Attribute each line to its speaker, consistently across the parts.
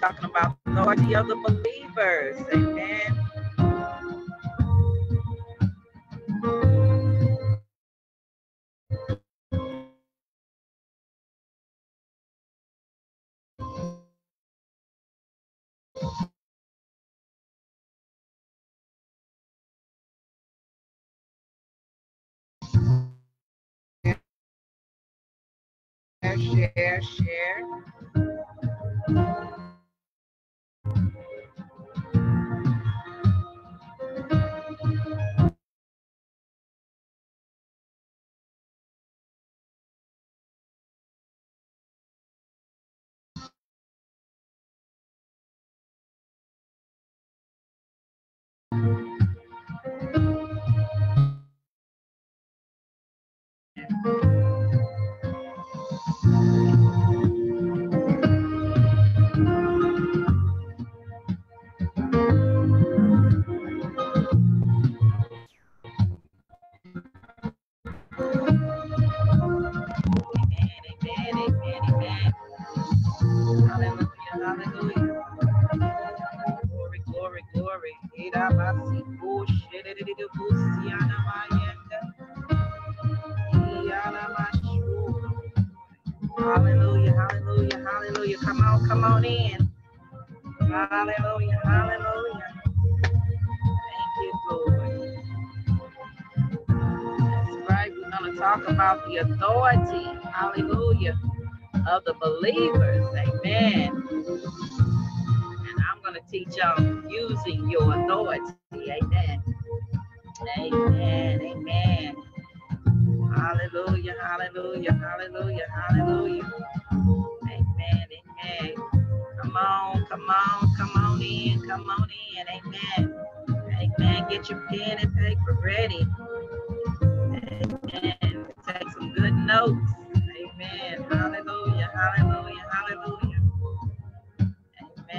Speaker 1: talking about the authority of the believers. Share, share. the believers. Amen. And I'm going to teach on using your authority. Amen. Amen. Amen. Hallelujah. Hallelujah. Hallelujah. Hallelujah. Amen. Amen. Come on. Come on. Come on in. Come on in. Amen. Amen. Get your pen and paper ready. Amen. Take some good notes.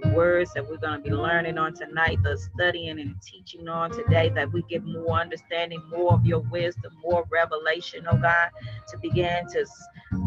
Speaker 1: the words that we're going to be learning on tonight, the studying and teaching on today, that we get more understanding, more of your wisdom, more revelation, oh God, to begin to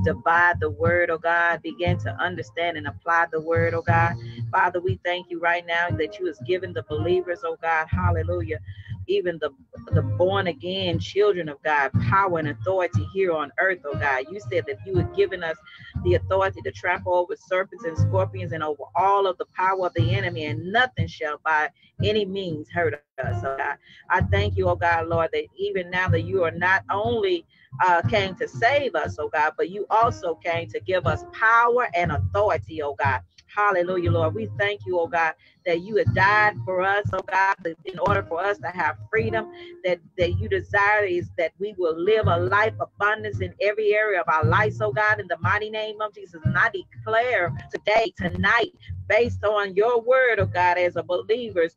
Speaker 1: divide the word, oh God, begin to understand and apply the word, oh God. Father, we thank you right now that you has given the believers, oh God, hallelujah, even the, the born again children of God, power and authority here on earth, oh God. You said that you had given us the authority to trample over serpents and scorpions and over all of the power of the enemy, and nothing shall by any means hurt us, oh God. I thank you, oh God, Lord, that even now that you are not only uh, came to save us, oh God, but you also came to give us power and authority, oh God. Hallelujah, Lord. We thank you, oh God, that you have died for us, oh God, in order for us to have freedom, that, that you desire is that we will live a life abundance in every area of our lives, oh God, in the mighty name of Jesus. And I declare today, tonight, based on your word, oh God, as a believers,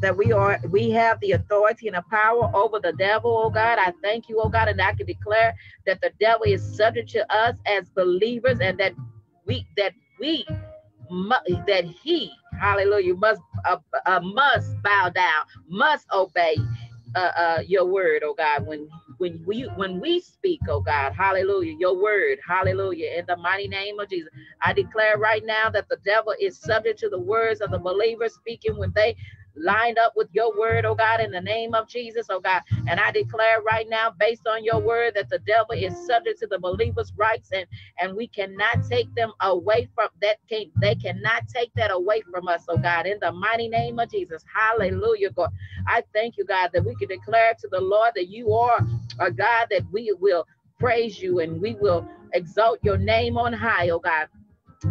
Speaker 1: that we are we have the authority and the power over the devil, oh God. I thank you, oh God, and I can declare that the devil is subject to us as believers and that we that we that he, hallelujah, must uh, uh, must bow down, must obey uh, uh, your word, oh God. When when we when we speak, oh God, hallelujah, your word, hallelujah, in the mighty name of Jesus, I declare right now that the devil is subject to the words of the believers speaking when they lined up with your word, oh God, in the name of Jesus, oh God. And I declare right now, based on your word, that the devil is subject to the believers' rights, and and we cannot take them away from that. Can they cannot take that away from us, oh God, in the mighty name of Jesus. Hallelujah, God. I thank you, God, that we can declare to the Lord that you are a God that we will praise you and we will exalt your name on high, oh God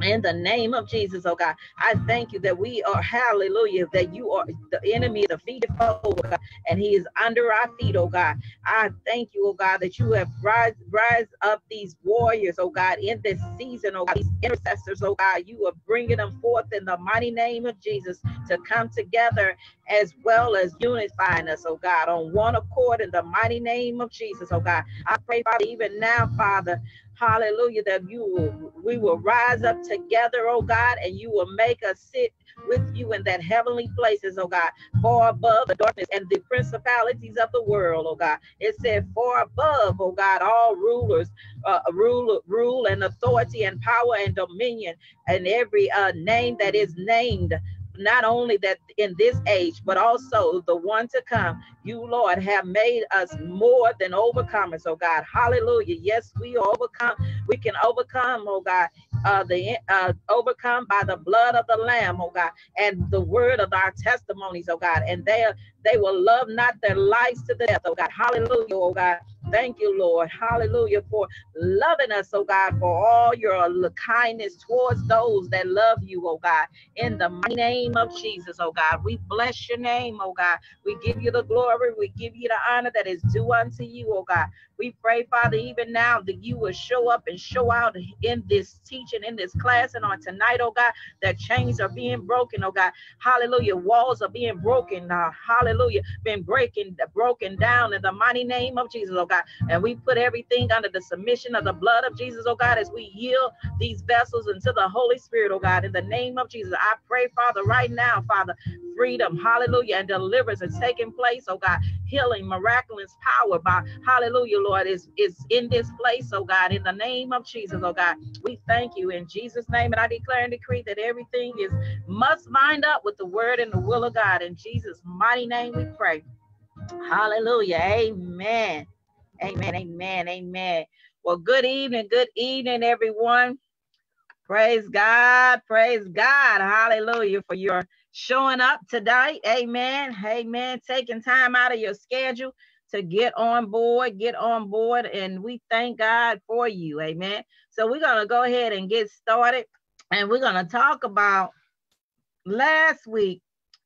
Speaker 1: in the name of Jesus, oh God. I thank you that we are, hallelujah, that you are the enemy, the feet foe, oh God, and he is under our feet, oh God. I thank you, oh God, that you have rise, rise up these warriors, oh God, in this season, oh God, these intercessors, oh God. You are bringing them forth in the mighty name of Jesus to come together as well as unifying us, oh God, on one accord in the mighty name of Jesus, oh God. I pray, Father, even now, Father, Hallelujah. That you will, we will rise up together, oh God, and you will make us sit with you in that heavenly places, oh God, far above the darkness and the principalities of the world, oh God. It said far above, oh God, all rulers, uh, rule, rule and authority and power and dominion and every uh, name that is named not only that in this age, but also the one to come. You, Lord, have made us more than overcomers, oh God. Hallelujah. Yes, we overcome. We can overcome, oh God, uh, the uh, overcome by the blood of the Lamb, oh God, and the word of our testimonies, oh God. And they they will love not their lives to the death, oh God. Hallelujah, oh God. Thank you, Lord. Hallelujah for loving us, oh God, for all your kindness towards those that love you, oh God. In the name of Jesus, oh God, we bless your name, oh God. We give you the glory. We give you the honor that is due unto you, oh God. We pray, Father, even now that you will show up and show out in this teaching, in this class, and on tonight, oh God, that chains are being broken, oh God. Hallelujah. Walls are being broken now. Hallelujah. Been breaking, broken down in the mighty name of Jesus, oh God. And we put everything under the submission of the blood of Jesus, oh God, as we yield these vessels into the Holy Spirit, oh God. In the name of Jesus, I pray, Father, right now, Father, freedom, hallelujah, and deliverance is taking place, oh God. Healing, miraculous power by hallelujah, Lord, is, is in this place, oh God. In the name of Jesus, oh God, we thank you in Jesus' name. And I declare and decree that everything is must line up with the word and the will of God. In Jesus' mighty name we pray. Hallelujah. Amen. Amen. Amen. Amen. Well, good evening. Good evening, everyone. Praise God. Praise God. Hallelujah for your showing up today. Amen. Amen. Taking time out of your schedule to get on board, get on board. And we thank God for you. Amen. So we're going to go ahead and get started. And we're going to talk about last week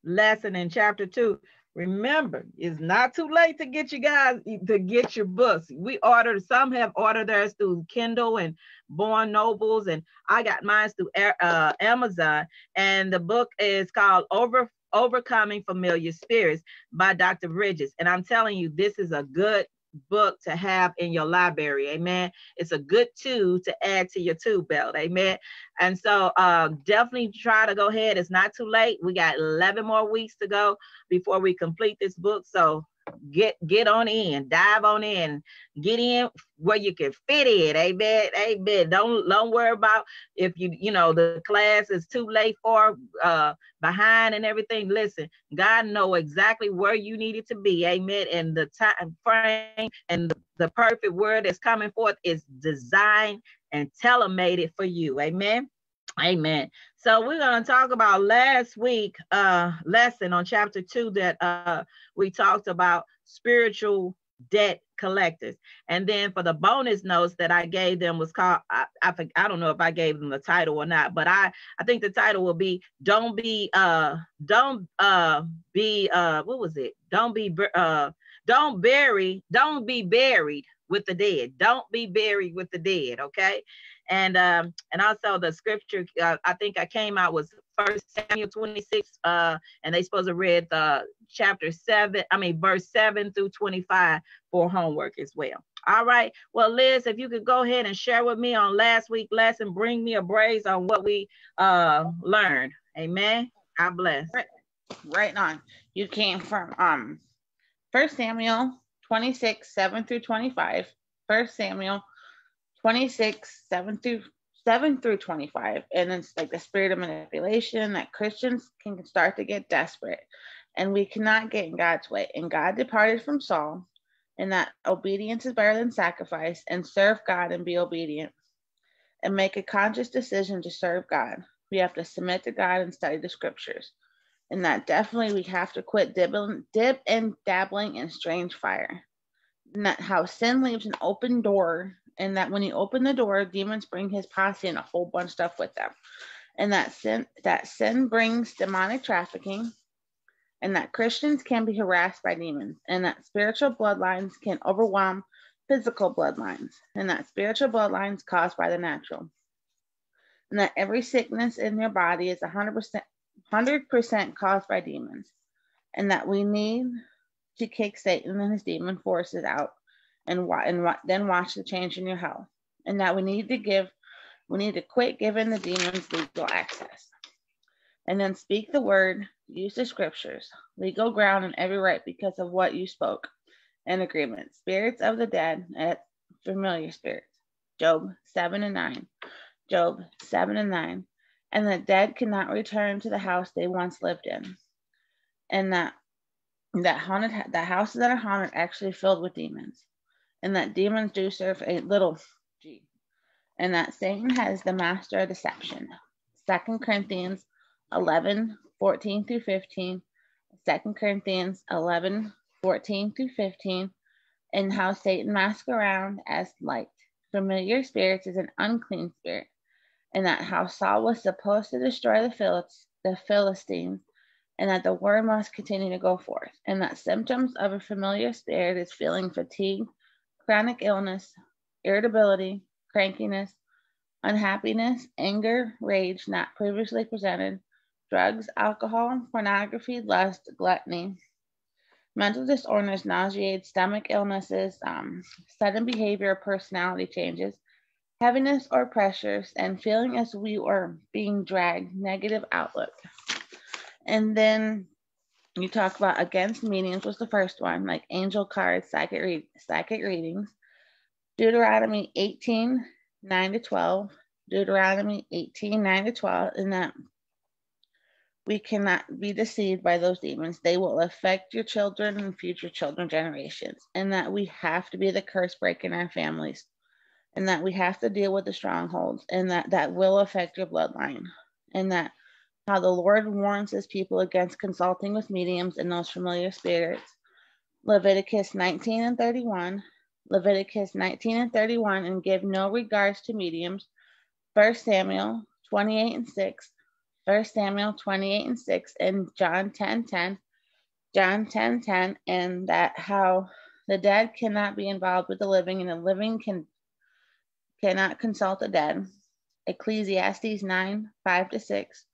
Speaker 1: lesson in chapter two. Remember, it's not too late to get you guys to get your books. We ordered, some have ordered theirs through Kindle and Barnes Nobles, and I got mine through uh, Amazon. And the book is called Over Overcoming Familiar Spirits by Dr. Bridges. And I'm telling you, this is a good book to have in your library. Amen. It's a good tool to add to your tool belt. Amen. And so uh, definitely try to go ahead. It's not too late. We got 11 more weeks to go before we complete this book. So get get on in, dive on in, get in where you can fit in. Amen. Amen. Don't don't worry about if you you know the class is too late for uh behind and everything. Listen, God know exactly where you needed to be. Amen. And the time frame and the, the perfect word that's coming forth is designed and telemated for you. Amen. Amen. So we're going to talk about last week uh lesson on chapter 2 that uh we talked about spiritual debt collectors. And then for the bonus notes that I gave them was called I, I I don't know if I gave them the title or not, but I I think the title will be don't be uh don't uh be uh what was it? Don't be uh don't bury don't be buried with the dead. Don't be buried with the dead, okay? And um, and also the scripture uh, I think I came out was First Samuel 26, uh, and they supposed to read the chapter seven, I mean verse seven through 25 for homework as well. All right. Well, Liz, if you could go ahead and share with me on last week lesson, bring me a brace on what we uh learned. Amen. God bless.
Speaker 2: Right, right on. You came from um First Samuel 26, 7 through 25. First Samuel 26, 7 through 7 through 25. And it's like the spirit of manipulation that Christians can start to get desperate. And we cannot get in God's way. And God departed from Saul, and that obedience is better than sacrifice, and serve God and be obedient. And make a conscious decision to serve God. We have to submit to God and study the scriptures. And that definitely we have to quit dibbling, dip and dabbling in strange fire. And that how sin leaves an open door and that when you open the door, demons bring his posse and a whole bunch of stuff with them. And that sin that sin brings demonic trafficking, and that Christians can be harassed by demons, and that spiritual bloodlines can overwhelm physical bloodlines, and that spiritual bloodlines caused by the natural. And that every sickness in your body is 100% 100% caused by demons, and that we need to kick Satan and his demon forces out and, and then watch the change in your health. And that we need to give, we need to quit giving the demons legal access. And then speak the word, use the scriptures, legal ground and every right because of what you spoke. And agreement. Spirits of the dead at familiar spirits. Job 7 and 9. Job 7 and 9. And the dead cannot return to the house they once lived in. And that that haunted the houses that are haunted actually filled with demons and that demons do serve a little g. And that satan has the master of deception. Second corinthians 11 14 through 15 second corinthians 11 14 through 15 and how satan masks around as light. Familiar spirits is an unclean spirit. And that how saul was supposed to destroy the, the philistines. And that the word must continue to go forth, and that symptoms of a familiar spirit is feeling fatigue, chronic illness, irritability, crankiness, unhappiness, anger, rage not previously presented, drugs, alcohol, pornography, lust, gluttony, mental disorders, nauseated stomach illnesses, um, sudden behavior, personality changes, heaviness or pressures, and feeling as we are being dragged, negative outlook. And then you talk about against meanings was the first one, like angel cards, psychic, read, psychic readings. Deuteronomy 18, 9 to 12. Deuteronomy 18, 9 to 12, and that we cannot be deceived by those demons. They will affect your children and future children generations, and that we have to be the curse break in our families, and that we have to deal with the strongholds, and that that will affect your bloodline, and that how the Lord warns his people against consulting with mediums and those familiar spirits. Leviticus 19 and 31. Leviticus 19 and 31, and give no regards to mediums. 1 Samuel 28 and 6. 1 Samuel 28 and 6, and John 10 10. John 10 10, and that how the dead cannot be involved with the living, and the living can cannot consult the dead. Ecclesiastes 9 5 to 6.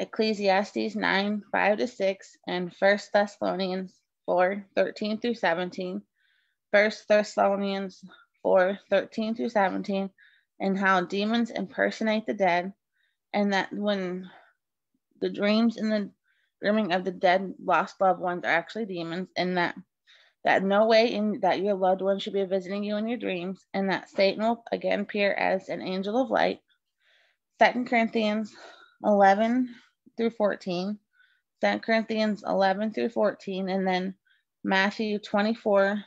Speaker 2: Ecclesiastes 9, 5 to 6, and 1 Thessalonians 4, 13 through 17. 1 Thessalonians 4, 13 through 17, and how demons impersonate the dead, and that when the dreams and the dreaming of the dead lost loved ones are actually demons, and that that no way in that your loved one should be visiting you in your dreams, and that Satan will again appear as an angel of light. Second Corinthians 11 through 14, 2 Corinthians 11 through 14, and then Matthew 24,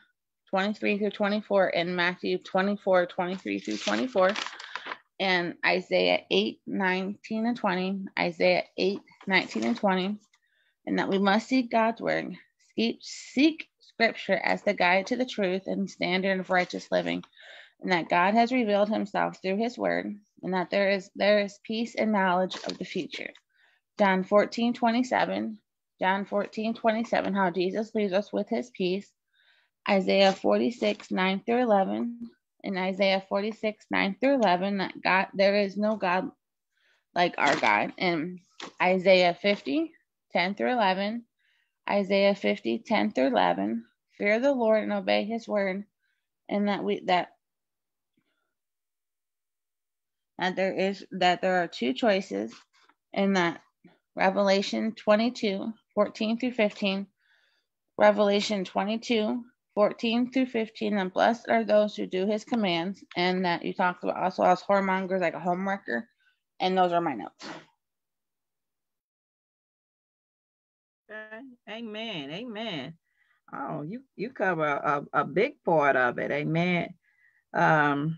Speaker 2: 23 through 24, and Matthew 24, 23 through 24, and Isaiah 8, 19 and 20, Isaiah 8, 19 and 20, and that we must seek God's word, seek, seek scripture as the guide to the truth and standard of righteous living, and that God has revealed himself through his word, and that there is there is peace and knowledge of the future. John 14, 27. John 14, 27, how Jesus leaves us with his peace. Isaiah 46, 9 through 11. In Isaiah 46, 9 through 11, that God, there is no God like our God. And Isaiah 50, 10 through 11. Isaiah 50, 10 through 11. Fear the Lord and obey his word. And that we that that there is that there are two choices and that Revelation 22, 14 through 15. Revelation 22, 14 through 15. And blessed are those who do his commands. And that you talked about also as whoremongers, like a homewrecker. And those are my notes.
Speaker 1: Amen. Amen. Oh, you you cover a, a big part of it. Amen. Um,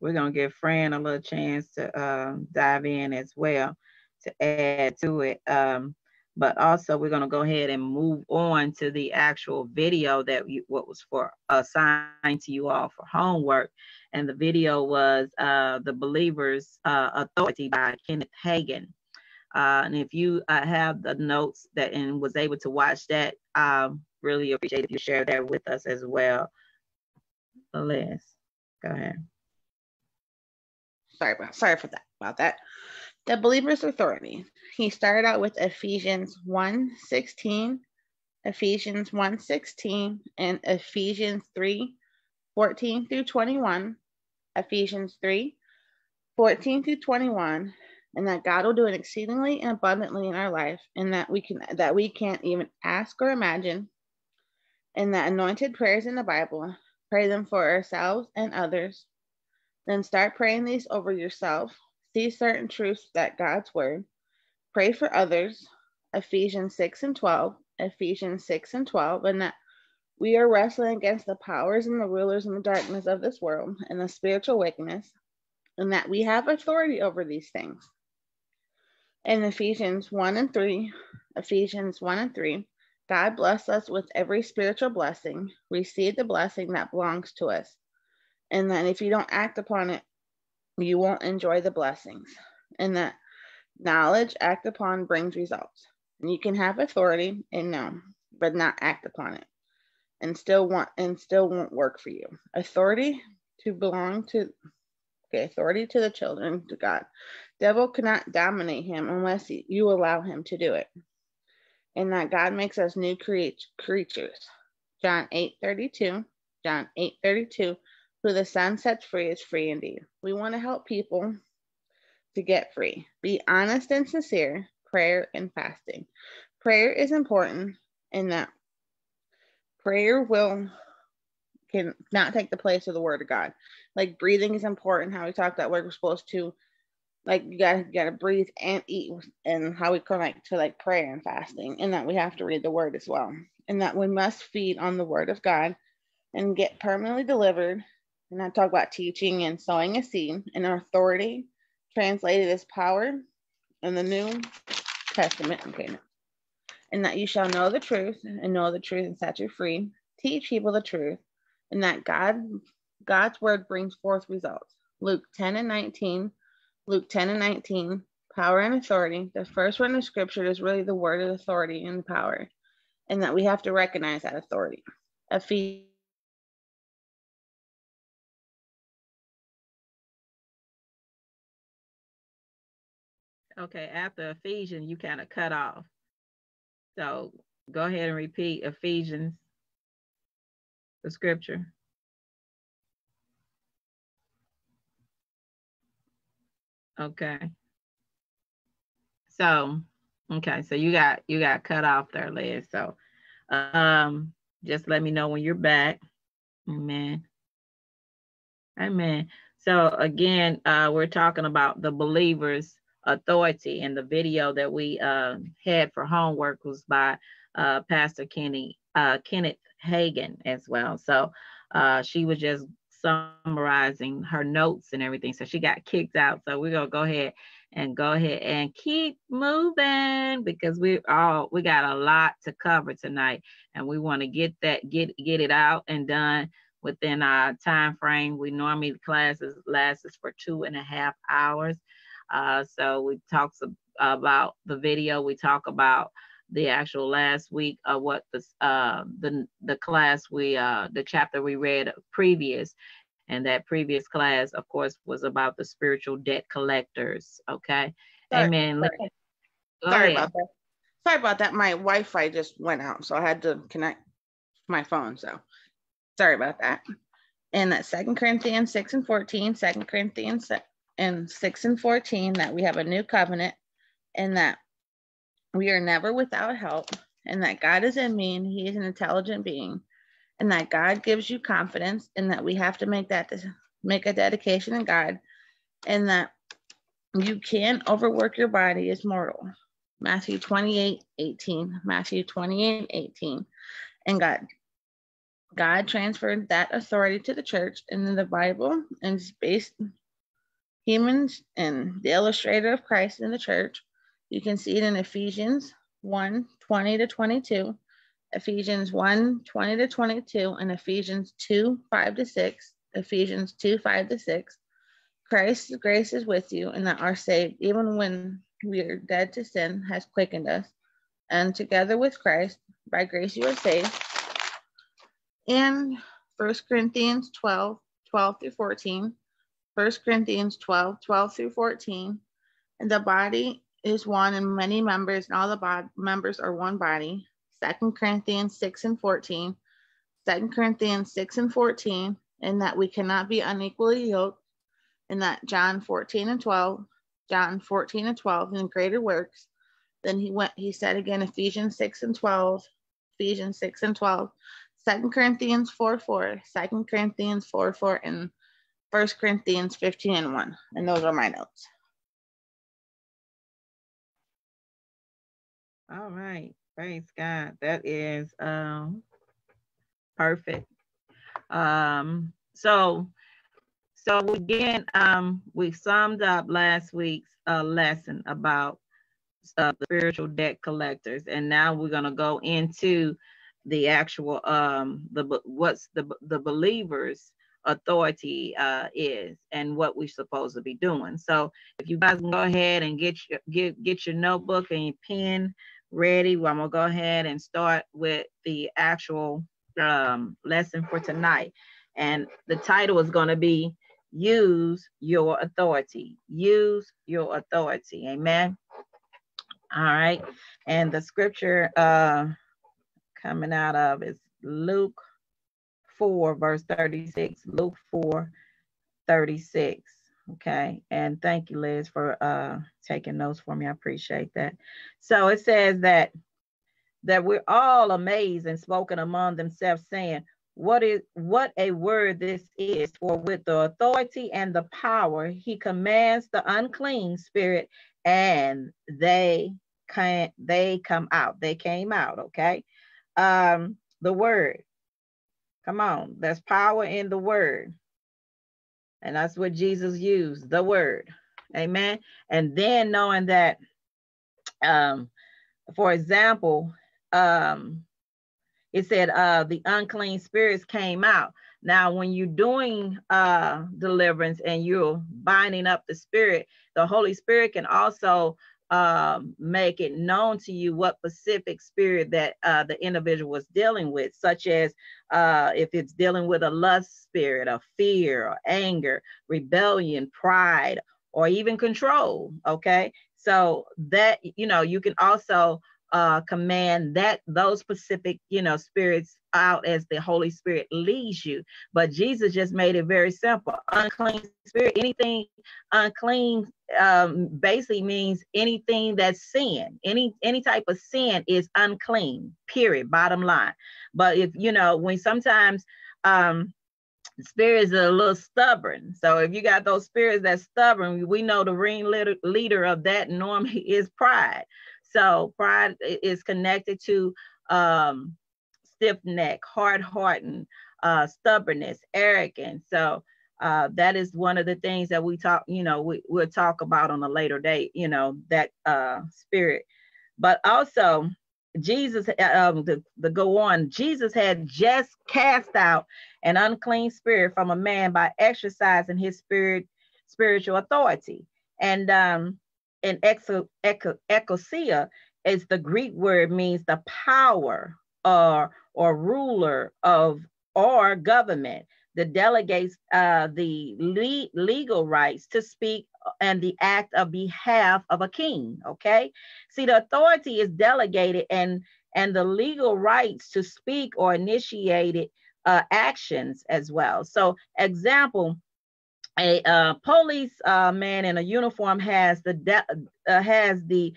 Speaker 1: we're gonna give Fran a little chance to uh, dive in as well to add to it. Um, but also we're going to go ahead and move on to the actual video that you, what was for assigned to you all for homework. And the video was uh, the believer's uh, authority by kenneth hagin. Uh, and if you uh, have the notes that and was able to watch that um, really appreciate if you share that with us as well. Liz go ahead.
Speaker 2: Sorry about sorry for that about that the believer's authority. He started out with Ephesians 1 16, Ephesians 1 16, and Ephesians 3 14 through 21, Ephesians 3 14 through 21, and that God will do it exceedingly and abundantly in our life, and that we can that we can't even ask or imagine. And that anointed prayers in the Bible, pray them for ourselves and others. Then start praying these over yourself, see certain truths that God's word, pray for others, Ephesians 6 and 12, Ephesians 6 and 12, and that we are wrestling against the powers and the rulers in the darkness of this world and the spiritual wickedness, and that we have authority over these things. In Ephesians 1 and 3, Ephesians 1 and 3, God bless us with every spiritual blessing. Receive the blessing that belongs to us. And then if you don't act upon it, you won't enjoy the blessings. And that knowledge act upon brings results. And you can have authority and know, but not act upon it. And still want and still won't work for you. Authority to belong to okay, authority to the children to God. Devil cannot dominate him unless you allow him to do it. And that God makes us new creatures. John 8 32. John 8 32 who the sun sets free is free indeed. We want to help people to get free. Be honest and sincere, prayer and fasting. Prayer is important in that prayer will can not take the place of the word of God. Like breathing is important, how we talked that we're supposed to like you gotta you gotta breathe and eat and how we connect to like prayer and fasting and that we have to read the word as well. And that we must feed on the word of God and get permanently delivered and I talk about teaching and sowing a seed and authority translated as power in the New Testament. Okay. And that you shall know the truth and know the truth and set you free. Teach people the truth, and that God God's word brings forth results. Luke 10 and 19. Luke 10 and 19. Power and authority. The first one in scripture is really the word of authority and power, and that we have to recognize that authority. Ephesians
Speaker 1: Okay, after Ephesians, you kind of cut off. So go ahead and repeat Ephesians, the scripture. Okay. So, okay, so you got you got cut off there, Liz. So um just let me know when you're back. Amen. Amen. So again, uh, we're talking about the believers authority. And the video that we uh, had for homework was by uh, Pastor Kenny uh, Kenneth Hagin as well. So uh, she was just summarizing her notes and everything. So she got kicked out. So we're gonna go ahead and go ahead and keep moving because we all we got a lot to cover tonight, and we want to get that get get it out and done within our time frame. We normally classes lasts for two and a half hours. Uh, so we talked about the video. We talk about the actual last week of what the uh, the the class we uh, the chapter we read previous, and that previous class, of course, was about the spiritual debt collectors. Okay, sorry, Amen.
Speaker 2: Sorry, sorry about that. Sorry about that. My Wi-Fi just went out, so I had to connect my phone. So sorry about that. And that Second Corinthians six and 14, 2 Corinthians in 6 and 14 that we have a new covenant and that we are never without help and that God is in me and he is an intelligent being and that God gives you confidence and that we have to make that make a dedication in God and that you can overwork your body is mortal. Matthew 28, 18, Matthew 28, 18. And God God transferred that authority to the church in the Bible and it's based humans and the illustrator of Christ in the church. You can see it in Ephesians 1 20 to 22, Ephesians 1 20 to 22, and Ephesians 2 5 to 6, Ephesians 2 5 to 6. Christ's grace is with you, and that our saved, even when we are dead to sin, has quickened us. And together with Christ, by grace you are saved. And 1 Corinthians 12 12 through 14. 1 Corinthians 12 12 through 14. And the body is one and many members, and all the bod- members are one body. 2 Corinthians 6 and 14. 2 Corinthians 6 and 14. And that we cannot be unequally yoked. And that John 14 and 12. John 14 and 12. And greater works. Then he went, he said again, Ephesians 6 and 12. Ephesians 6 and 12. 2 Corinthians 4 4. 2 Corinthians 4 4. And 1 Corinthians 15 and 1. And those are my notes.
Speaker 1: All right. Praise God. That is um perfect. Um so so again um we summed up last week's uh, lesson about uh, the spiritual debt collectors and now we're going to go into the actual um the what's the the believers authority uh, is and what we're supposed to be doing. So if you guys can go ahead and get your get get your notebook and your pen ready, well, I'm gonna go ahead and start with the actual um, lesson for tonight. And the title is gonna be use your authority. Use your authority. Amen. All right. And the scripture uh, coming out of is Luke 4, verse 36. Luke 4, 36. Okay. And thank you, Liz, for uh, taking notes for me. I appreciate that. So it says that that we're all amazed and spoken among themselves, saying, What is what a word this is, for with the authority and the power he commands the unclean spirit, and they can they come out. They came out, okay. Um, the word. Come on, there's power in the word. And that's what Jesus used, the word. Amen. And then knowing that, um, for example, um, it said uh, the unclean spirits came out. Now, when you're doing uh, deliverance and you're binding up the spirit, the Holy Spirit can also um, make it known to you what specific spirit that uh, the individual was dealing with, such as uh, if it's dealing with a lust spirit, a fear, or anger, rebellion, pride, or even control. Okay. So that, you know, you can also uh, command that those specific, you know, spirits out as the Holy Spirit leads you. But Jesus just made it very simple. Unclean spirit, anything unclean um, basically means anything that's sin. Any any type of sin is unclean. Period. Bottom line. But if you know, when sometimes um spirits are a little stubborn. So if you got those spirits that's stubborn, we know the ring leader, leader of that normally is pride. So pride is connected to um, stiff neck, hard hardened, uh, stubbornness, arrogance. So uh, that is one of the things that we talk, you know, we, we'll talk about on a later date, you know, that uh, spirit. But also, Jesus, uh, um, the, the go on, Jesus had just cast out an unclean spirit from a man by exercising his spirit, spiritual authority. And um, eco, exousia is the Greek word means the power or or ruler of or government that delegates uh, the le- legal rights to speak and the act of behalf of a king. Okay, see the authority is delegated and and the legal rights to speak or initiated uh, actions as well. So, example, a uh, police uh, man in a uniform has the de- uh, has the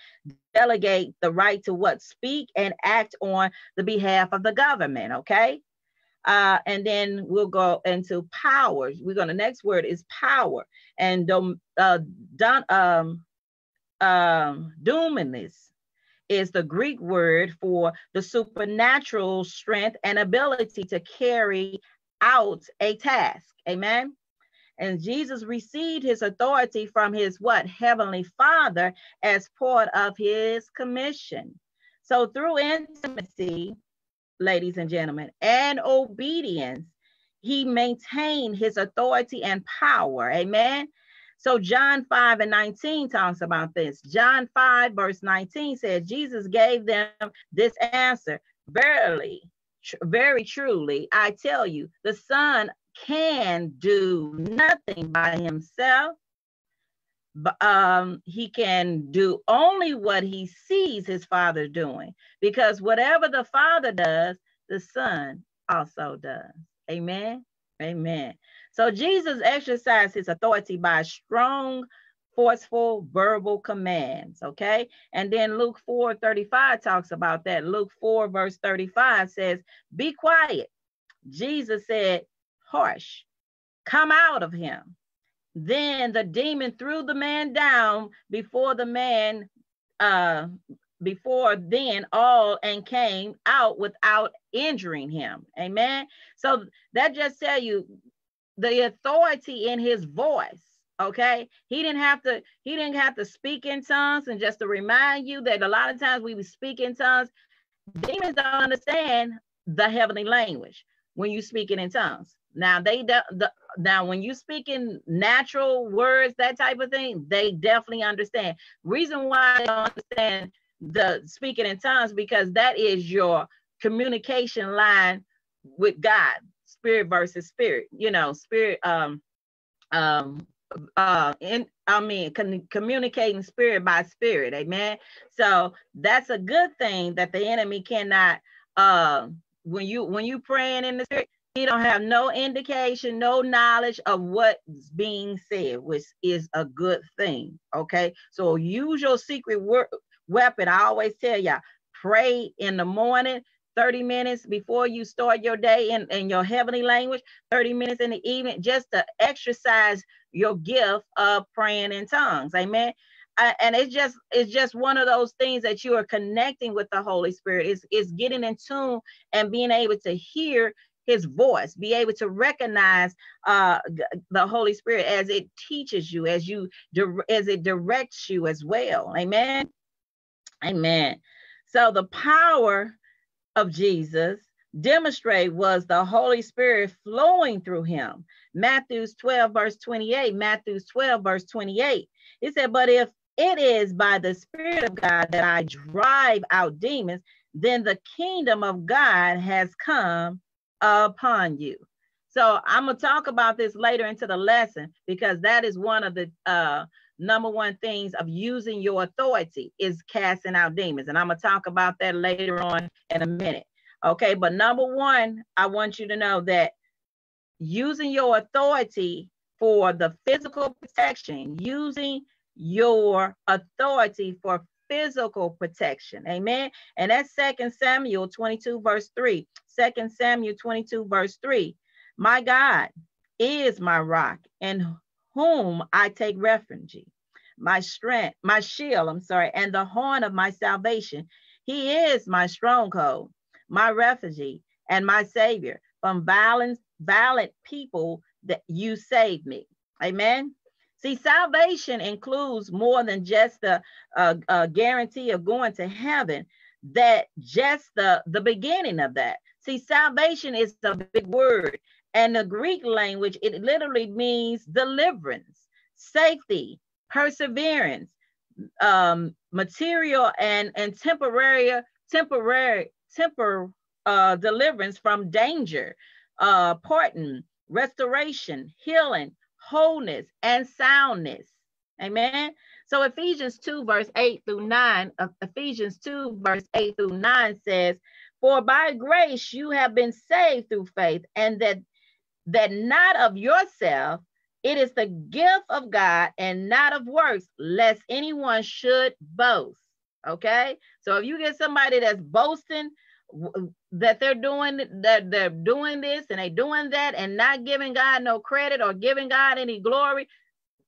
Speaker 1: delegate the right to what speak and act on the behalf of the government okay? Uh, and then we'll go into power. We're going to next word is power. And dom, uh, don, um, um, is the greek word for the supernatural strength and ability to carry out a task. Amen and Jesus received his authority from his what? Heavenly Father as part of his commission. So through intimacy, ladies and gentlemen, and obedience, he maintained his authority and power. Amen. So John 5 and 19 talks about this. John 5, verse 19 says, Jesus gave them this answer Verily, tr- very truly, I tell you, the Son can do nothing by himself. Um, he can do only what he sees his father doing, because whatever the father does, the son also does. Amen. Amen. So Jesus exercised his authority by strong, forceful verbal commands. Okay. And then Luke 4 35 talks about that. Luke 4, verse 35 says, Be quiet. Jesus said, Harsh, come out of him. Then the demon threw the man down before the man, uh, before then all and came out without injuring him. Amen. So that just tell you the authority in his voice. Okay. He didn't have to, he didn't have to speak in tongues. And just to remind you that a lot of times we speak in tongues, demons don't understand the heavenly language when you speaking in tongues. Now they de- the, now when you speak in natural words, that type of thing, they definitely understand. Reason why they understand the speaking in tongues because that is your communication line with God, spirit versus spirit. You know, spirit um um uh in I mean con- communicating spirit by spirit, amen. So that's a good thing that the enemy cannot uh when you when you praying in the spirit he don't have no indication, no knowledge of what's being said, which is a good thing. Okay, so use your secret weapon. I always tell y'all, pray in the morning, 30 minutes before you start your day in, in your heavenly language, 30 minutes in the evening, just to exercise your gift of praying in tongues. Amen. Uh, and it's just it's just one of those things that you are connecting with the Holy Spirit. Is is getting in tune and being able to hear his voice be able to recognize uh, the holy spirit as it teaches you as you as it directs you as well. Amen? Amen. So the power of jesus demonstrate was the holy spirit flowing through him. Matthews 12 verse 28 matthews 12 verse 28 it said but if it is by the spirit of god that i drive out demons then the kingdom of god has come upon you. So I'm gonna talk about this later into the lesson because that is one of the uh, number one things of using your authority is casting out demons, and I'm gonna talk about that later on in a minute. Okay, but number one, I want you to know that using your authority for the physical protection, using your authority for physical protection. Amen. And that's Second Samuel 22, verse 3. Second Samuel 22, verse 3. My God is my rock and whom I take refuge, my strength, my shield, I'm sorry, and the horn of my salvation. He is my stronghold, my refuge, and my savior. From violent, violent people that you save me. Amen. See, salvation includes more than just the uh, uh, guarantee of going to heaven, that just the, the beginning of that. See, salvation is a big word. And the Greek language, it literally means deliverance, safety, perseverance, um, material and, and temporary, temporary, temper uh, deliverance from danger, uh, pardon, restoration, healing, wholeness, and soundness. Amen. So Ephesians 2, verse 8 through 9, uh, Ephesians 2, verse 8 through 9 says, For by grace you have been saved through faith, and that that not of yourself, it is the gift of God and not of works, lest anyone should boast. Okay. So if you get somebody that's boasting that they're doing that they're doing this and they're doing that and not giving God no credit or giving God any glory,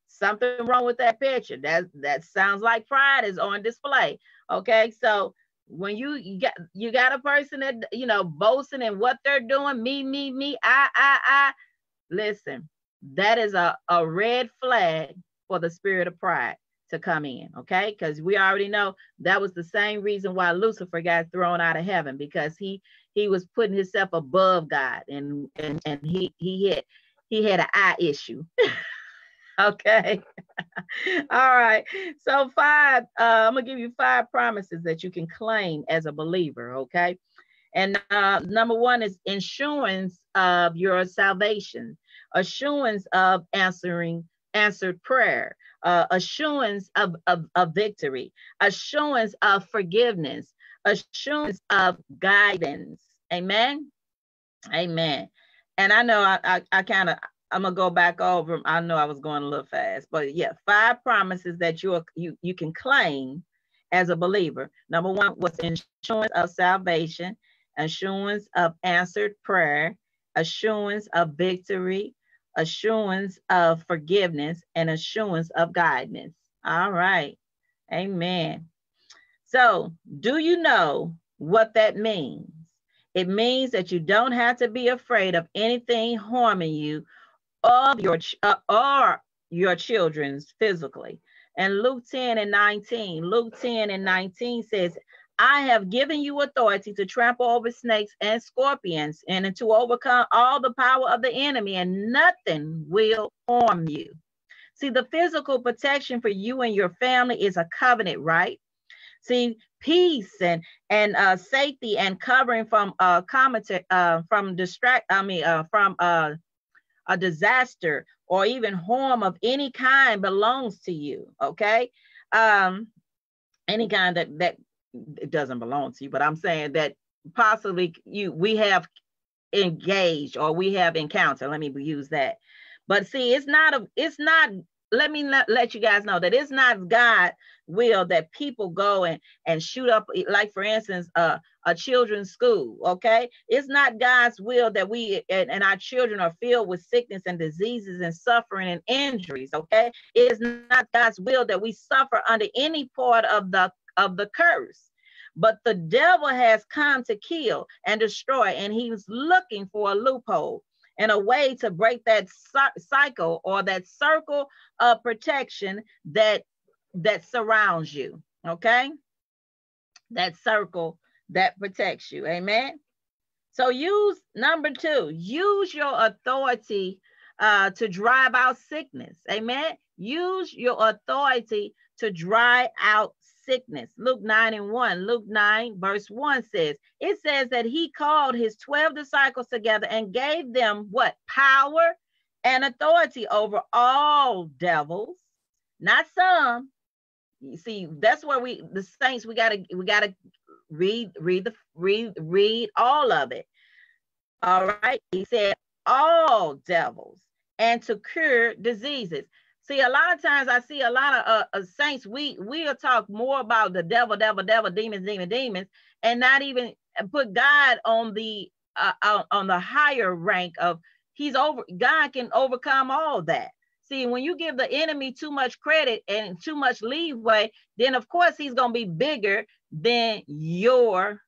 Speaker 1: something wrong with that picture. That that sounds like pride is on display. Okay, so when you, you got you got a person that you know boasting and what they're doing, me, me, me, I, I, I. Listen, that is a, a red flag for the spirit of pride. To come in, okay? Because we already know that was the same reason why Lucifer got thrown out of heaven because he he was putting himself above God and and and he he had he had an eye issue. okay. All right. So five, uh, I'm gonna give you five promises that you can claim as a believer, okay? And uh, number one is insurance of your salvation, assurance of answering answered prayer, uh, assurance of, of, of victory, assurance of forgiveness, assurance of guidance. Amen. Amen. And I know I, I, I kind of I'm gonna go back over. I know I was going a little fast, but yeah, five promises that you you you can claim as a believer. Number one was insurance of salvation, assurance of answered prayer, assurance of victory, assurance of forgiveness, and assurance of guidance. All right. Amen. So, do you know what that means? It means that you don't have to be afraid of anything harming you of your uh, or your children's physically. And Luke 10 and 19, Luke 10 and 19 says, I have given you authority to trample over snakes and scorpions and to overcome all the power of the enemy, and nothing will harm you. See, the physical protection for you and your family is a covenant, right? See, peace and and uh, safety and covering from uh, commentary uh, from distract. I mean, uh, from uh, a disaster or even harm of any kind belongs to you. Okay, um, any kind that that it doesn't belong to you, but I'm saying that possibly you we have engaged or we have encountered. Let me use that. But see, it's not a it's not let me not, let you guys know that it's not God will that people go and and shoot up like for instance uh, a children's school okay it's not God's will that we and, and our children are filled with sickness and diseases and suffering and injuries okay it's not God's will that we suffer under any part of the of the curse. But the devil has come to kill and destroy, and he's looking for a loophole and a way to break that cycle or that circle of protection that that surrounds you. Okay, that circle that protects you. Amen. So use number two. Use your authority uh, to drive out sickness. Amen. Use your authority to drive out sickness. Luke 9 and 1. Luke 9, verse 1 says, It says that he called his 12 disciples together and gave them what? Power and authority over all devils, not some. You see, that's where we the saints we gotta we gotta read, read the read, read all of it. All right. He said all devils and to cure diseases. See, a lot of times I see a lot of uh, uh, saints. We we'll talk more about the devil, devil, devil, demons, demon, demons, and not even put God on the uh, on the higher rank of He's over. God can overcome all that. See, when you give the enemy too much credit and too much leeway, then of course he's gonna be bigger than your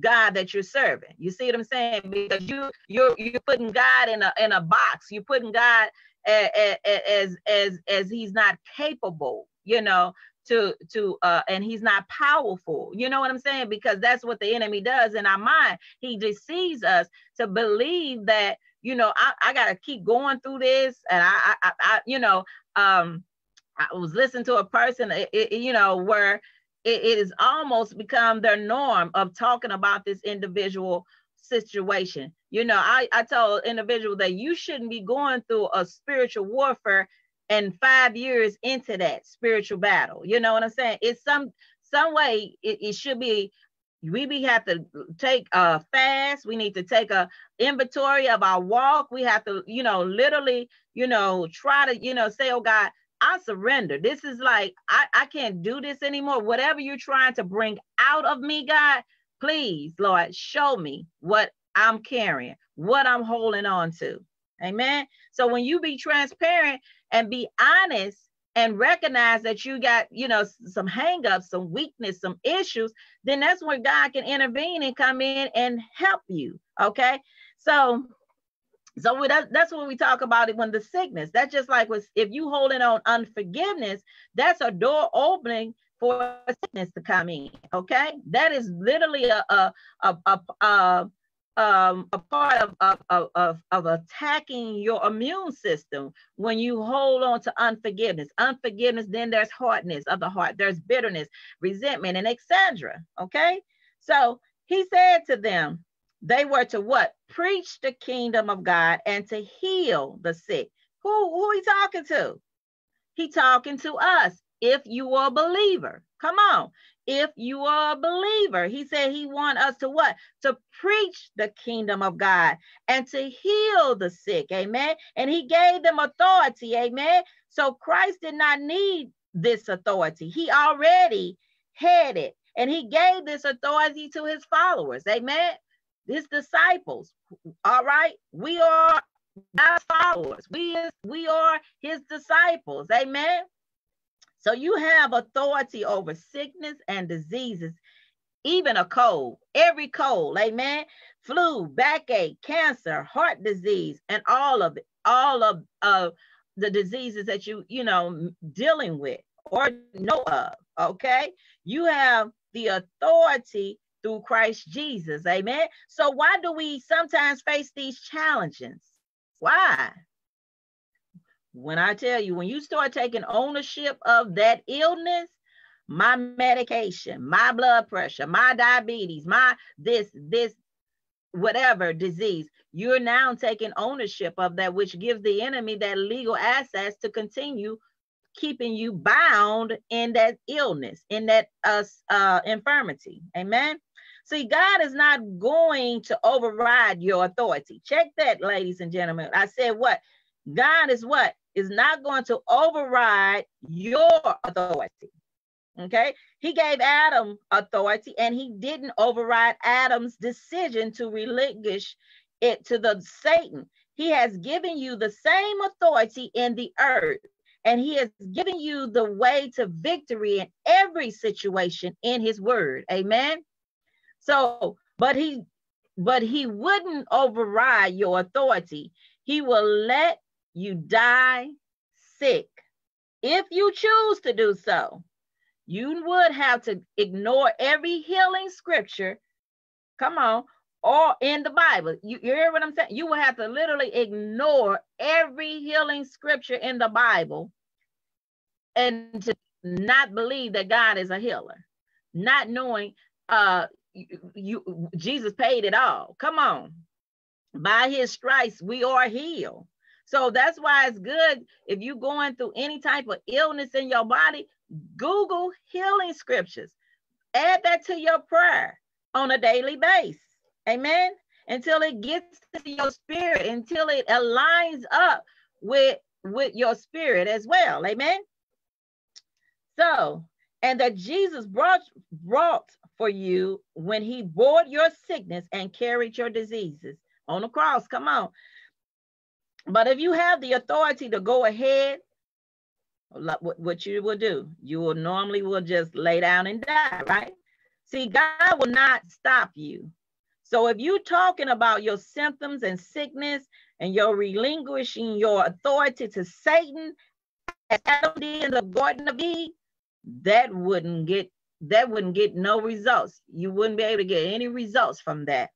Speaker 1: God that you're serving. You see what I'm saying? Because you you're you're putting God in a in a box. You're putting God as as as he's not capable you know to to uh and he's not powerful. You know what i'm saying? Because that's what the enemy does in our mind. He deceives us to believe that you know i, I gotta keep going through this. And i i, I you know um i was listening to a person it, it, you know where it, it has almost become their norm of talking about this individual situation. You know, I, I told individual that you shouldn't be going through a spiritual warfare and five years into that spiritual battle. You know what I'm saying? It's some some way it, it should be we we have to take a fast we need to take a inventory of our walk we have to you know literally you know try to you know say oh god i surrender this is like i i can't do this anymore whatever you're trying to bring out of me god Please, Lord, show me what I'm carrying, what I'm holding on to. Amen. So when you be transparent and be honest and recognize that you got, you know, some hangups, some weakness, some issues, then that's when God can intervene and come in and help you. Okay. So So that, that's what we talk about it when the sickness. That's just like was if you holding on unforgiveness, that's a door opening for sickness to come in. Okay, that is literally a a a, a, a um, a part of, of, of, of attacking your immune system when you hold on to unforgiveness. Unforgiveness, then there's hardness of the heart, there's bitterness, resentment, and etc. Okay, so he said to them, they were to what? Preach the kingdom of God and to heal the sick. Who who he talking to? He talking to us. If you are a believer, come on. If you are a believer, he said he want us to what? To preach the kingdom of God and to heal the sick. Amen. And he gave them authority. Amen. So Christ did not need this authority. He already had it. And he gave this authority to his followers. Amen his disciples. All right, we are God's followers. We is we are his disciples. Amen. So you have authority over sickness and diseases, even a cold, every cold, amen. Flu, backache, cancer, heart disease, and all of it, all of uh, the diseases that you, you know, dealing with or know of. Okay. You have the authority through Christ Jesus. Amen. So, why do we sometimes face these challenges? Why? When I tell you, when you start taking ownership of that illness, my medication, my blood pressure, my diabetes, my this, this, whatever disease, you're now taking ownership of that, which gives the enemy that legal access to continue keeping you bound in that illness, in that uh, uh, infirmity. Amen. See, God is not going to override your authority. Check that, ladies and gentlemen. I said what? God is what? Is not going to override your authority. Okay. He gave Adam authority and he didn't override Adam's decision to relinquish it to the Satan. He has given you the same authority in the earth and he has given you the way to victory in every situation in his word. Amen. So, but he but he wouldn't override your authority. He will let you die sick. If you choose to do so, you would have to ignore every healing scripture. Come on, or in the Bible. You, you hear what I'm saying? You will have to literally ignore every healing scripture in the Bible and to not believe that God is a healer, not knowing uh you, Jesus paid it all. Come on. By his stripes, we are healed. So that's why it's good if you're going through any type of illness in your body, Google healing scriptures. Add that to your prayer on a daily basis. Amen. Until it gets to your spirit, until it aligns up with, with your spirit as well. Amen. So, and that Jesus brought brought for you when he bore your sickness and carried your diseases on the cross. Come on. But if you have the authority to go ahead, what you will do, you will normally will just lay down and die, right? See, God will not stop you. So if you're talking about your symptoms and sickness and you're relinquishing your authority to Satan, as Adam did in the Garden of Eden, that wouldn't get that wouldn't get no results. You wouldn't be able to get any results from that.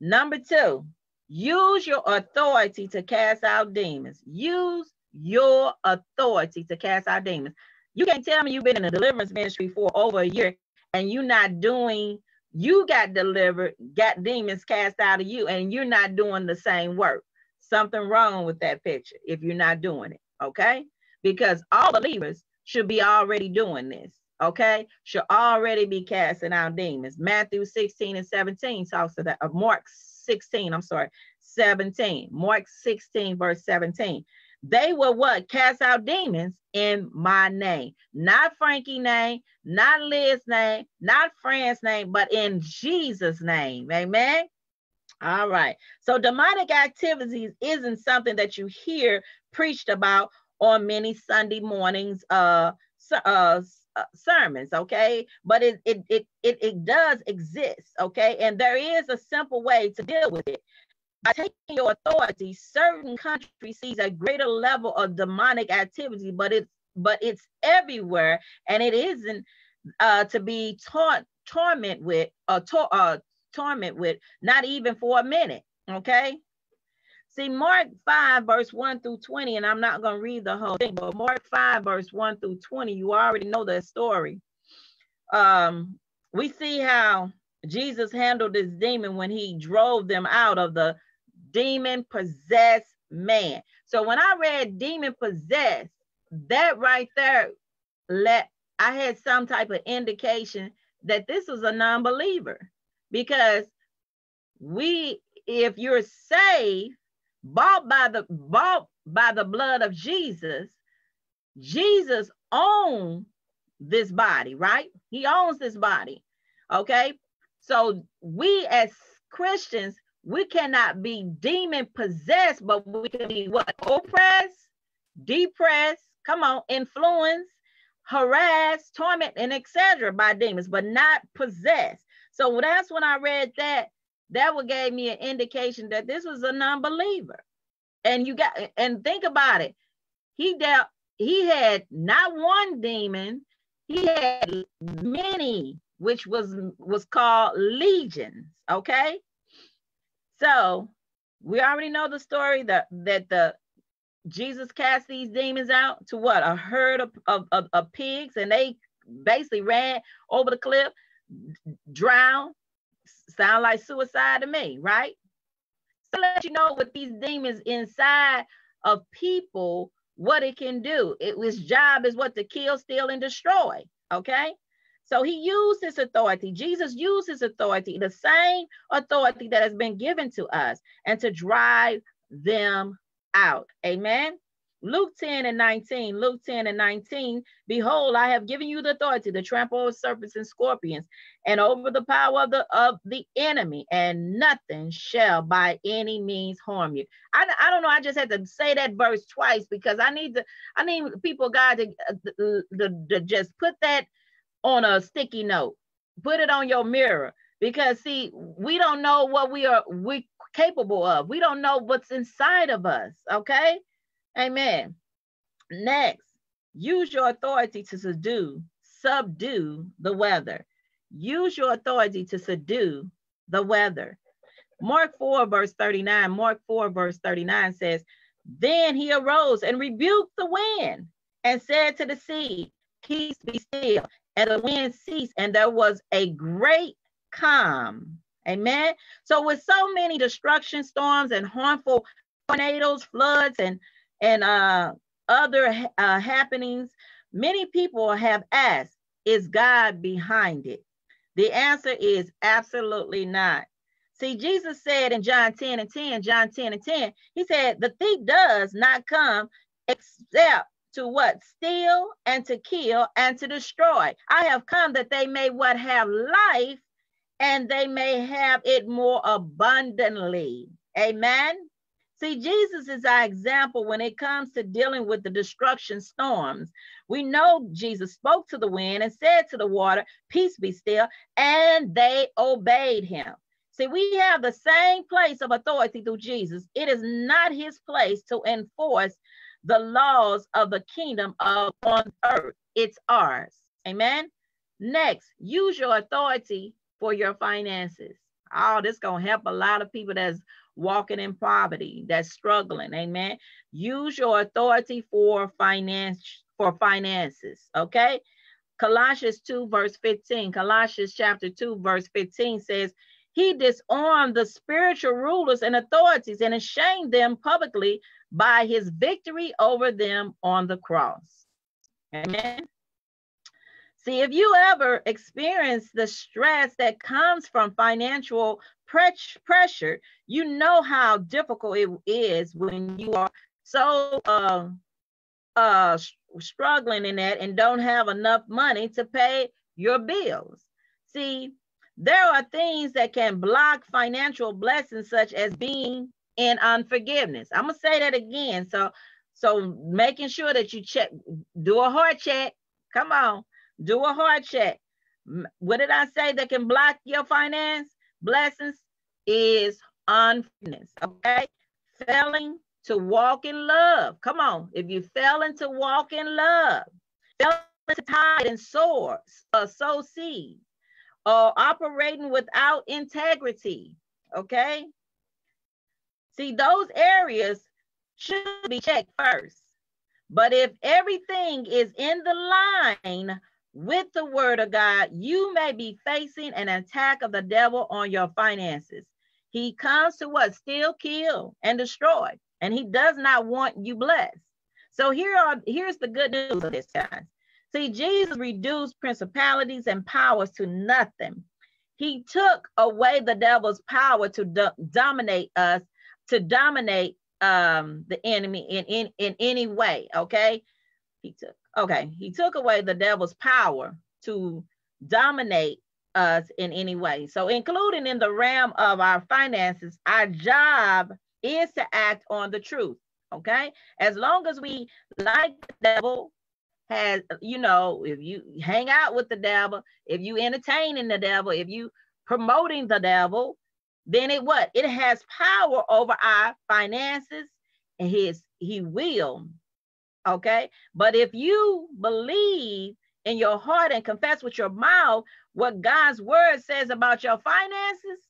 Speaker 1: Number two, use your authority to cast out demons. Use your authority to cast out demons. You can't tell me you've been in a deliverance ministry for over a year and you're not doing, you got delivered, got demons cast out of you, and you're not doing the same work. Something wrong with that picture if you're not doing it, okay? Because all believers should be already doing this okay, should already be casting out demons. Matthew 16 and 17 talks about, uh, Mark 16, I'm sorry, 17. Mark 16, verse 17. They will what? Cast out demons in my name. Not Frankie name, not Liz's name, not Fran's name, but in Jesus' name. Amen. All right. So demonic activities isn't something that you hear preached about on many Sunday mornings, uh, uh, uh, sermons, okay? But it, it it it it does exist, okay? And there is a simple way to deal with it. by taking your authority, certain countries sees a greater level of demonic activity, but it's but it's everywhere, and it isn't uh, to be taught torment with or to, uh, torment with, not even for a minute. Okay. See, Mark 5, verse 1 through 20, and I'm not going to read the whole thing, but Mark 5, verse 1 through 20, you already know that story. Um, we see how Jesus handled this demon when he drove them out of the demon possessed man. So when I read demon possessed, that right there let I had some type of indication that this was a non-believer because we if you're saved bought by the bought by the blood of Jesus Jesus owns this body right? He owns this body okay? So we as Christians we cannot be demon possessed but we can be what? Oppressed depressed come on influenced harassed torment and etc by demons but not possessed. So that's when I read that. That would gave me an indication that this was a non-believer. And you got and think about it. He dealt, he had not one demon, he had many, which was was called legions. Okay. So we already know the story that that the Jesus cast these demons out to what a herd of, of, of, of pigs, and they basically ran over the cliff drown, sound like suicide to me, right? So let you know what these demons inside of people, what it can do. It its job is what to kill, steal, and destroy. Okay. So he used his authority. Jesus used his authority, the same authority that has been given to us, and to drive them out. Amen. Luke 10 and 19, Luke 10 and 19, behold, I have given you the authority to trample over serpents and scorpions and over the power of the of the enemy, and nothing shall by any means harm you. I, I don't know. I just had to say that verse twice because I need to, I need people, God, to, uh, to, to, to just put that on a sticky note, put it on your mirror. Because see, we don't know what we are we capable of. We don't know what's inside of us. Okay. Amen. Next, use your authority to subdue, subdue the weather. Use your authority to subdue the weather. Mark 4, verse 39. Mark 4, verse 39 says, Then he arose and rebuked the wind and said to the sea, Peace be still. And the wind ceased, and there was a great calm. Amen. So, with so many destruction storms and harmful tornadoes, floods, and and uh, other uh, happenings, many people have asked, is God behind it? The answer is absolutely not. See, Jesus said in John 10 and 10, John 10 and 10, he said, the thief does not come except to what? Steal and to kill and to destroy. I have come that they may what have life and they may have it more abundantly. Amen. See, Jesus is our example when it comes to dealing with the destruction storms. We know Jesus spoke to the wind and said to the water, Peace be still, and they obeyed him. See, we have the same place of authority through Jesus. It is not his place to enforce the laws of the kingdom of on earth. It's ours. Amen. Next, use your authority for your finances. Oh, this gonna help a lot of people that's walking in poverty, that's struggling. Amen. Use your authority for finance for finances. Okay. Colossians 2, verse 15. Colossians chapter 2, verse 15 says, He disarmed the spiritual rulers and authorities and ashamed them publicly by his victory over them on the cross. Amen. See, if you ever experience the stress that comes from financial pressure, you know how difficult it is when you are so uh, uh, struggling in that and don't have enough money to pay your bills. See, there are things that can block financial blessings, such as being in unforgiveness. I'm gonna say that again. So, so making sure that you check, do a heart check. Come on, do a heart check. What did I say that can block your finance? blessings is unforgiveness. Okay, failing to walk in love. Come on, if you failing into walk in love, failing to tithe and sow, uh, sow seed, or operating without integrity. Okay, see those areas should be checked first. But if everything is in the line with the word of God, you may be facing an attack of the devil on your finances. He comes to what? Steal, kill, and destroy. And he does not want you blessed. So here are here's the good news of this, guys. See, Jesus reduced principalities and powers to nothing. He took away the devil's power to do- dominate us, to dominate um, the enemy in, in, in any way. Okay. He took, okay. He took away the devil's power to dominate us in any way. So, including in the realm of our finances, our job is to act on the truth. Okay. As long as we like the devil, has, you know, if you hang out with the devil, if you entertaining the devil, if you promoting the devil, then it what? It has power over our finances and his he will. Okay? But if you believe in your heart and confess with your mouth what God's word says about your finances,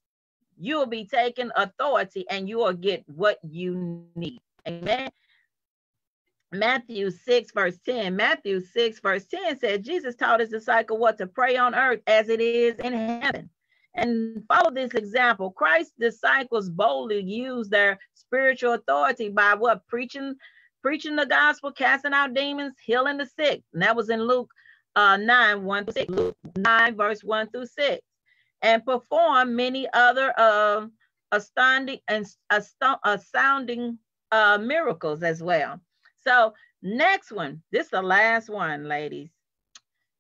Speaker 1: you will be taking authority and you will get what you need. Amen. Matthew 6, verse 10. Matthew 6, verse 10 said, Jesus taught his disciple what to pray on earth as it is in heaven and follow this example. Christ's disciples boldly used their spiritual authority by what preaching, preaching the gospel, casting out demons, healing the sick. And that was in Luke uh, 9, 1 through 6. Luke 9, verse 1 through 6. And perform many other uh, astounding and astounding uh, miracles as well. So, next one. This is the last one, ladies.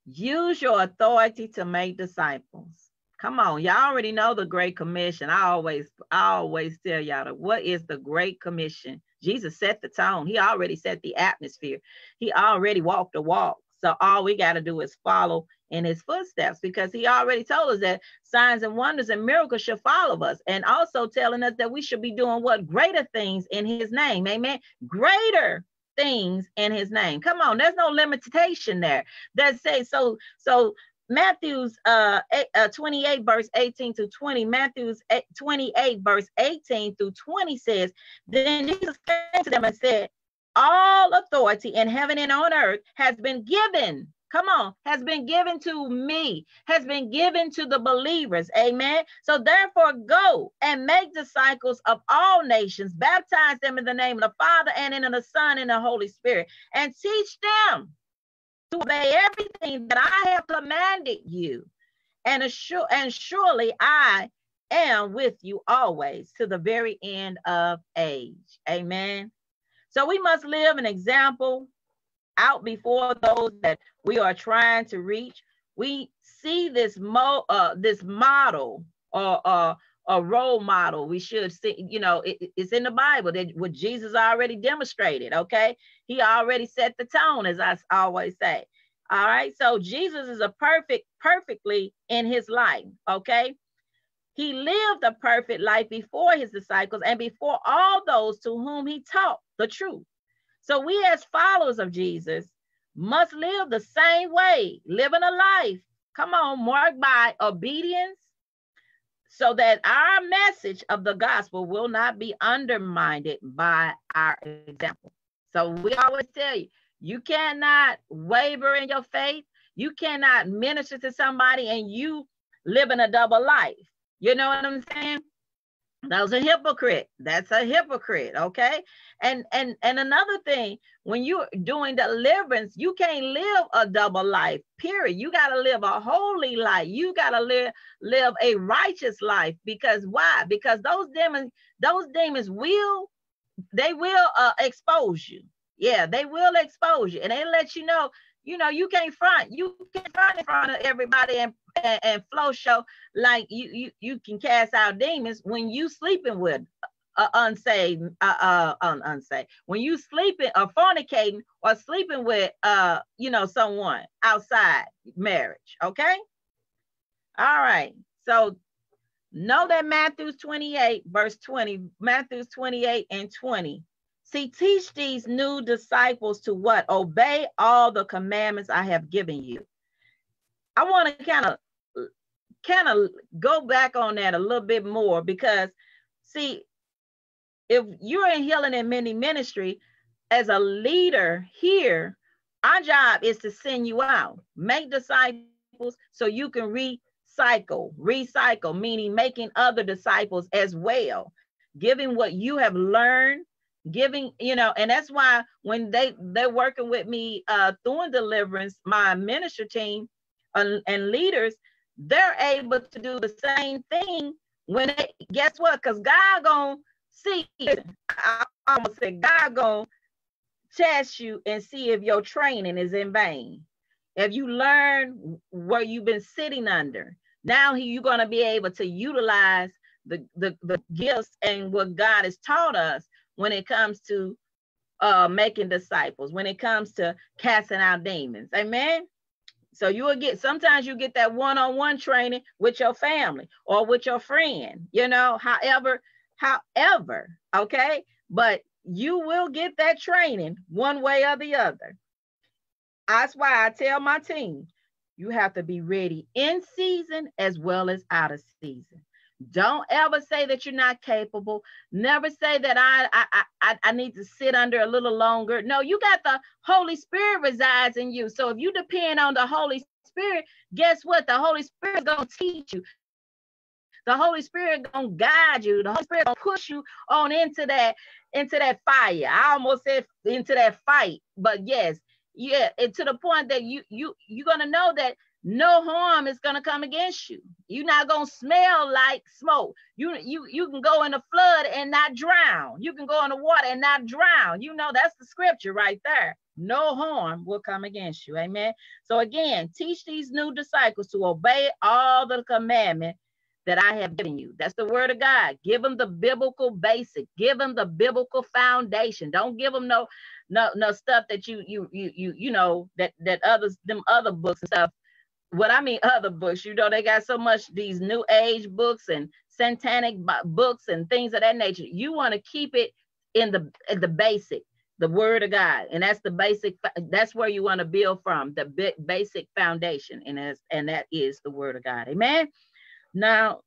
Speaker 1: Use your authority to make disciples. Come on, y'all already know the Great Commission. I always, I always tell y'all what is the Great Commission? Jesus set the tone. He already set the atmosphere. He already walked the walk. So all we got to do is follow in his footsteps because he already told us that signs and wonders and miracles should follow us. And also telling us that we should be doing what greater things in his name. Amen. Greater things in his name. Come on, there's no limitation there. That say so so Matthew's uh, uh, 28 verse 18 to 20, Matthew's 28 verse 18 through 20 says, Then Jesus came to them and said, All authority in heaven and on earth has been given. Come on, has been given to me, has been given to the believers. Amen. So therefore, go and make disciples of all nations, baptize them in the name of the Father and in the Son and the Holy Spirit, and teach them to obey everything that I have commanded you. And, assure, and surely I am with you always to the very end of age. Amen. So we must live an example out before those that we are trying to reach. We see this mo uh, this model or uh, a role model. We should see, you know, it, it's in the Bible that what Jesus already demonstrated. Okay, he already set the tone, as I always say. All right, so Jesus is a perfect, perfectly in his life. Okay, he lived a perfect life before his disciples and before all those to whom he taught the truth. So we, as followers of Jesus, must live the same way, living a life, come on, marked by obedience, so that our message of the gospel will not be undermined by our example. So we always tell you, you cannot waver in your faith. You cannot minister to somebody and you living a double life. You know what I'm saying? That's a hypocrite. That's a hypocrite. Okay. And and and another thing, when you're doing deliverance, you can't live a double life. Period. You got to live a holy life. You got to live live a righteous life. Because why? Because those demons, those demons will, they will uh, expose you. Yeah, they will expose you, and they let you know you know, you can't front. You can't front in front of everybody and, and, and flow show like you, you you can cast out demons when you sleeping with uh, unsaved, uh, uh, un, unsaved. When you sleeping or fornicating or sleeping with, uh, you know, someone outside marriage. Okay. All right. So Know that Matthew 28, verse 20, Matthew 28 and 20. See, teach these new disciples to what? Obey all the commandments I have given you. I want to kind of kind of go back on that a little bit more because see, if you're in healing and mending ministry as a leader here, our job is to send you out, make disciples so you can recycle, recycle, meaning making other disciples as well, giving what you have learned, giving, you know, and that's why when they they're working with me uh doing deliverance, my ministry team uh, and leaders, they're able to do the same thing when they guess what? Because God gonna see, I almost said God gonna test you and see if your training is in vain. If you learn where you've been sitting under, now you're going to be able to utilize the, the, the gifts and what God has taught us when it comes to uh, making disciples, when it comes to casting out demons. Amen. So you will get sometimes you get that one-on-one training with your family or with your friend, you know, however, however, okay. But you will get that training one way or the other. That's why I tell my team, you have to be ready in season as well as out of season. Don't ever say that you're not capable. Never say that I, I I I need to sit under a little longer. No, you got the Holy Spirit resides in you. So if you depend on the Holy Spirit, guess what? The Holy Spirit gonna teach you. The Holy Spirit gonna guide you. The Holy Spirit gonna push you on into that into that fire. I almost said into that fight, but yes, yeah, and to the point that you you you're gonna know that no harm is gonna come against you. You're not gonna smell like smoke. You you you can go in the flood and not drown. You can go in the water and not drown. You know that's the scripture right there. No harm will come against you. Amen. So again, teach these new disciples to obey all the commandment that I have given you. That's the word of God. Give them the biblical basic. Give them the biblical foundation. Don't give them no no no stuff that you you you you you know that that others them other books and stuff. What I mean other books, you know, they got so much these new age books and satanic books and things of that nature. You want to keep it in the in the basic, the word of God, and that's the basic. That's where you want to build from the basic foundation, and as and that is the word of God. Amen. Now,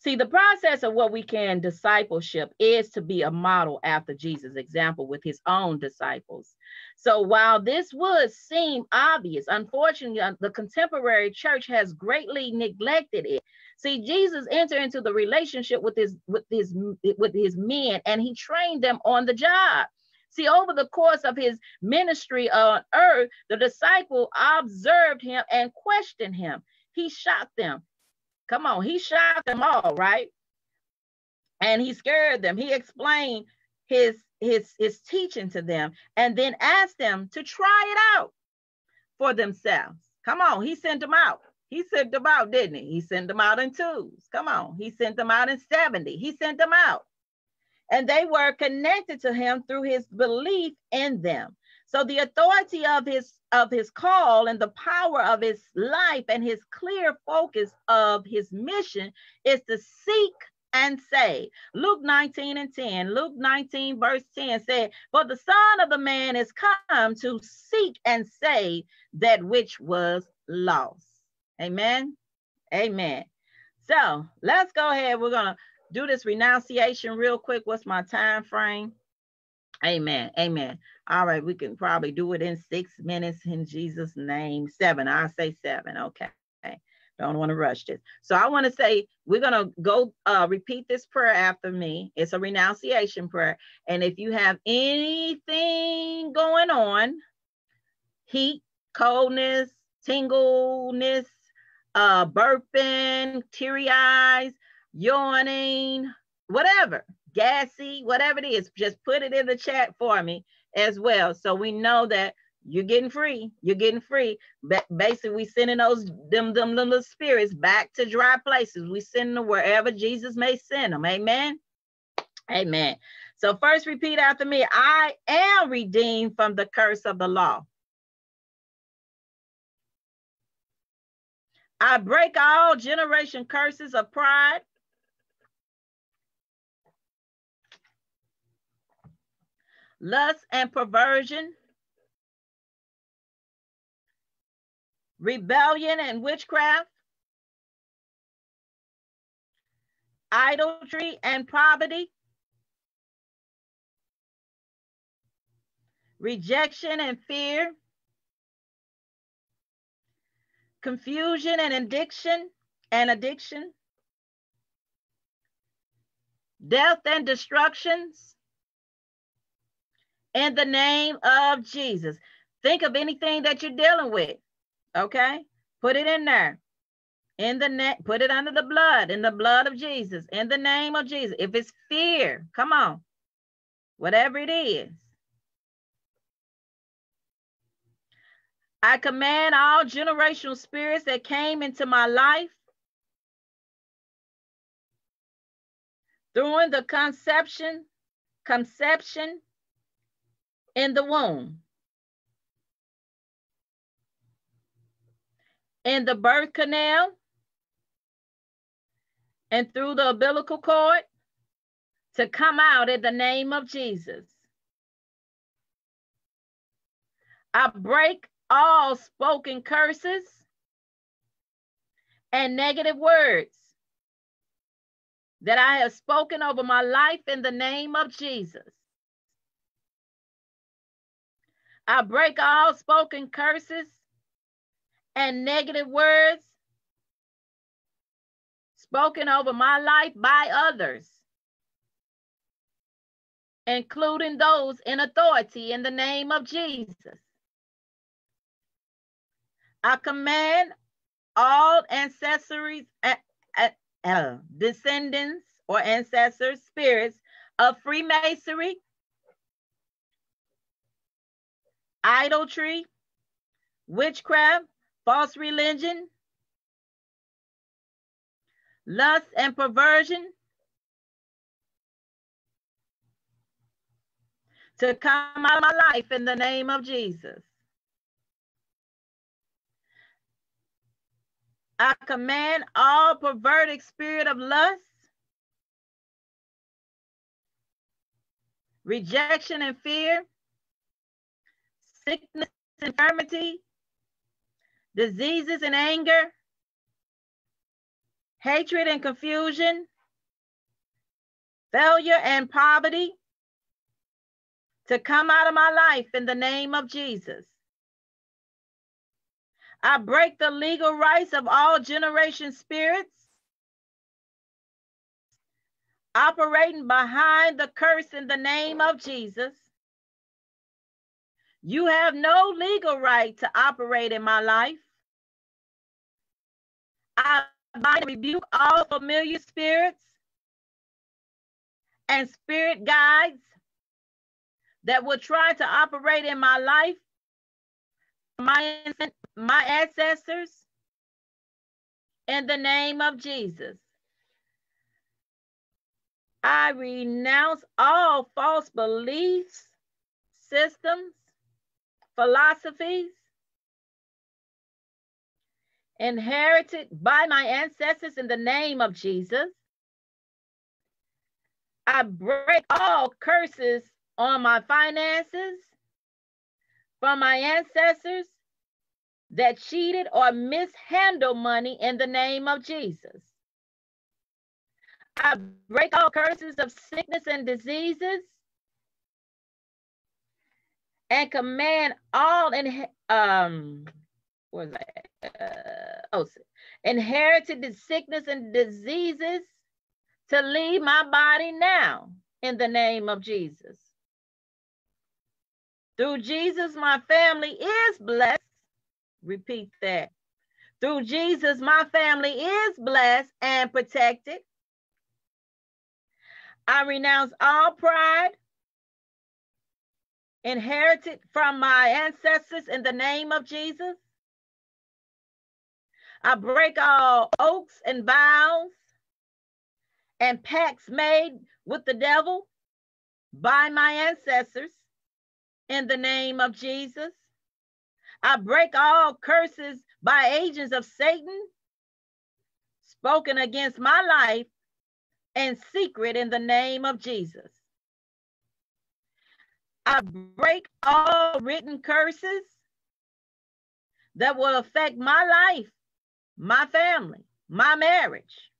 Speaker 1: see, the process of what we can discipleship is to be a model after Jesus' example with his own disciples. So while this would seem obvious, unfortunately, uh, the contemporary church has greatly neglected it. See, Jesus entered into the relationship with his with his with his men, and he trained them on the job. See, over the course of his ministry on earth, the disciple observed him and questioned him. He shocked them. Come on, he shocked them all, right? And he scared them. He explained his his his teaching to them and then asked them to try it out for themselves. Come on, he sent them out. He sent them out, didn't he? He sent them out in twos. Come on, he sent them out in 70. He sent them out. And they were connected to him through his belief in them. So the authority of his of his call and the power of his life and his clear focus of his mission is to seek and save. Luke 19 and 10, Luke 19, verse 10 said, For the Son of the Man is come to seek and save that which was lost. Amen. Amen. So let's go ahead. We're going to do this renunciation real quick. What's my time frame? Amen. Amen. All right, we can probably do it in six minutes in Jesus' name. Seven. I say seven. Okay. Don't want to rush this. So I want to say we're gonna go uh, repeat this prayer after me. It's a renunciation prayer. And if you have anything going on, heat, coldness, tingleness, uh, burping, teary eyes, yawning, whatever, gassy, whatever it is, just put it in the chat for me as well. So we know that you're getting free. You're getting free. But basically, we sending those them them little spirits back to dry places. We send them wherever Jesus may send them. Amen. Amen. So first repeat after me. I am redeemed from the curse of the law. I break all generation curses of pride, lust and perversion, rebellion and witchcraft, idolatry and poverty, rejection and fear, confusion and addiction and addiction, death and destructions in the name of Jesus. Think of anything that you're dealing with. Okay? Put it in there. In the net, put it under the blood, in the blood of Jesus, in the name of Jesus. If it's fear, come on. Whatever it is. I command all generational spirits that came into my life during the conception, conception in the womb, in the birth canal, and through the umbilical cord to come out in the name of Jesus. I break all spoken curses and negative words that I have spoken over my life in the name of Jesus. I break all spoken curses and negative words spoken over my life by others, including those in authority in the name of Jesus. I command all ancestries, uh, uh, descendants or ancestors, spirits of Freemasonry, idolatry, witchcraft, false religion, lust and perversion to come out of my life in the name of Jesus. I command all perverted spirit of lust, rejection and fear, sickness, infirmity, diseases and anger, hatred and confusion, failure and poverty to come out of my life in the name of Jesus. I break the legal rights of all generation spirits operating behind the curse in the name of Jesus. You have no legal right to operate in my life. I bind and rebuke all familiar spirits and spirit guides that will try to operate in my life, my, my ancestors, in the name of Jesus. I renounce all false beliefs, systems, philosophies inherited by my ancestors in the name of Jesus. I break all curses on my finances from my ancestors that cheated or mishandled money in the name of Jesus. I break all curses of sickness and diseases and command all in um was that? Uh, oh, inherited the sickness and diseases to leave my body now in the name of Jesus. Through Jesus, my family is blessed. Repeat that. Through Jesus, my family is blessed and protected. I renounce all pride inherited from my ancestors in the name of Jesus. I break all oaks and vows and pacts made with the devil by my ancestors in the name of Jesus. I break all curses by agents of Satan spoken against my life and secret in the name of Jesus. I break all written curses that will affect my life, my family, my marriage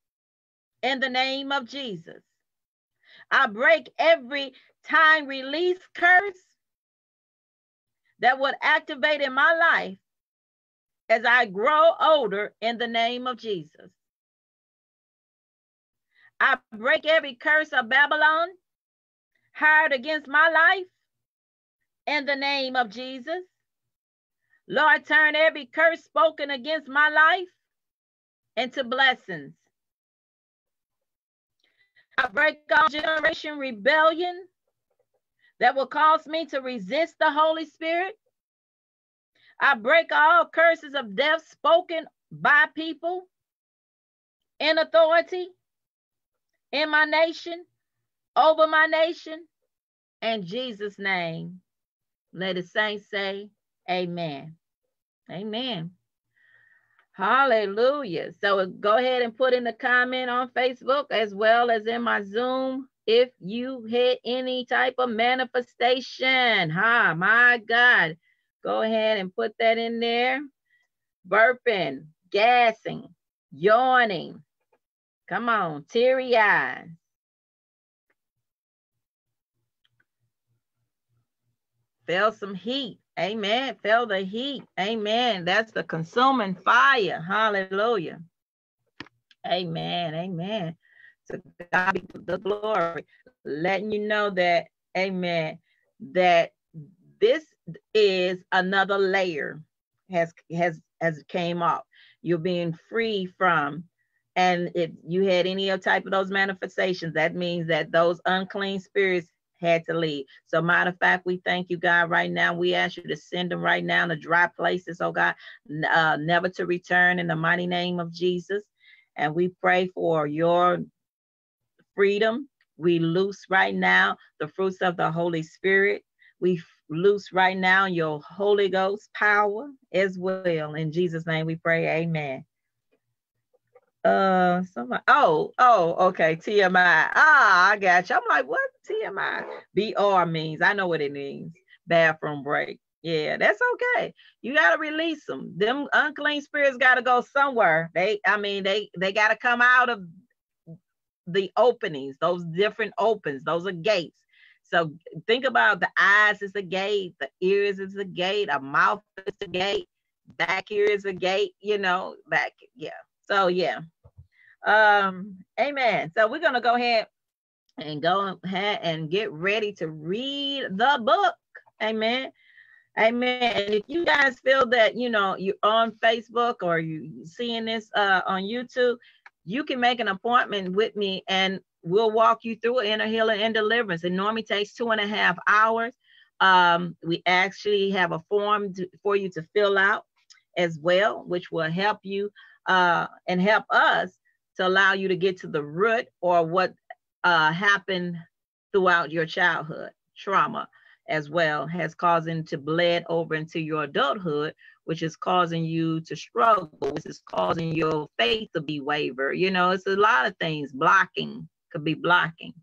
Speaker 1: in the name of Jesus. I break every time release curse that would activate in my life as I grow older in the name of Jesus. I break every curse of Balaam hired against my life in the name of Jesus. Lord, turn every curse spoken against my life into blessings. I break all generation rebellion that will cause me to resist the Holy Spirit. I break all curses of death spoken by people in authority in my nation, over my nation. In Jesus' name, let the saints say, Amen. Amen. Hallelujah. So uh, go ahead and put in the comment on Facebook as well as in my Zoom if you hit any type of manifestation. Ha, my God. Go ahead and put that in there. Burping, gassing, yawning. Come on, teary eyes. Feel some heat. Amen. Feel the heat. Amen. That's the consuming fire. Hallelujah. Amen. Amen. To God be the glory. Letting you know that, amen, that this is another layer has has has came off. You're being free from and if you had any type of those manifestations, that means that those unclean spirits had to leave. So, matter of fact, we thank you, God, right now. We ask you to send them right now to dry places, oh God, uh, never to return in the mighty name of Jesus. And we pray for your freedom. We loose right now the fruits of the Holy Spirit. We loose right now your Holy Ghost power as well. In Jesus' name we pray. Amen. Uh, somebody. Oh, oh, okay. TMI. Ah, I got you. I'm like, what TMI? BR means. I know what it means. Bathroom break. Yeah, that's okay. You gotta release them. Them unclean spirits gotta go somewhere. They, I mean, they they gotta come out of the openings. Those different opens. Those are gates. So think about the eyes is a gate, the ears is a gate, a mouth is a gate, back here is a gate. You know, back. Yeah. So yeah. Um, amen. So we're gonna go ahead and go ahead and get ready to read the book. Amen. Amen. And if you guys feel that you know you're on Facebook or you seeing this uh, on YouTube, you can make an appointment with me and we'll walk you through inner healing and deliverance. It normally takes two and a half hours. Um, we actually have a form to, for you to fill out as well, which will help you uh, and help us to allow you to get to the root or what uh, happened throughout your childhood. Trauma as well has causing to bled over into your adulthood which is causing you to struggle which is causing your faith to be waver you know it's a lot of things. Blocking could be blocking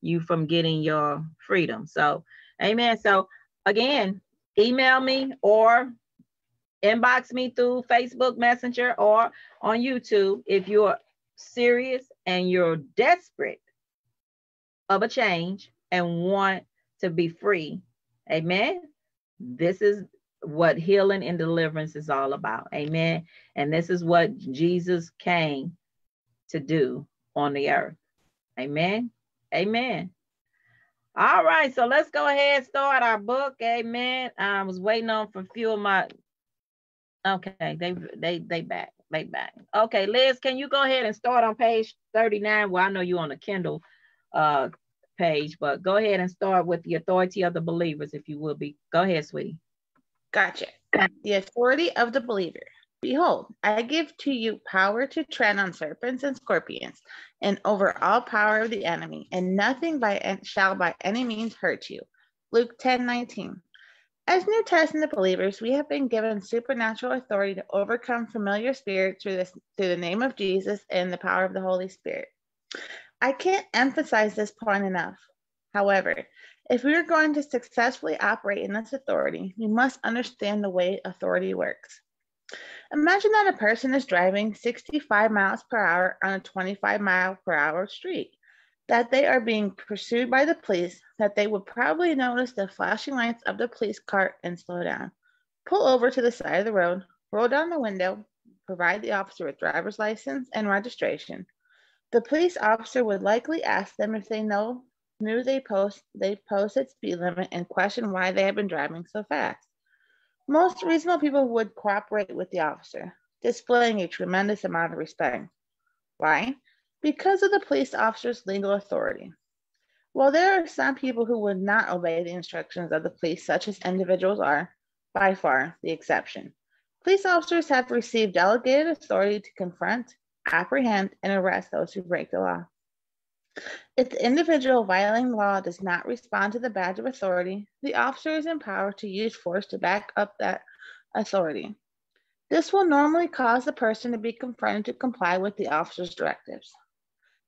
Speaker 1: you from getting your freedom. So amen. So again email me or inbox me through Facebook Messenger or on YouTube if you're serious and you're desperate of a change and want to be free. Amen. This is what healing and deliverance is all about. Amen. And this is what Jesus came to do on the earth. Amen. Amen. All right, so let's go ahead and start our book. Amen. I was waiting on for a few of my Okay, they they they back. They back. Okay, Liz, can you go ahead and start on page 39? Well, I know you're on the Kindle uh page, but go ahead and start with the authority of the believers, if you will be. Go ahead, sweetie.
Speaker 2: Gotcha. The authority of the believer. Behold, I give to you power to tread on serpents and scorpions, and over all power of the enemy, and nothing by shall by any means hurt you. Luke 10 19. As New Testament believers, we have been given supernatural authority to overcome familiar spirits through, this, through the name of Jesus and the power of the Holy Spirit. I can't emphasize this point enough. However, if we are going to successfully operate in this authority, we must understand the way authority works. Imagine that a person is driving 65 miles per hour on a 25 mile per hour street, that they are being pursued by the police, that they would probably notice the flashing lights of the police car and slow down, pull over to the side of the road, roll down the window, provide the officer with driver's license and registration. The police officer would likely ask them if they know knew they post they posted speed limit and question why they had been driving so fast. Most reasonable people would cooperate with the officer, displaying a tremendous amount of respect. Why? Because of the police officer's legal authority. While there are some people who would not obey the instructions of the police, such as individuals are, by far the exception. Police officers have received delegated authority to confront, apprehend, and arrest those who break the law. If the individual violating law does not respond to the badge of authority, the officer is empowered to use force to back up that authority. This will normally cause the person to be confronted to comply with the officer's directives.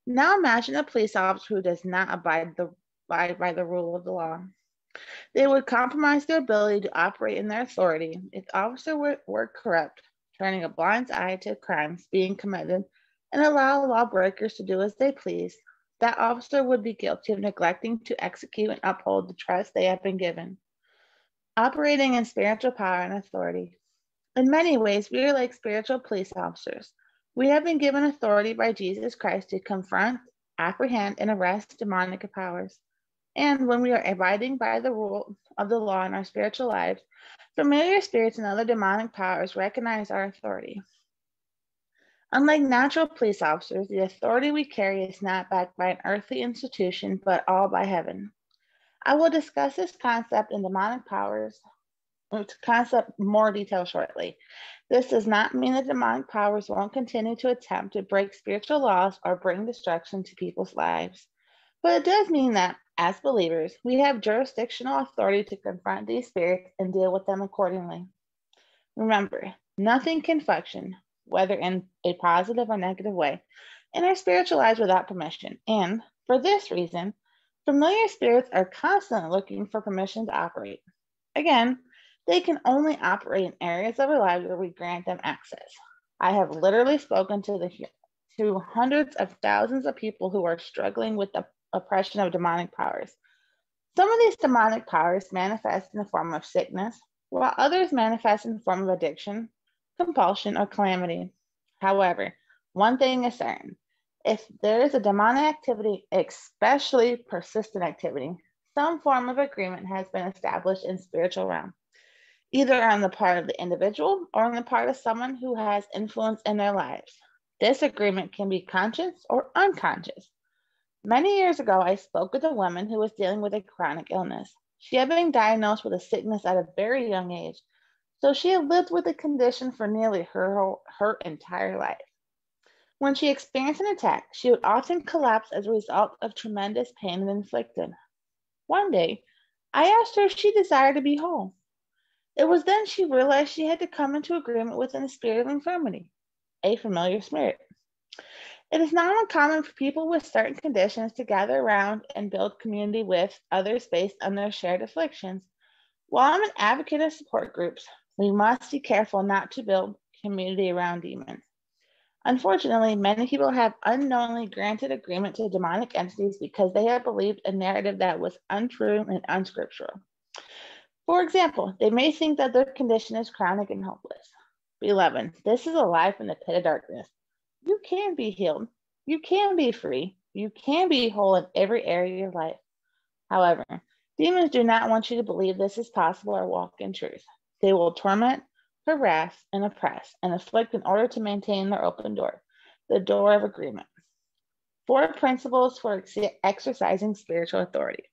Speaker 2: Now imagine a police officer who does not abide, the, abide by the rule of the law. They would compromise their ability to operate in their authority if the officer were, were corrupt, turning a blind eye to crimes being committed and allow lawbreakers to do as they please that officer would be guilty of neglecting to execute and uphold the trust they have been given. Operating in spiritual power and authority. In many ways, we are like spiritual police officers. We have been given authority by Jesus Christ to confront, apprehend, and arrest demonic powers. And when we are abiding by the rule of the law in our spiritual lives, familiar spirits and other demonic powers recognize our authority. Unlike natural police officers, the authority we carry is not backed by an earthly institution, but all by heaven. I will discuss this concept in demonic powers concept more detail shortly. This does not mean that demonic powers won't continue to attempt to break spiritual laws or bring destruction to people's lives. But it does mean that, as believers, we have jurisdictional authority to confront these spirits and deal with them accordingly. Remember, nothing can function, whether in a positive or negative way, in our spiritual lives without permission. And for this reason, familiar spirits are constantly looking for permission to operate. Again, they can only operate in areas of our lives where we grant them access. I have literally spoken to the to hundreds of thousands of people who are struggling with the oppression of demonic powers. Some of these demonic powers manifest in the form of sickness, while others manifest in the form of addiction, compulsion, or calamity. However, one thing is certain if there is a demonic activity, especially persistent activity, some form of agreement has been established in spiritual realm, either on the part of the individual or on the part of someone who has influence in their lives. This agreement can be conscious or unconscious. Many years ago, I spoke with a woman who was dealing with a chronic illness. She had been diagnosed with a sickness at a very young age so she had lived with the condition for nearly her, her entire life. When she experienced an attack, she would often collapse as a result of tremendous pain inflicted. One day, I asked her if she desired to be whole. It was then she realized she had to come into agreement with the spirit of infirmity, a familiar spirit. It is not uncommon for people with certain conditions to gather around and build community with others based on their shared afflictions. While I'm an advocate of support groups, we must be careful not to build community around demons. Unfortunately, many people have unknowingly granted agreement to demonic entities because they have believed a narrative that was untrue and unscriptural. For example, they may think that their condition is chronic and hopeless. Beloved, this is a lie from the pit of darkness. You can be healed. You can be free. You can be whole in every area of your life. However, demons do not want you to believe this is possible or walk in truth. They will torment, harass, and oppress and afflict in order to maintain their open door, the door of agreement. Four principles for ex- exercising spiritual authority.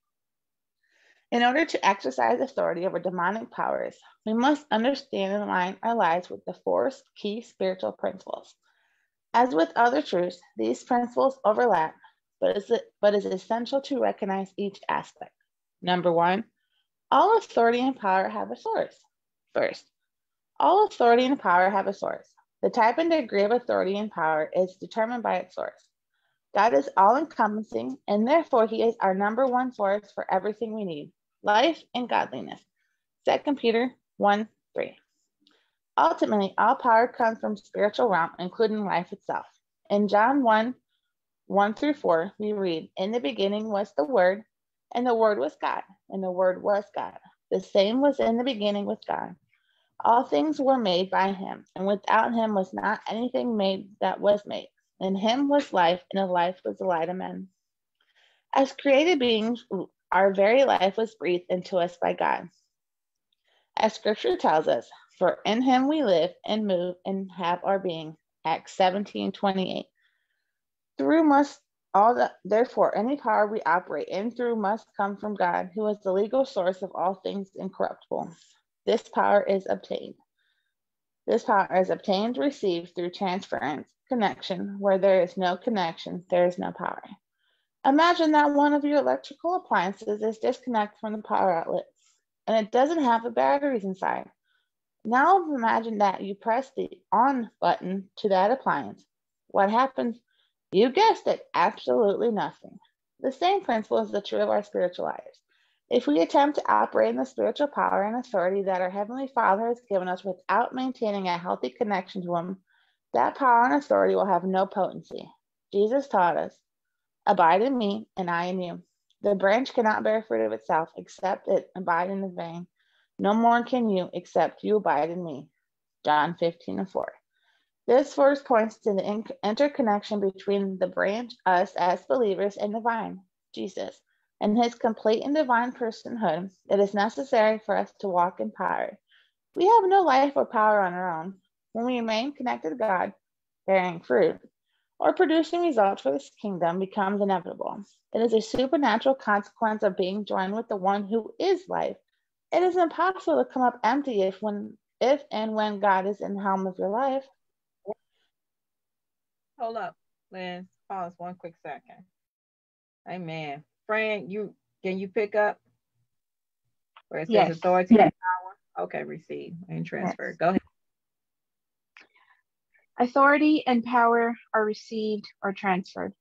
Speaker 2: In order to exercise authority over demonic powers, we must understand and align our lives with the four key spiritual principles. As with other truths, these principles overlap, but is, it, but is essential to recognize each aspect. Number one, all authority and power have a source. First, all authority and power have a source. The type and degree of authority and power is determined by its source. God is all encompassing, and therefore He is our number one source for everything we need life and godliness. 2 Peter 1 3. Ultimately, all power comes from spiritual realm, including life itself. In John 1 1 through 4, we read, In the beginning was the Word, and the Word was God, and the Word was God. The same was in the beginning with God. All things were made by him, and without him was not anything made that was made. In him was life, and the life was the light of men. As created beings, our very life was breathed into us by God. As scripture tells us, for in him we live and move and have our being. Acts 17 28. Through must all the, therefore any power we operate in through must come from God, who is the legal source of all things incorruptible. This power is obtained. This power is obtained, received through transference, connection. Where there is no connection, there is no power. Imagine that one of your electrical appliances is disconnected from the power outlets and it doesn't have the batteries inside. Now imagine that you press the on button to that appliance. What happens? You guessed it, absolutely nothing. The same principle is the true of our spiritual lives. If we attempt to operate in the spiritual power and authority that our Heavenly Father has given us without maintaining a healthy connection to Him, that power and authority will have no potency. Jesus taught us, Abide in me, and I in you. The branch cannot bear fruit of itself except it abide in the vine. No more can you except you abide in me. John 15 and 4. This verse points to the interconnection between the branch, us as believers, and the vine, Jesus and his complete and divine personhood, it is necessary for us to walk in power. We have no life or power on our own. When we remain connected to God, bearing fruit, or producing results for this kingdom becomes inevitable. It is a supernatural consequence of being joined with the one who is life. It is impossible to come up empty if when if and when God is in the helm of your life.
Speaker 1: Hold up, Liz. Pause one quick second. Amen. Fran, you can you pick up where it says yes. authority yes. and power? Okay, receive and transfer. Yes. Go ahead.
Speaker 3: Authority and power are received or transferred.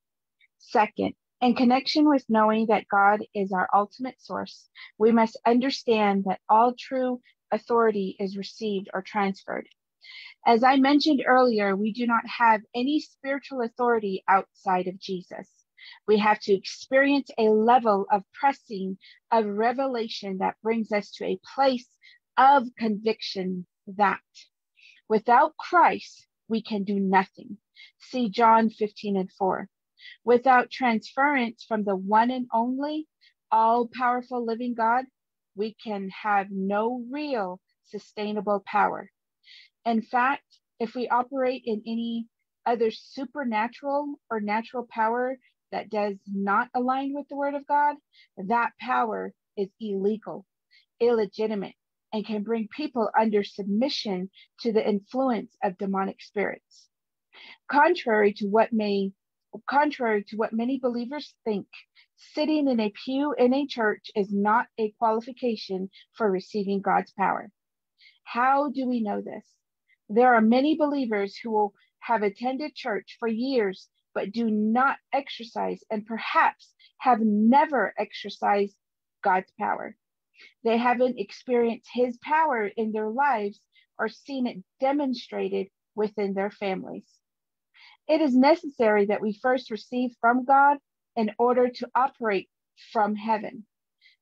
Speaker 3: Second, in connection with knowing that God is our ultimate source, we must understand that all true authority is received or transferred. As I mentioned earlier, we do not have any spiritual authority outside of Jesus. We have to experience a level of pressing of revelation that brings us to a place of conviction that without Christ, we can do nothing. See John 15 and 4. Without transference from the one and only, all powerful living God, we can have no real sustainable power. In fact, if we operate in any other supernatural or natural power that does not align with the word of God, that power is illegal, illegitimate, and can bring people under submission to the influence of demonic spirits. Contrary to what may contrary to what many believers think, sitting in a pew in a church is not a qualification for receiving God's power. How do we know this? There are many believers who will have attended church for years but do not exercise and perhaps have never exercised God's power. They haven't experienced His power in their lives or seen it demonstrated within their families. It is necessary that we first receive from God in order to operate from heaven.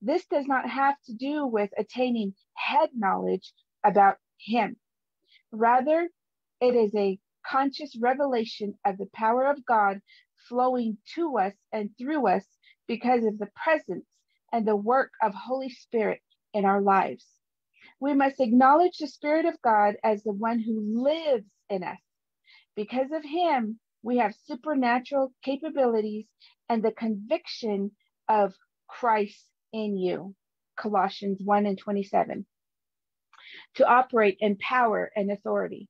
Speaker 3: This does not have to do with attaining head knowledge about Him. Rather, it is a conscious revelation of the power of God flowing to us and through us because of the presence and the work of Holy Spirit in our lives. We must acknowledge the Spirit of God as the one who lives in us. Because of him, we have supernatural capabilities and the conviction of Christ in you. Colossians 1 and 27. To operate in power and authority.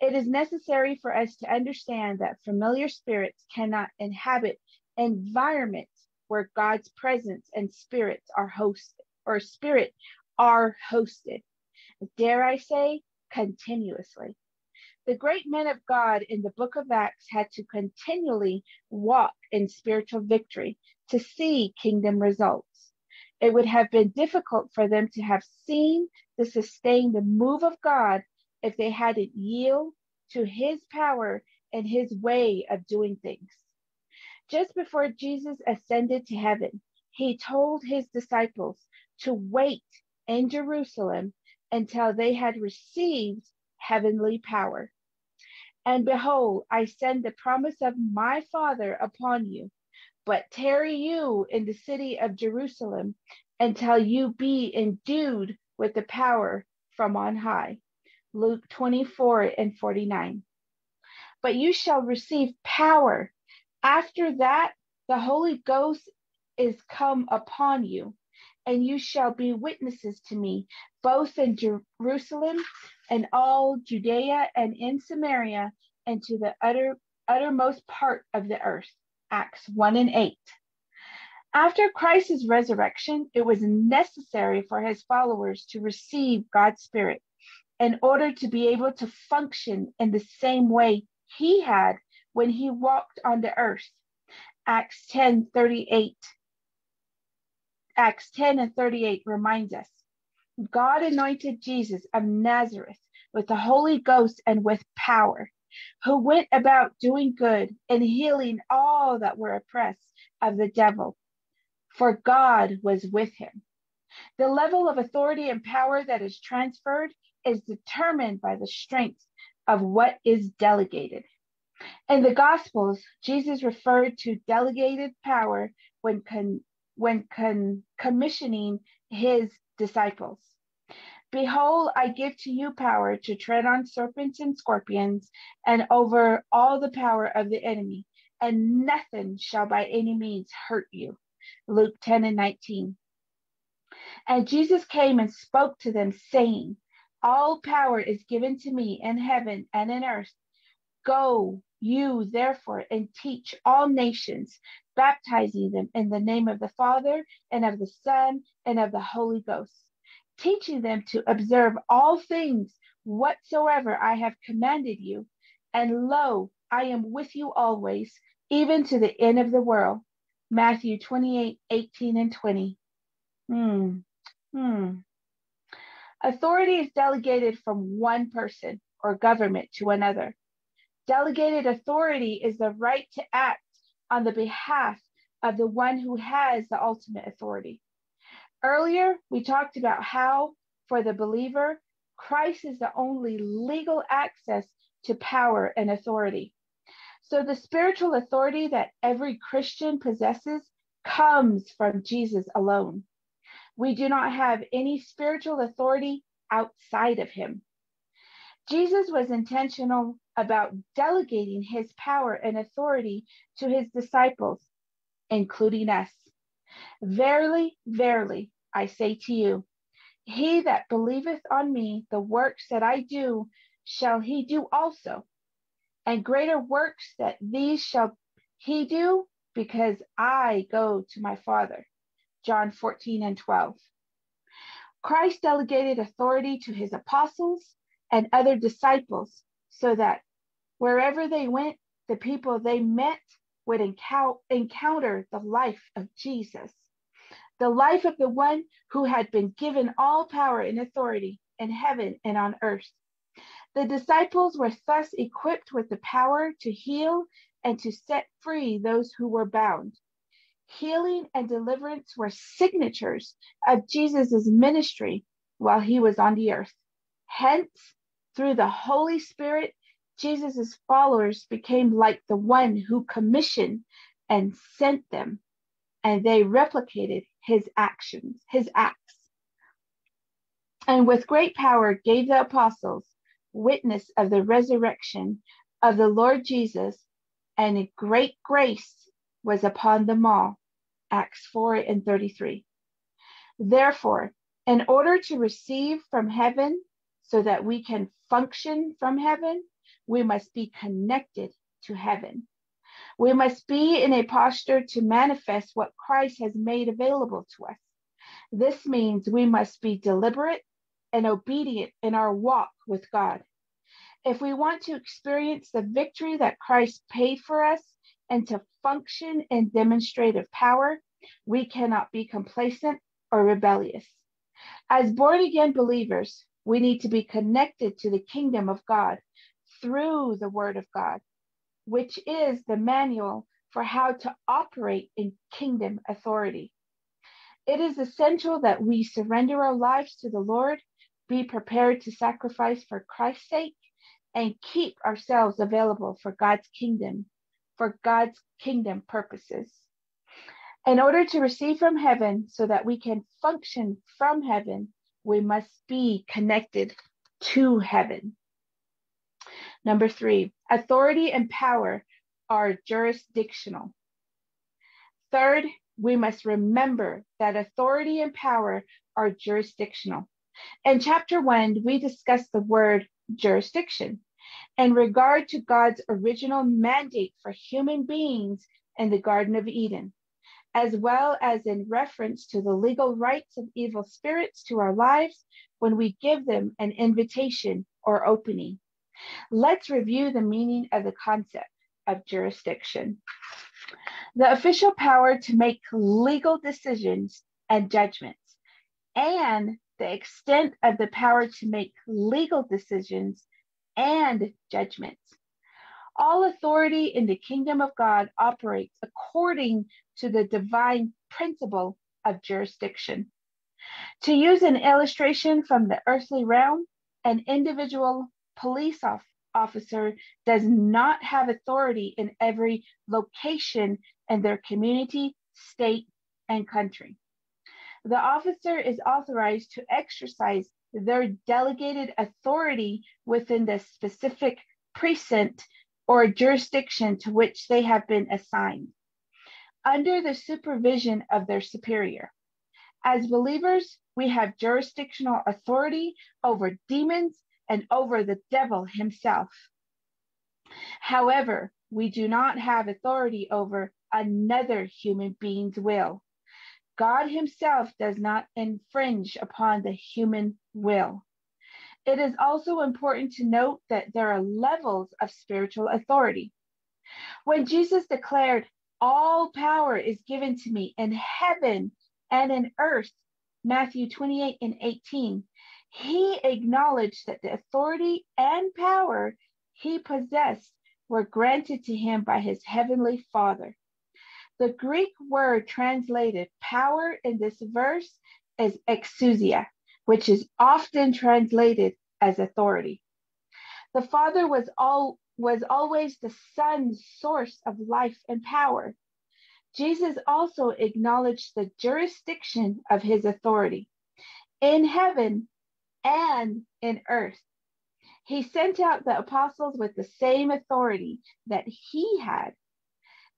Speaker 3: It is necessary for us to understand that familiar spirits cannot inhabit environments where God's presence and spirits are hosted or spirit are hosted. Dare I say, continuously. The great men of God in the book of Acts had to continually walk in spiritual victory to see kingdom results. It would have been difficult for them to have seen to sustain the move of God if they hadn't yield to his power and his way of doing things. Just before Jesus ascended to heaven, he told his disciples to wait in Jerusalem until they had received heavenly power. And behold, I send the promise of my Father upon you, but tarry you in the city of Jerusalem until you be endued with the power from on high. Luke 24 and 49. But you shall receive power. After that, the Holy Ghost is come upon you, and you shall be witnesses to me, both in Jerusalem and all Judea and in Samaria and to the utter, uttermost part of the earth. Acts 1 and 8. After Christ's resurrection, it was necessary for his followers to receive God's Spirit in order to be able to function in the same way he had when he walked on the earth. Acts 10 38 Acts 10 and 38 reminds us God anointed Jesus of Nazareth with the Holy Ghost and with power, who went about doing good and healing all that were oppressed of the devil, for God was with him. The level of authority and power that is transferred is determined by the strength of what is delegated. In the Gospels, Jesus referred to delegated power when con- when con- commissioning his disciples. Behold, I give to you power to tread on serpents and scorpions and over all the power of the enemy, and nothing shall by any means hurt you. Luke 10 and 19. And Jesus came and spoke to them, saying, All power is given to me in heaven and in earth. Go you, therefore, and teach all nations, baptizing them in the name of the Father and of the Son and of the Holy Ghost, teaching them to observe all things whatsoever I have commanded you. And lo, I am with you always, even to the end of the world. Matthew 28 18 and 20. Hmm. Hmm. Authority is delegated from one person or government to another. Delegated authority is the right to act on the behalf of the one who has the ultimate authority. Earlier, we talked about how, for the believer, Christ is the only legal access to power and authority. So the spiritual authority that every Christian possesses comes from Jesus alone. We do not have any spiritual authority outside of him. Jesus was intentional about delegating his power and authority to his disciples, including us. Verily, verily, I say to you, he that believeth on me, the works that I do, shall he do also. And greater works that these shall he do, because I go to my Father. John 14 and 12. Christ delegated authority to his apostles and other disciples so that Wherever they went, the people they met would encounter the life of Jesus, the life of the one who had been given all power and authority in heaven and on earth. The disciples were thus equipped with the power to heal and to set free those who were bound. Healing and deliverance were signatures of Jesus' ministry while he was on the earth. Hence, through the Holy Spirit, Jesus' followers became like the one who commissioned and sent them, and they replicated his actions, his acts. And with great power gave the apostles witness of the resurrection of the Lord Jesus, and a great grace was upon them all. Acts 4 and 33. Therefore, in order to receive from heaven so that we can function from heaven, we must be connected to heaven. We must be in a posture to manifest what Christ has made available to us. This means we must be deliberate and obedient in our walk with God. If we want to experience the victory that Christ paid for us and to function in demonstrative power, we cannot be complacent or rebellious. As born again believers, we need to be connected to the kingdom of God through the Word of God, which is the manual for how to operate in kingdom authority. It is essential that we surrender our lives to the Lord, be prepared to sacrifice for Christ's sake, and keep ourselves available for God's kingdom, for God's kingdom purposes. In order to receive from heaven so that we can function from heaven, we must be connected to heaven. Number three, authority and power are jurisdictional. Third, we must remember that authority and power are jurisdictional. In chapter one, we discussed the word jurisdiction in regard to God's original mandate for human beings in the Garden of Eden, as well as in reference to the legal rights of evil spirits to our lives when we give them an invitation or opening. Let's review the meaning of the concept of jurisdiction. The official power to make legal decisions and judgments, and the extent of the power to make legal decisions and judgments. All authority in the kingdom of God operates according to the divine principle of jurisdiction. To use an illustration from the earthly realm, an individual police officer does not have authority in every location in their community, state, and country. The officer is authorized to exercise their delegated authority within the specific precinct or jurisdiction to which they have been assigned, under the supervision of their superior. As believers, we have jurisdictional authority over demons and over the devil himself. However, we do not have authority over another human being's will. God himself does not infringe upon the human will. It is also important to note that there are levels of spiritual authority. When Jesus declared, All power is given to me in heaven and in earth, Matthew 28 and 18, he acknowledged that the authority and power he possessed were granted to him by his heavenly Father. The Greek word translated power in this verse is exousia, which is often translated as authority. The Father was all was always the Son's source of life and power. Jesus also acknowledged the jurisdiction of his authority. In heaven, and in earth. He sent out the apostles with the same authority that he had.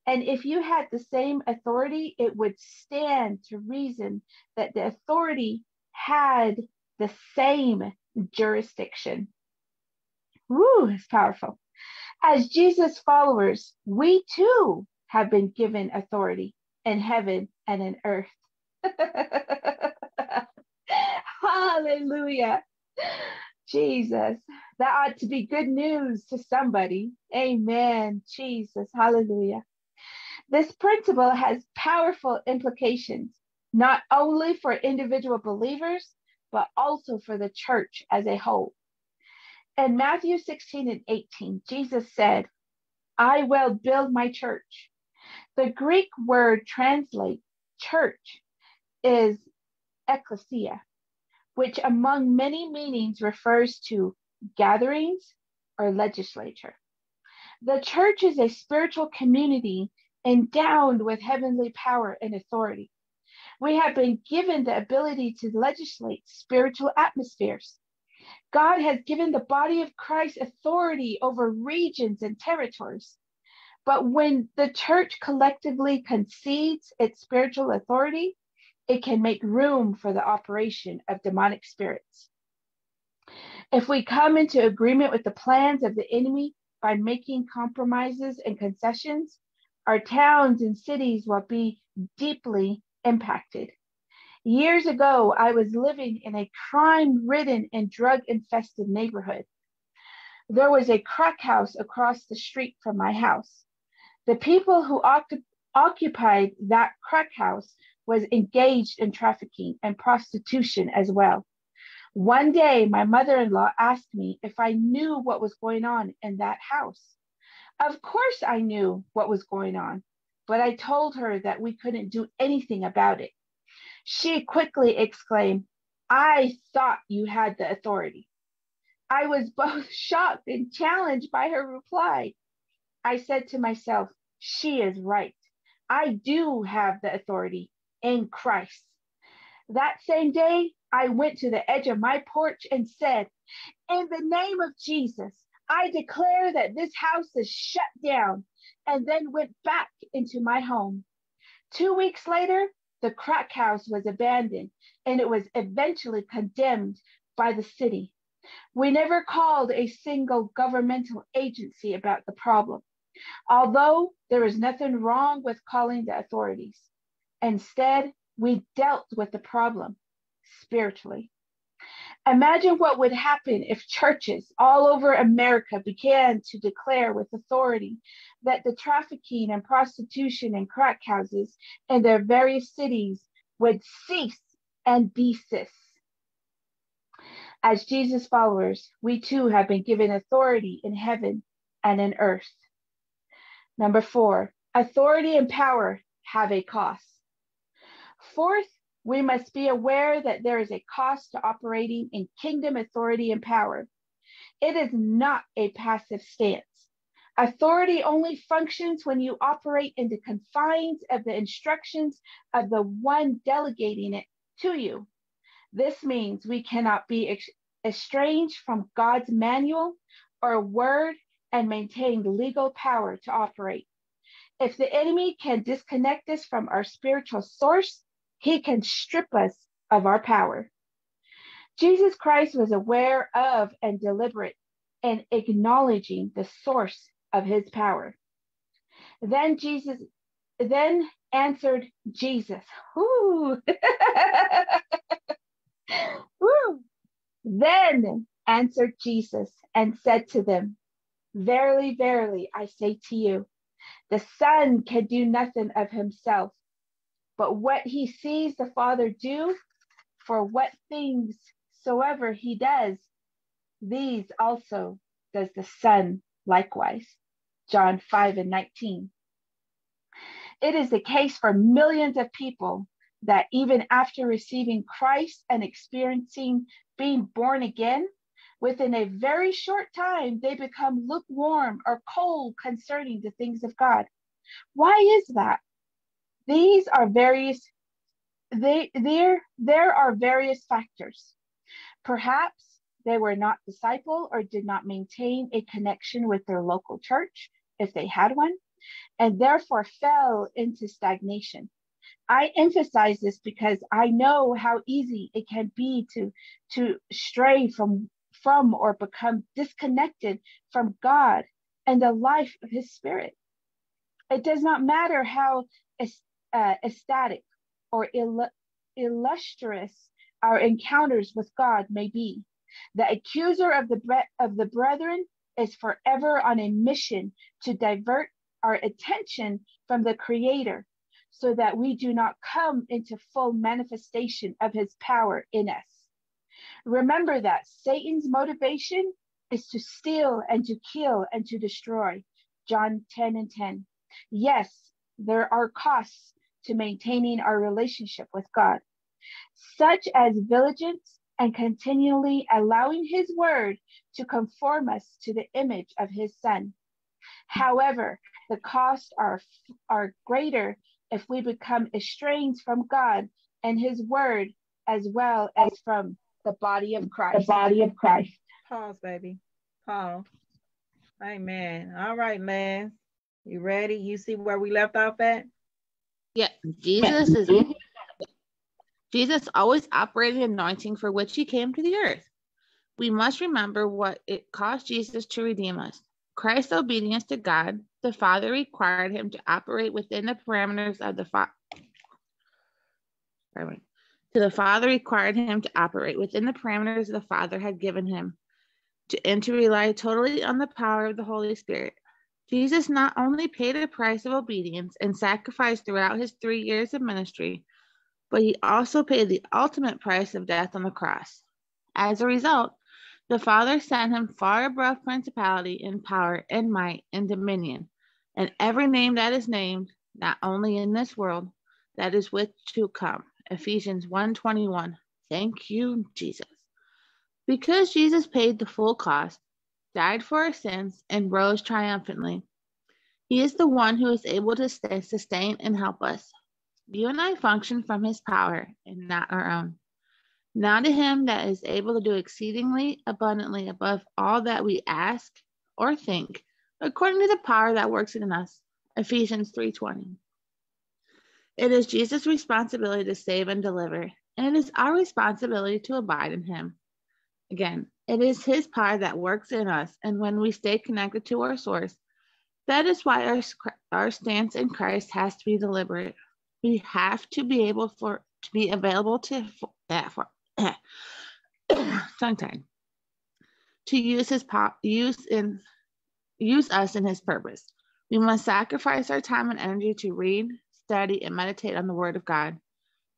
Speaker 3: And if you had the same authority, it would stand to reason that the authority had the same jurisdiction. Woo, it's powerful. As Jesus followers, we too have been given authority in heaven and in earth. Hallelujah. Jesus, that ought to be good news to somebody. Amen. Jesus. Hallelujah. This principle has powerful implications, not only for individual believers, but also for the church as a whole. In Matthew 16 and 18, Jesus said, I will build my church. The Greek word translate church is ecclesia, which among many meanings refers to gatherings or legislature. The church is a spiritual community endowed with heavenly power and authority. We have been given the ability to legislate spiritual atmospheres. God has given the body of Christ authority over regions and territories. But when the church collectively concedes its spiritual authority, it can make room for the operation of demonic spirits. If we come into agreement with the plans of the enemy by making compromises and concessions, our towns and cities will be deeply impacted. Years ago, I was living in a crime ridden and drug infested neighborhood. There was a crack house across the street from my house. The people who occupied that crack house was engaged in trafficking and prostitution as well. One day, my mother in law asked me if I knew what was going on in that house. Of course, I knew what was going on, but I told her that we couldn't do anything about it. She quickly exclaimed, I thought you had the authority. I was both shocked and challenged by her reply. I said to myself, She is right. I do have the authority in Christ. That same day, I went to the edge of my porch and said, In the name of Jesus, I declare that this house is shut down, and then went back into my home. Two weeks later, the crack house was abandoned and it was eventually condemned by the city. We never called a single governmental agency about the problem, although there is nothing wrong with calling the authorities. Instead, we dealt with the problem spiritually. Imagine what would happen if churches all over America began to declare with authority that the trafficking and prostitution and crack houses in their various cities would cease and desist. As Jesus followers, we too have been given authority in heaven and in earth. Number four, authority and power have a cost. Fourth, we must be aware that there is a cost to operating in kingdom authority and power. It is not a passive stance. Authority only functions when you operate in the confines of the instructions of the one delegating it to you. This means we cannot be estranged from God's manual or word and maintain legal power to operate. If the enemy can disconnect us from our spiritual source, he can strip us of our power. Jesus Christ was aware of and deliberate in acknowledging the source of his power. Then Jesus, then answered Jesus. Woo. Then answered Jesus and said to them, Verily, verily, I say to you, the Son can do nothing of himself, but what he sees the Father do, for what things soever he does, these also does the Son likewise. John 5 and 19. It is the case for millions of people that even after receiving Christ and experiencing being born again, within a very short time, they become lukewarm or cold concerning the things of God. Why is that? These are various, they, there, there are various factors. Perhaps they were not disciple or did not maintain a connection with their local church if they had one, and therefore fell into stagnation. I emphasize this because I know how easy it can be to, to stray from, from or become disconnected from God and the life of His Spirit. It does not matter how uh, ecstatic or ill- illustrious our encounters with God may be. The accuser of the, of the brethren is forever on a mission to divert our attention from the Creator so that we do not come into full manifestation of his power in us. Remember that Satan's motivation is to steal and to kill and to destroy. John 10 and 10. Yes, there are costs to maintaining our relationship with God, such as vigilance and continually allowing his word to conform us to the image of his son. However, the costs are, are greater if we become estranged from God and his word as well as from the body of Christ.
Speaker 1: The body of Christ. Pause, baby. Pause. Amen. All right, man. You ready? You see where we left off at?
Speaker 2: Yeah. Jesus is Jesus always operated anointing for which he came to the earth. We must remember what it cost Jesus to redeem us. Christ's obedience to God, the Father, required him to operate within the parameters of the Father. To the Father required him to operate within the parameters the Father had given him. to, and to rely totally on the power of the Holy Spirit. Jesus not only paid a price of obedience and sacrifice throughout his three years of ministry, but he also paid the ultimate price of death on the cross. As a result, the Father sent him far above principality and power and might and dominion, and every name that is named, not only in this world, that is with to come. Ephesians 1:21. Thank you, Jesus. Because Jesus paid the full cost, died for our sins, and rose triumphantly, he is the one who is able to stay, sustain and help us. You and I function from his power and not our own. Now to him that is able to do exceedingly abundantly above all that we ask or think, according to the power that works in us. Ephesians 3:20. It is Jesus' responsibility to save and deliver, and it is our responsibility to abide in him. Again, it is his power that works in us, and when we stay connected to our source, that is why our, our stance in Christ has to be deliberate. We have to be able for to be available to that for, tongue to use his po- use in use us in his purpose. We must sacrifice our time and energy to read, study, and meditate on the Word of God.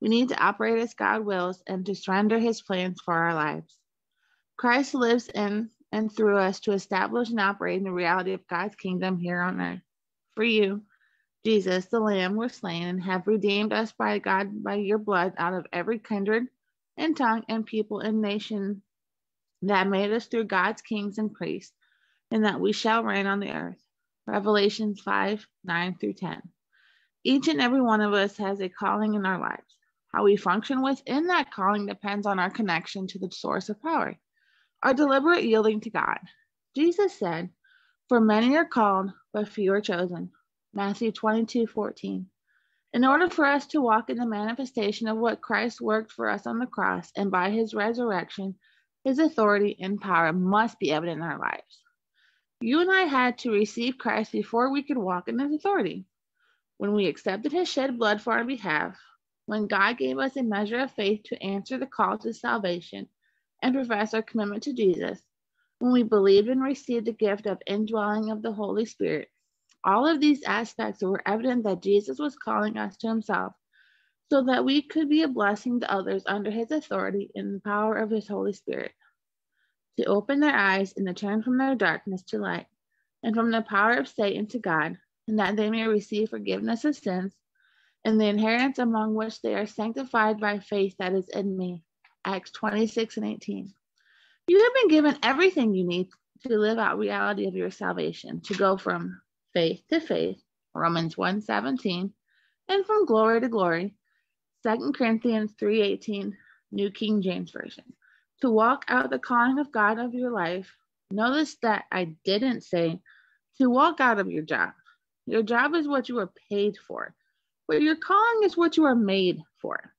Speaker 2: We need to operate as God wills and to surrender his plans for our lives. Christ lives in and through us to establish and operate in the reality of God's kingdom here on earth. For you, Jesus, the Lamb, were slain and have redeemed us by God by your blood out of every kindred and tongue and people and nation that made us through God's kings and priests, and that we shall reign on the earth. Revelations 5 9 through 10. Each and every one of us has a calling in our lives. How we function within that calling depends on our connection to the source of power our deliberate yielding to God. Jesus said, For many are called, but few are chosen. Matthew 22 14. In order for us to walk in the manifestation of what Christ worked for us on the cross and by his resurrection, his authority and power must be evident in our lives. You and I had to receive Christ before we could walk in his authority. When we accepted his shed blood for our behalf, when God gave us a measure of faith to answer the call to salvation, and profess our commitment to Jesus, when we believed and received the gift of indwelling of the Holy Spirit, all of these aspects were evident that Jesus was calling us to himself so that we could be a blessing to others under his authority and the power of his Holy Spirit, to open their eyes and to turn from their darkness to light, and from the power of Satan to God, and that they may receive forgiveness of sins and the inheritance among which they are sanctified by faith that is in me. Acts 26 and 18. You have been given everything you need to live out reality of your salvation, to go from faith to faith, Romans 1 17, and from glory to glory, 2 Corinthians 3 18, New King James Version. To walk out the calling of God of your life, notice that I didn't say to walk out of your job. Your job is what you are paid for, but your calling is what you are made for.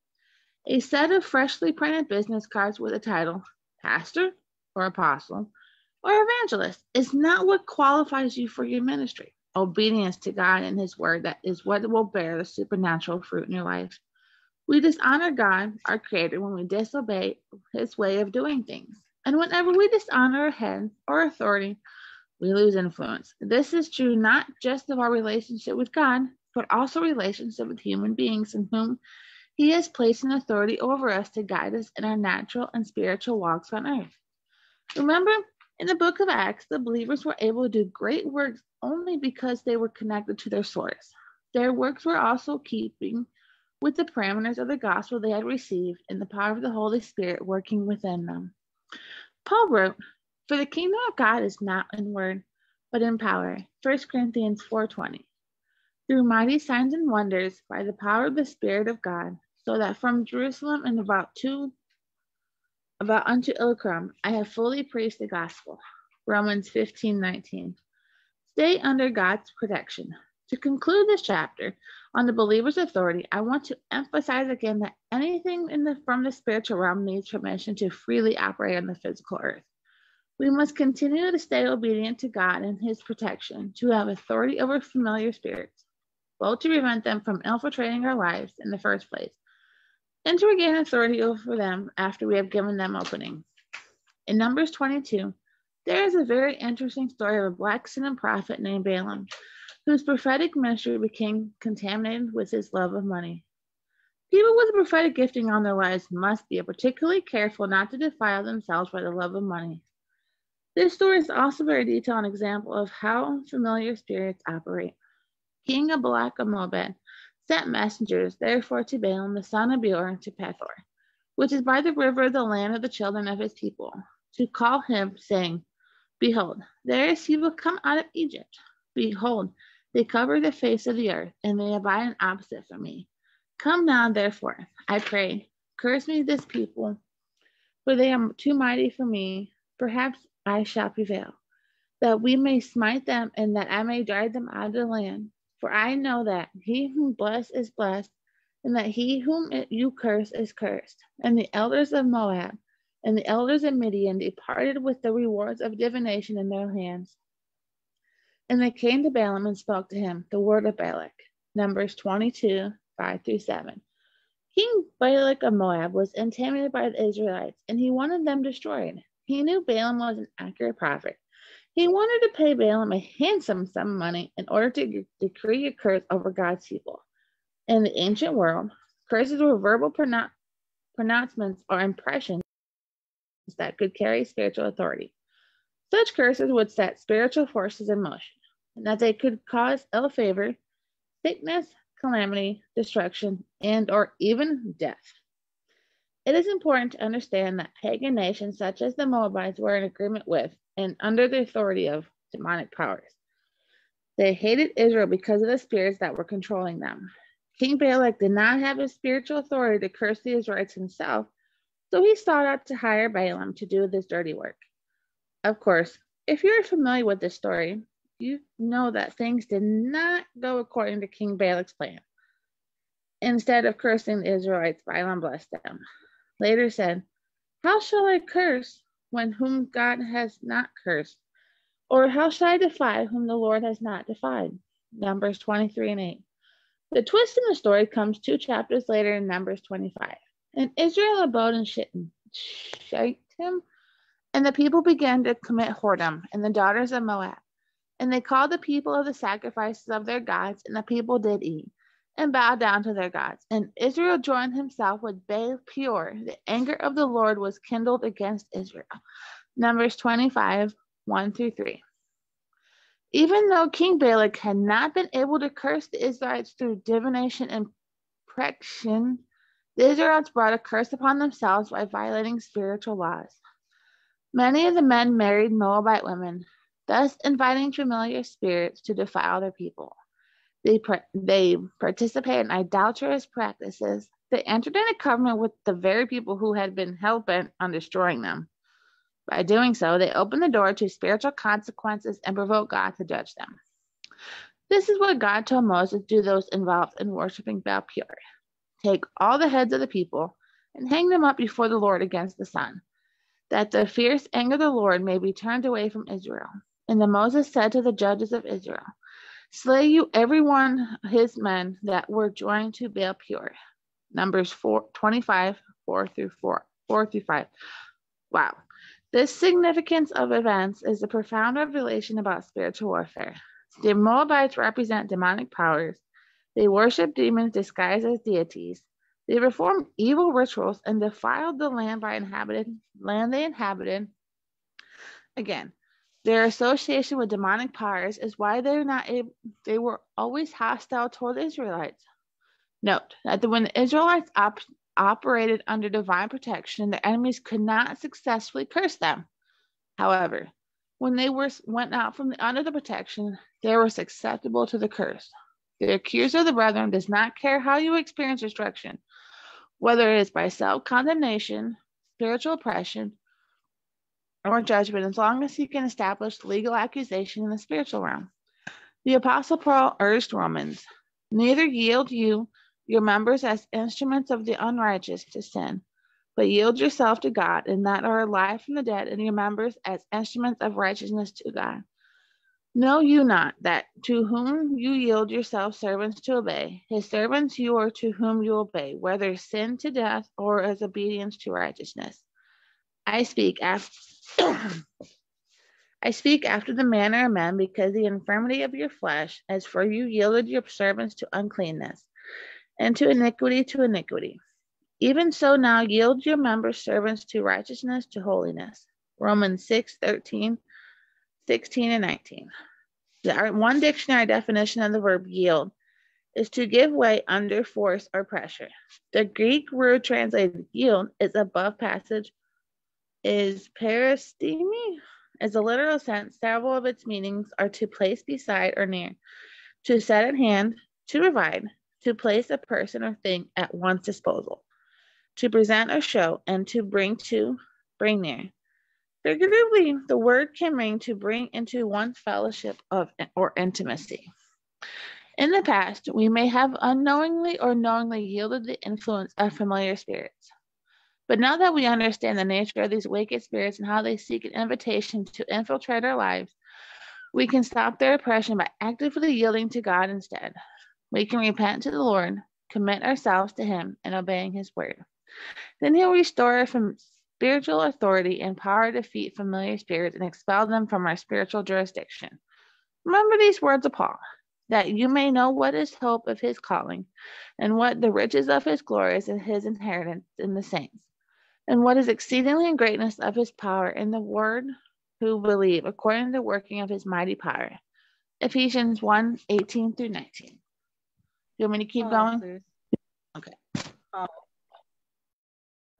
Speaker 2: A set of freshly printed business cards with a title, pastor or apostle or evangelist, is not what qualifies you for your ministry. Obedience to God and His word that is what will bear the supernatural fruit in your life. We dishonor God, our Creator, when we disobey His way of doing things. And whenever we dishonor a head or authority, we lose influence. This is true not just of our relationship with God, but also relationship with human beings in whom he has placed an authority over us to guide us in our natural and spiritual walks on earth. Remember, in the book of Acts, the believers were able to do great works only because they were connected to their source. Their works were also keeping with the parameters of the gospel they had received and the power of the Holy Spirit working within them. Paul wrote, For the kingdom of God is not in word, but in power. 1 Corinthians 4:20. Through mighty signs and wonders, by the power of the Spirit of God, so that from Jerusalem and about about unto Illyricum I have fully preached the gospel. Romans 15, 19. Stay under God's protection. To conclude this chapter on the believer's authority, I want to emphasize again that anything in the, from the spiritual realm needs permission to freely operate on the physical earth. We must continue to stay obedient to God and His protection, to have authority over familiar spirits, both to prevent them from infiltrating our lives in the first place and to regain authority over them after we have given them opening. In Numbers 22, There is a very interesting story of a black sin and prophet named Balaam, whose prophetic ministry became contaminated with his love of money. People with a prophetic gifting on their lives must be particularly careful not to defile themselves by the love of money. This story is also a very detailed example of how familiar spirits operate. King of Balak of Moab sent messengers therefore to Balaam the son of Beor to Pethor, which is by the river of the land of the children of his people, to call him, saying, Behold, there is he will come out of Egypt. Behold, they cover the face of the earth, and they abide opposite from me. Come now, therefore, I pray, curse me this people, for they are too mighty for me. Perhaps I shall prevail, that we may smite them, and that I may drive them out of the land. For I know that he whom bless is blessed, and that he whom you curse is cursed. And the elders of Moab and the elders of Midian departed with the rewards of divination in their hands. And they came to Balaam and spoke to him the word of Balak. Numbers 22, 5 through 7. King Balak of Moab was intimidated by the Israelites, and he wanted them destroyed. He knew Balaam was an accurate prophet. He wanted to pay Balaam a handsome sum of money in order to decree a curse over God's people. In the ancient world, curses were verbal pronouncements or impressions that could carry spiritual authority. Such curses would set spiritual forces in motion, and that they could cause ill favor, sickness, calamity, destruction, and or even death. It is important to understand that pagan nations such as the Moabites were in agreement with and under the authority of demonic powers. They hated Israel because of the spirits that were controlling them. King Balak did not have a spiritual authority to curse the Israelites himself, so he sought out to hire Balaam to do this dirty work. Of course, if you're familiar with this story, you know that things did not go according to King Balak's plan. Instead of cursing the Israelites, Balaam blessed them. Later said, How shall I curse when whom God has not cursed? Or how shall I defy whom the Lord has not defied? Numbers 23 and 8. The twist in the story comes two chapters later in Numbers 25. And Israel abode in Shittim, Shittim, and the people began to commit whoredom, and the daughters of Moab. And they called the people of the sacrifices of their gods, and the people did eat, and bowed down to their gods. And Israel joined himself with Baal Peor. The anger of the Lord was kindled against Israel. Numbers 25, 1 through 3. Even though King Balak had not been able to curse the Israelites through divination and prection, the Israelites brought a curse upon themselves by violating spiritual laws. Many of the men married Moabite women, thus inviting familiar spirits to defile their people. They, they participated in idolatrous practices. They entered into covenant with the very people who had been hell bent on destroying them. By doing so, they opened the door to spiritual consequences and provoked God to judge them. This is what God told Moses to do those involved in worshiping Baal Peor. Take all the heads of the people and hang them up before the Lord against the sun, that the fierce anger of the Lord may be turned away from Israel. And then Moses said to the judges of Israel, Slay you every one his men that were joined to Baal Peor. Numbers 4, 25, 4 through 4, 4 through 5. Wow. The significance of events is a profound revelation about spiritual warfare. The Moabites represent demonic powers they worship demons disguised as deities. They performed evil rituals and defiled the land by inhabited land they inhabited. Again, their association with demonic powers is why they're not able, they were always hostile toward the Israelites. Note that when the Israelites op- operated under divine protection, their enemies could not successfully curse them. However, when they were went out from the, under the protection, they were susceptible to the curse. The accuser of the brethren does not care how you experience destruction, whether it is by self condemnation, spiritual oppression, or judgment, as long as he can establish legal accusation in the spiritual realm. The Apostle Paul urged Romans neither yield you your members as instruments of the unrighteous to sin, but yield yourself to God, and that are alive from the dead, and your members as instruments of righteousness to God. Know you not that to whom you yield yourselves servants to obey, his servants you are to whom you obey, whether sin to death or as obedience to righteousness? I speak as I speak after the manner of men, because the infirmity of your flesh, as for you yielded your servants to uncleanness, and to iniquity to iniquity. Even so now yield your members servants to righteousness to holiness. Romans 6, 13, 16, and 19. The one dictionary definition of the verb yield is to give way under force or pressure. The Greek word translated yield is above passage is paristemi. As a literal sense, several of its meanings are to place beside or near, to set at hand, to provide, to place a person or thing at one's disposal, to present or show, and to bring to, bring near. Figuratively, the word can mean to bring into one's fellowship of or intimacy. In the past, we may have unknowingly or knowingly yielded the influence of familiar spirits. But now that we understand the nature of these wicked spirits and how they seek an invitation to infiltrate our lives, we can stop their oppression by actively yielding to God instead. We can repent to the Lord, commit ourselves to Him, and obeying His word. Then He'll restore us from spiritual authority and power to defeat familiar spirits and expel them from our spiritual jurisdiction. Remember these words of Paul that you may know what is hope of his calling, and what the riches of his glories and his inheritance in the saints, and what is exceedingly in greatness of his power in the word who believe, according to the working of his mighty power. Ephesians 1 18 through 19. You want me to keep oh, going? Okay. Oh.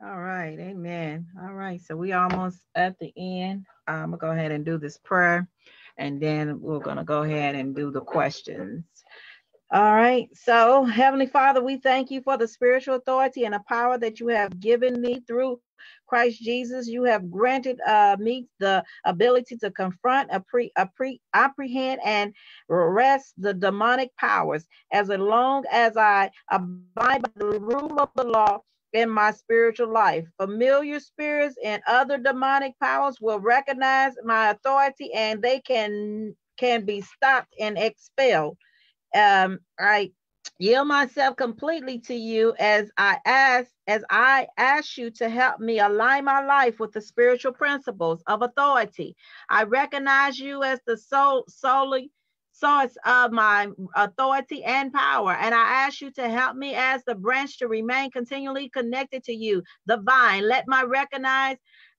Speaker 1: All right, amen. All right, so we almost at the end. I'm gonna go ahead and do this prayer and then we're going to go ahead and do the questions. All right. So, Heavenly Father, we thank you for the spiritual authority and the power that you have given me through Christ Jesus. You have granted uh, me the ability to confront, appre- appre- apprehend, and arrest the demonic powers as long as I abide by the rule of the law in my spiritual life. Familiar spirits and other demonic powers will recognize my authority and they can can be stopped and expelled. Um, I yield myself completely to you as I ask as I ask you to help me align my life with the spiritual principles of authority. I recognize you as the sole solely source of my authority and power. And I ask you to help me as the branch to remain continually connected to you, the vine. Let my recognize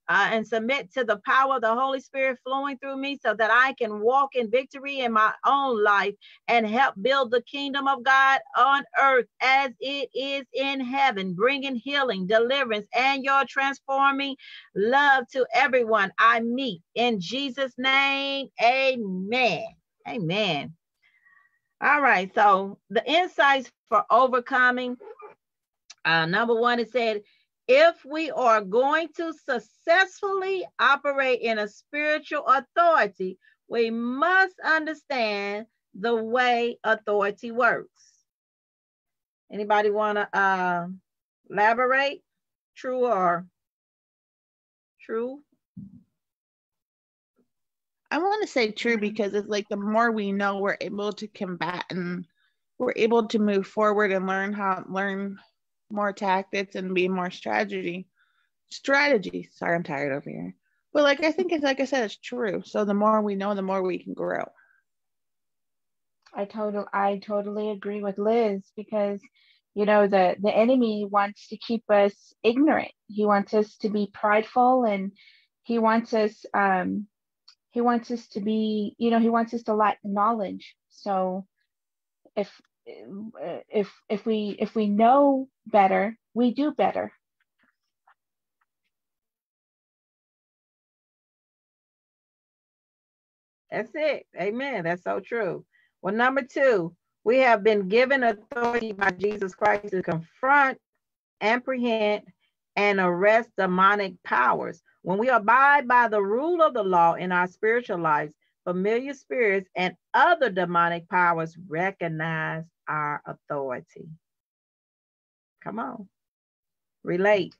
Speaker 1: uh, and submit to the power of the Holy Spirit flowing through me so that I can walk in victory in my own life and help build the kingdom of God on earth as it is in heaven, bringing healing, deliverance, and your transforming love to everyone I meet. In Jesus' name, amen. Amen. All right. So the insights for overcoming. Uh, number one, it said, if we are going to successfully operate in a spiritual authority, we must understand the way authority works. Anybody want to uh, elaborate? True or true
Speaker 2: I want to say true because it's like the more we know, we're able to combat and we're able to move forward and learn how learn more tactics and be more strategy. Strategy. Sorry, I'm tired over here. But like I think it's like I said, it's true. So the more we know, the more we can grow.
Speaker 3: I total I totally agree with Liz because you know the the enemy wants to keep us ignorant. He wants us to be prideful and he wants us um he wants us to be you know he wants us to lack knowledge so if if if we if we know better we do better.
Speaker 1: That's it. Amen. That's so true. Well number two we have been given authority by jesus christ to confront apprehend and arrest demonic powers. When we abide by the rule of the law in our spiritual lives, familiar spirits and other demonic powers recognize our authority. Come on. Relate.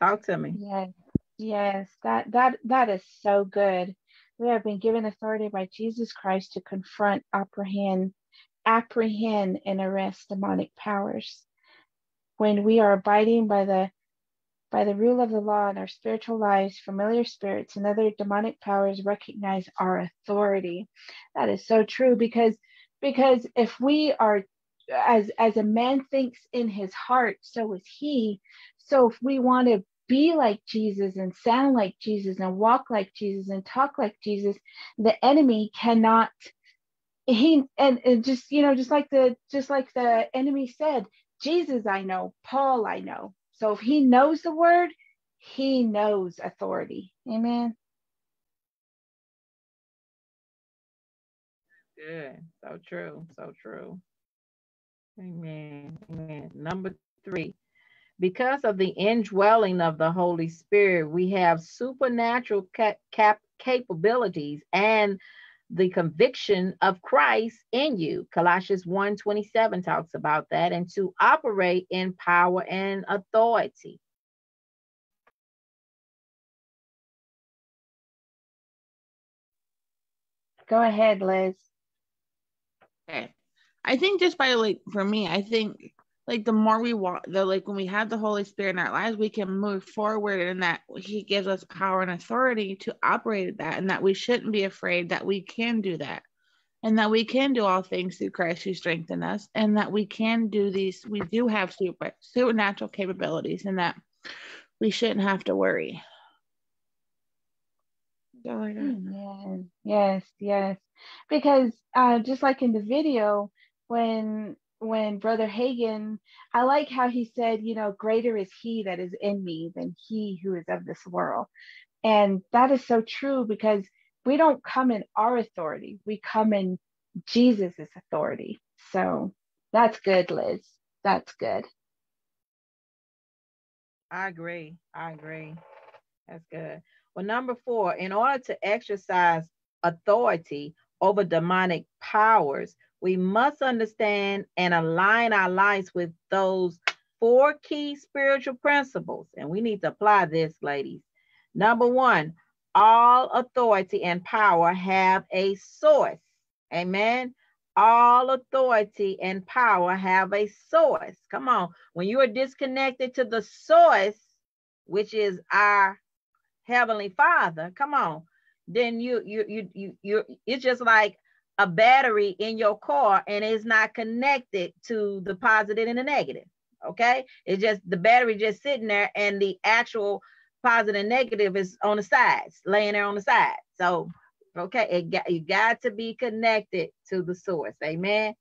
Speaker 1: Talk to me.
Speaker 3: Yes. Yes, that that that is so good. We have been given authority by Jesus Christ to confront, apprehend, apprehend, and arrest demonic powers. When we are abiding by the By the rule of the law in our spiritual lives, familiar spirits and other demonic powers recognize our authority. That is so true because because if we are as as a man thinks in his heart, so is he. So if we want to be like Jesus and sound like Jesus and walk like Jesus and talk like Jesus, the enemy cannot he and, and just you know just like the just like the enemy said jesus i know paul i know so if he knows the word, he knows authority. Amen.
Speaker 1: Good. So true. So true. Amen. Amen. Number three. Because of the indwelling of the Holy Spirit, we have supernatural cap- cap- capabilities and the conviction of Christ in you. Colossians 1 27 talks about that, and to operate in power and authority.
Speaker 3: Go ahead, Liz.
Speaker 2: Okay. I think just by like for me, I think like the more we want the like when we have the holy spirit in our lives we can move forward and that he gives us power and authority to operate that and that we shouldn't be afraid that we can do that and that we can do all things through christ who strengthen us and that we can do these we do have super supernatural capabilities and that we shouldn't have to worry
Speaker 3: Amen. Yes, yes. Because uh, just like in the video, when when Brother Hagin, I like how he said, you know, greater is he that is in me than he who is of this world. And that is so true because we don't come in our authority, we come in Jesus's authority. So that's good, Liz. That's good.
Speaker 1: I agree. I agree. That's good. Well, number four, in order to exercise authority over demonic powers, we must understand and align our lives with those four key spiritual principles. And we need to apply this, ladies. Number one, all authority and power have a source. Amen. All authority and power have a source. Come on. When you are disconnected to the source, which is our heavenly father, come on, then you you you you you it's just like a battery in your car and it's not connected to the positive and the negative. Okay. It's just the battery just sitting there and the actual positive and negative is on the sides, laying there on the side. So, okay, it got, you got to be connected to the source. Amen.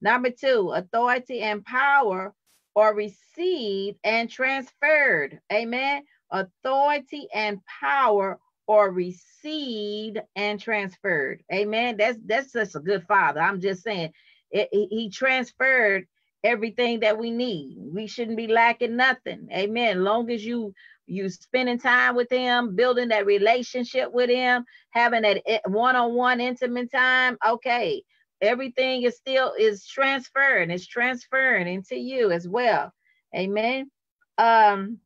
Speaker 1: Number two, authority and power are received and transferred. Amen. Authority and power or received and transferred. Amen. That's that's just a good father. I'm just saying it, he transferred everything that we need. We shouldn't be lacking nothing. Amen. Long as you you spending time with him, building that relationship with him, having that one-on-one intimate time, okay. Everything is still is transferring, it's transferring into you as well. Amen. Um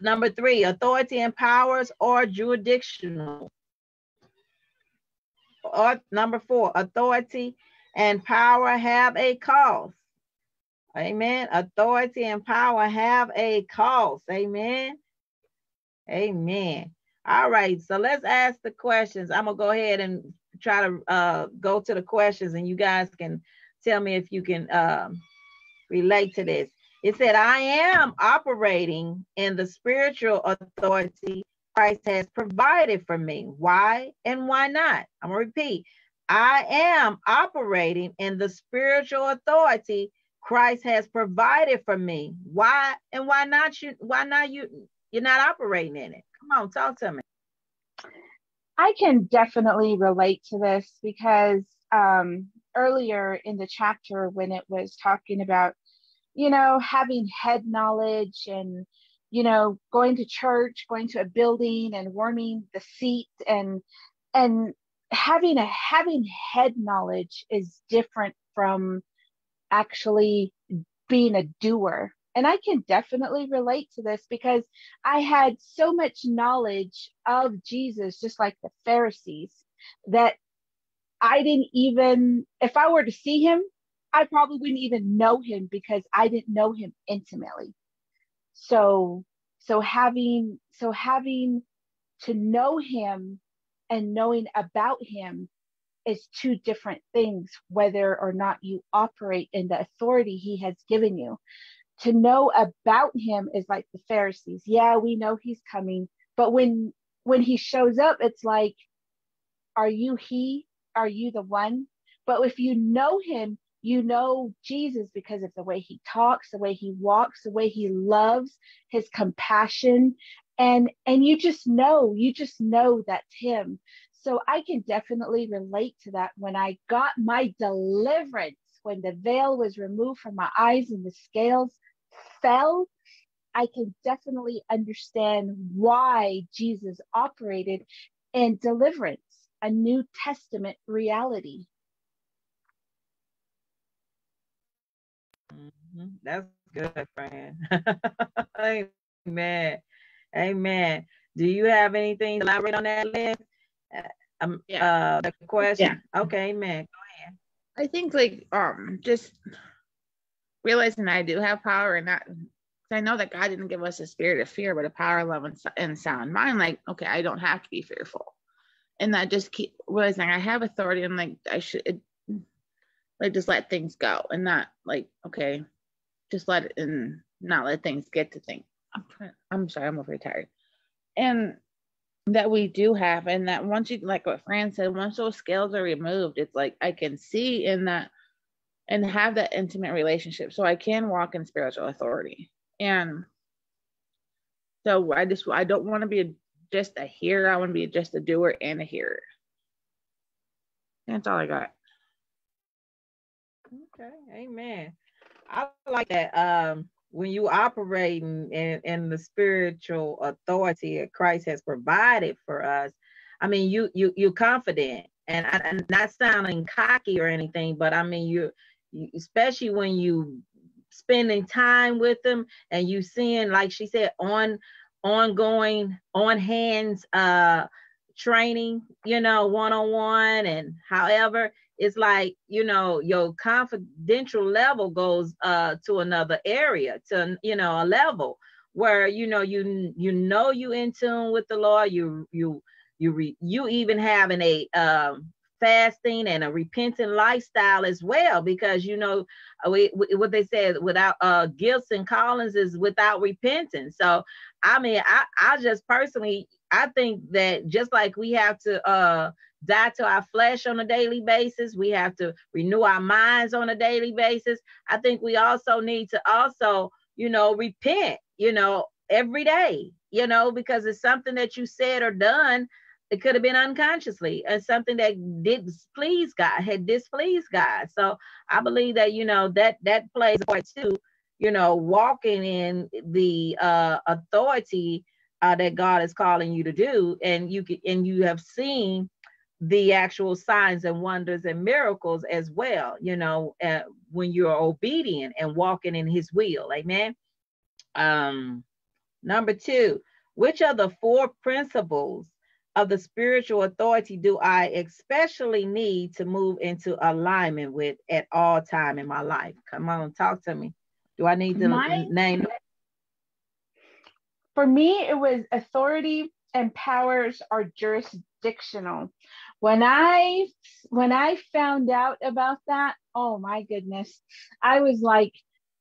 Speaker 1: Number three, authority and powers are jurisdictional. Or number four, authority and power have a cost. Amen. Authority and power have a cost. Amen. Amen. All right. So let's ask the questions. I'm gonna go ahead and try to uh, go to the questions, and you guys can tell me if you can um, relate to this. It said, I am operating in the spiritual authority Christ has provided for me. Why and why not? I'm going to repeat. I am operating in the spiritual authority Christ has provided for me. Why and why not you why not you you're not operating in it? Come on, talk to me.
Speaker 3: I can definitely relate to this because um, earlier in the chapter when it was talking about you know, having head knowledge and, you know, going to church, going to a building and warming the seat and, and having a, having head knowledge is different from actually being a doer. And I can definitely relate to this because I had so much knowledge of Jesus, just like the Pharisees, that I didn't even, if I were to see him, I probably wouldn't even know him because I didn't know him intimately. So So having so having to know him and knowing about him is two different things, whether or not you operate in the authority he has given you. To know about him is like the Pharisees. Yeah, we know he's coming, but when when he shows up, it's like, are you he? Are you the one? But if you know him, you know Jesus because of the way he talks, the way he walks, the way he loves, his compassion, and and you just know, you just know that's him. So I can definitely relate to that when I got my deliverance, when the veil was removed from my eyes and the scales fell. I can definitely understand why Jesus operated in deliverance, a New Testament reality.
Speaker 1: That's good, friend. Amen. Amen. Do you have anything to elaborate on that Liz? Um, yeah. Uh, the question. Yeah. Okay, man. Go ahead.
Speaker 2: I think like um just realizing I do have power and not I know that God didn't give us a spirit of fear, but a power, love, and, and sound mind. Like, okay, I don't have to be fearful, and that just keep realizing I have authority and like I should, it, like, just let things go and not like, okay, just let it and not let things get to things. I'm, I'm sorry, I'm over tired, and that we do have and that once you like what fran said once those scales are removed it's like i can see in that and have that intimate relationship. So i can walk in spiritual authority. And so i just i don't want to be a, just a hearer i want to be just a doer and a hearer. That's all i got.
Speaker 1: Okay amen i like that um when you operate in, in, the spiritual authority that Christ has provided for us, I mean, you you you're confident, and I, am not sounding cocky or anything, but I mean, you especially when you spending time with them and you seeing, like she said, on ongoing on hands uh training, you know, one on one, and however it's like you know your confidential level goes uh to another area to you know a level where you know you you know you in tune with the lord you you you re, you even having a um fasting and a repentant lifestyle as well because you know we, we, what they said without uh gifts and callings is without repentance. So i mean i i just personally i think that just like we have to uh die to our flesh on a daily basis. We have to renew our minds on a daily basis. I think we also need to also, you know, repent, you know, every day, you know, because it's something that you said or done. It could have been unconsciously and something that did please God, had displeased God. So I believe that, you know, that that plays a part too, you know, walking in the uh authority uh, that God is calling you to do, and you can, and you have seen the actual signs and wonders and miracles as well, you know, uh, when you're obedient and walking in his will. Amen. Um, number two, which of the four principles of the spiritual authority do I especially need to move into alignment with at all time in my life? Come on, talk to me. Do I need to my, name?
Speaker 3: For me, it was authority and powers are jurisdictional when i when i found out about that oh my goodness. I was like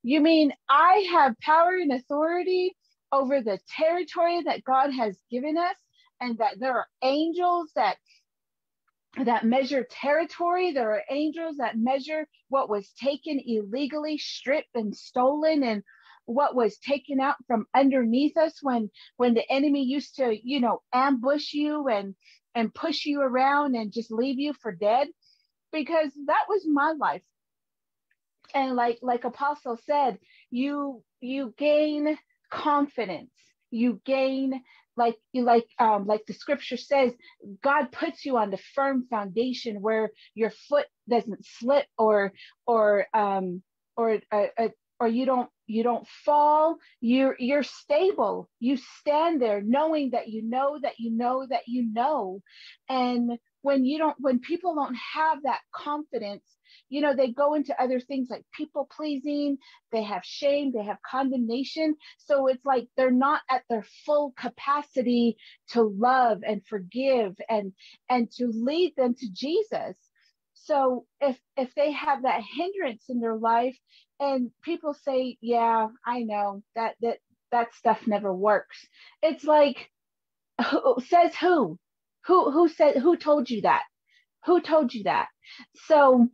Speaker 3: you mean i have power and authority over the territory that god has given us and that there are angels that that measure territory. There are angels that measure what was taken illegally stripped and stolen and what was taken out from underneath us when when the enemy used to you know ambush you and and push you around and just leave you for dead because that was my life. And like like apostle said you you gain confidence. You gain like you like um like the scripture says god puts you on the firm foundation where your foot doesn't slip or or um or uh, uh, or you don't you don't fall you're you're stable. You stand there knowing that you know that you know that you know. And when you don't when people don't have that confidence you know they go into other things like people pleasing they have shame they have condemnation. So it's like they're not at their full capacity to love and forgive and and to lead them to jesus so if if they have that hindrance in their life and people say yeah i know that that that stuff never works it's like who, says who? Who who said who told you that? Who told you that? So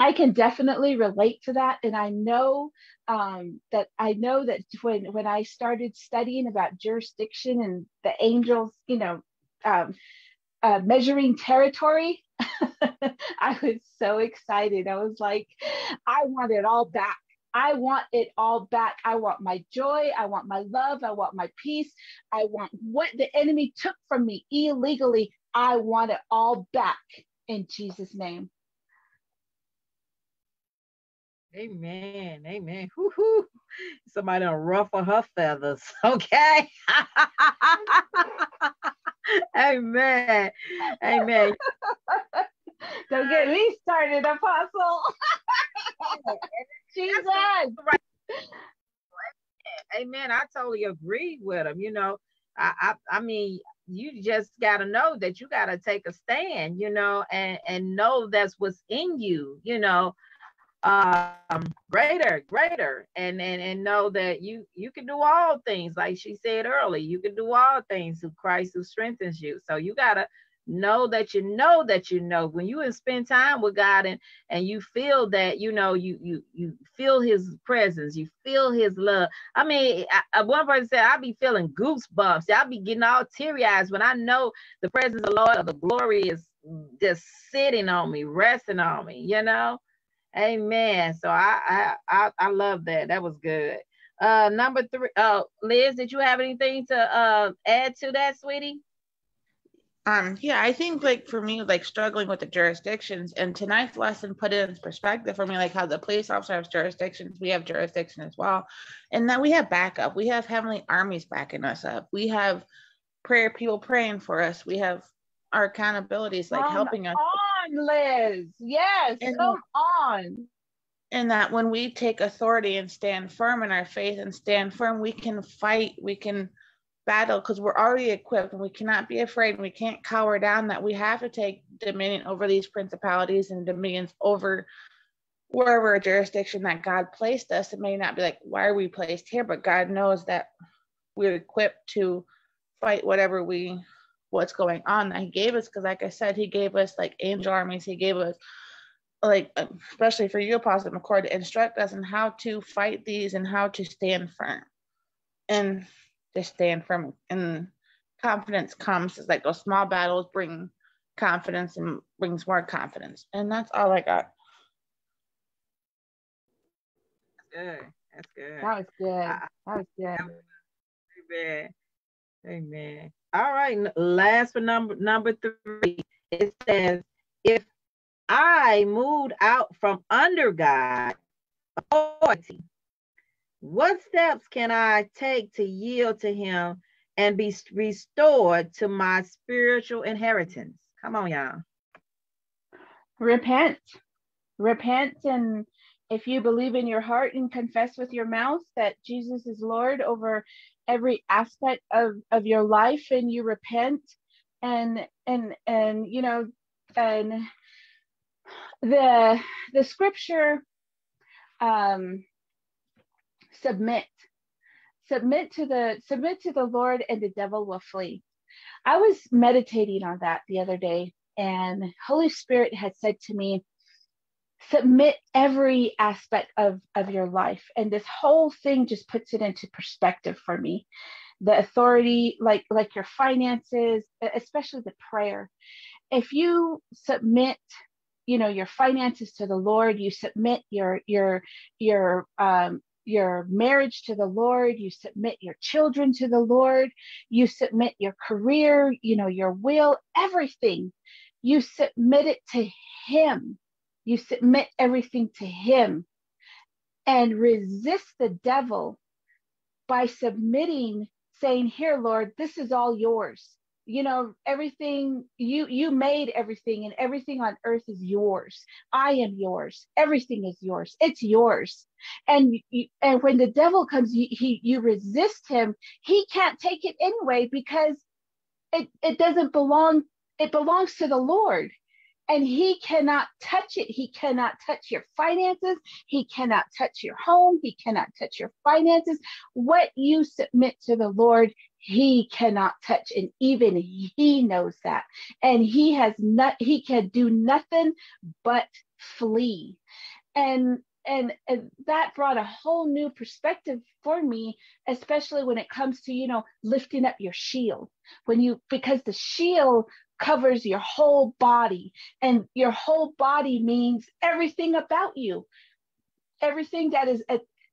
Speaker 3: i can definitely relate to that and i know um, that i know that when when i started studying about jurisdiction and the angels you know um, uh, measuring territory i was so excited i was like i want it all back I want it all back. I want my joy. I want my love. I want my peace. I want what the enemy took from me illegally. I want it all back in Jesus' name.
Speaker 1: Amen. Amen. Woo-hoo. Somebody to ruffle her feathers. Okay. Amen. Amen.
Speaker 3: Don't get me started, Apostle. Jesus.
Speaker 1: Amen. I totally agree with him. You know, I, I, I mean, you just got to know that you got to take a stand, you know, and and know that's what's in you, you know, um, greater, greater, and and and know that you you can do all things, like she said earlier, you can do all things through Christ who strengthens you. So you gotta know that you know that you know. When you spend time with god and and you feel that you know you you you feel his presence you feel his love. I mean I, one person said i'll be feeling goosebumps. I'll be getting all teary-eyed when i know the presence of the lord or the glory is just sitting on me resting on me you know amen so i i i, I love that that was good uh number three uh liz did you have anything to uh add to that sweetie
Speaker 2: um, yeah, I think like for me, like struggling with the jurisdictions and tonight's lesson put it in perspective for me, like how the police officer has jurisdictions, we have jurisdiction as well. And then we have backup. We have heavenly armies backing us up. We have prayer people praying for us. We have our accountabilities like come helping us.
Speaker 3: On, Liz. Yes, and, come on.
Speaker 2: And that when we take authority and stand firm in our faith and stand firm, we can fight, we can battle because we're already equipped and we cannot be afraid and we can't cower down that we have to take dominion over these principalities and dominions over wherever a jurisdiction that God placed us. It may not be like, why are we placed here? But God knows that we're equipped to fight whatever we what's going on that He gave us. Because like I said, He gave us like angel armies, He gave us like uh, especially for you, Apostle McCoy, to instruct us in how to fight these and how to stand firm. And to stand firm and confidence comes it's like those small battles bring confidence and brings more confidence. And that's all i got.
Speaker 1: Good. That's good.
Speaker 3: That was good. That was good.
Speaker 1: Amen. Amen all right last for number number three it says if i moved out from under god authority what steps can I take to yield to him and be restored to my spiritual inheritance? Come on, y'all.
Speaker 3: Repent. Repent. And if you believe in your heart and confess with your mouth that Jesus is Lord over every aspect of, of your life and you repent and and and you know and the the scripture um submit submit to the submit to the lord and the devil will flee. I was meditating on that the other day and holy spirit had said to me submit every aspect of of your life and this whole thing just puts it into perspective for me the authority like like your finances especially the prayer if you submit you know your finances to the lord you submit your your your um your marriage to the Lord, you submit your children to the Lord, you submit your career, you know, your will, everything. You submit it to Him. You submit everything to Him and resist the devil by submitting, saying, Here, Lord, this is all yours. you know everything you you made everything and everything on earth is yours. I am yours. Everything is yours. It's yours. And you, and when the devil comes you, he you resist him he can't take it anyway because it it doesn't belong it belongs to the lord and he cannot touch it. He cannot touch your finances. He cannot touch your home. He cannot touch your finances. What you submit to the Lord, he cannot touch. And even he knows that. And he has not, he can do nothing but flee. And and, and that brought a whole new perspective for me especially when it comes to you know lifting up your shield when you because the shield covers your whole body. And your whole body means everything about you, everything that is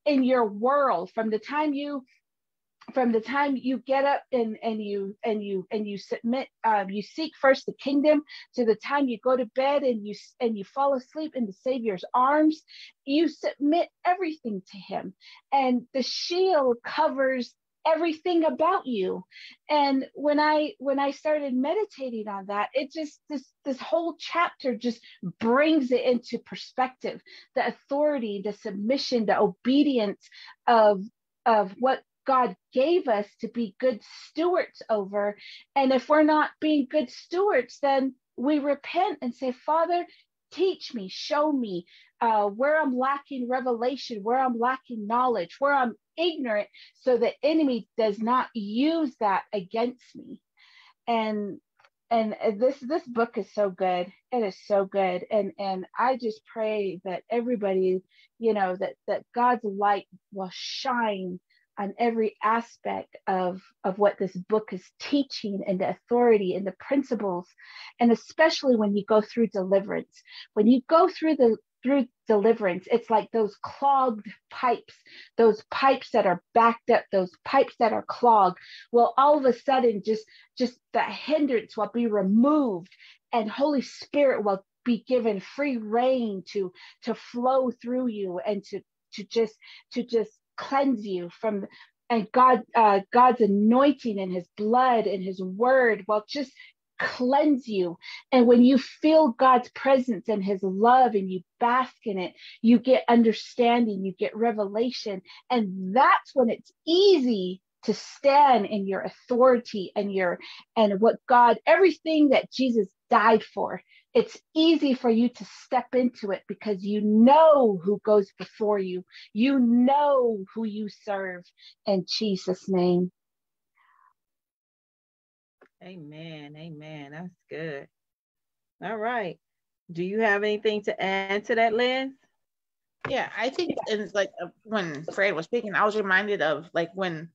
Speaker 3: in your world. From the time you from the time you get up and and you and you and you submit um, you seek first the kingdom to the time you go to bed and you and you fall asleep in the savior's arms you submit everything to him. And the shield covers everything about you. And when i when i started meditating on that it just this this whole chapter just brings it into perspective. The authority the submission the obedience of of what god gave us to be good stewards over. And if we're not being good stewards then we repent and say father teach me show me uh, where i'm lacking revelation where i'm lacking knowledge where i'm ignorant so the enemy does not use that against me. And and this this book is so good. It is so good. And and i just pray that everybody you know that that god's light will shine on every aspect of of what this book is teaching and the authority and the principles. And especially when you go through deliverance. When you go through the through deliverance. It's like those clogged pipes, those pipes that are backed up, those pipes that are clogged. Well, all of a sudden, just just the hindrance will be removed, and Holy Spirit will be given free reign to to flow through you and to to just to just cleanse you from and God, uh, God's anointing and His blood and His word will just cleanse you. And when you feel God's presence and his love and you bask in it, you get understanding, you get revelation. And that's when it's easy to stand in your authority and your and what God, everything that Jesus died for. It's easy for you to step into it because you know who goes before you. You know who you serve in Jesus' name.
Speaker 1: Amen. Amen. That's good. All right. Do you have anything to add to that, Liz?
Speaker 2: Yeah, I think it's like uh, when Fred was speaking, I was reminded of like when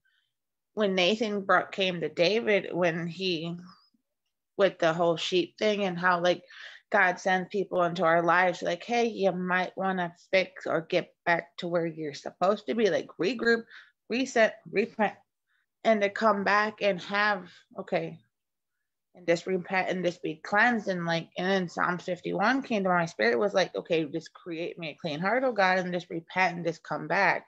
Speaker 2: when Nathan brought came to David when he with the whole sheep thing and how like God sends people into our lives like, hey, you might want to fix or get back to where you're supposed to be, like regroup, reset, repent, and to come back and have okay, and just repent and just be cleansed and like and then psalm 51 came to my spirit was like okay just create me a clean heart oh god and just repent and just come back.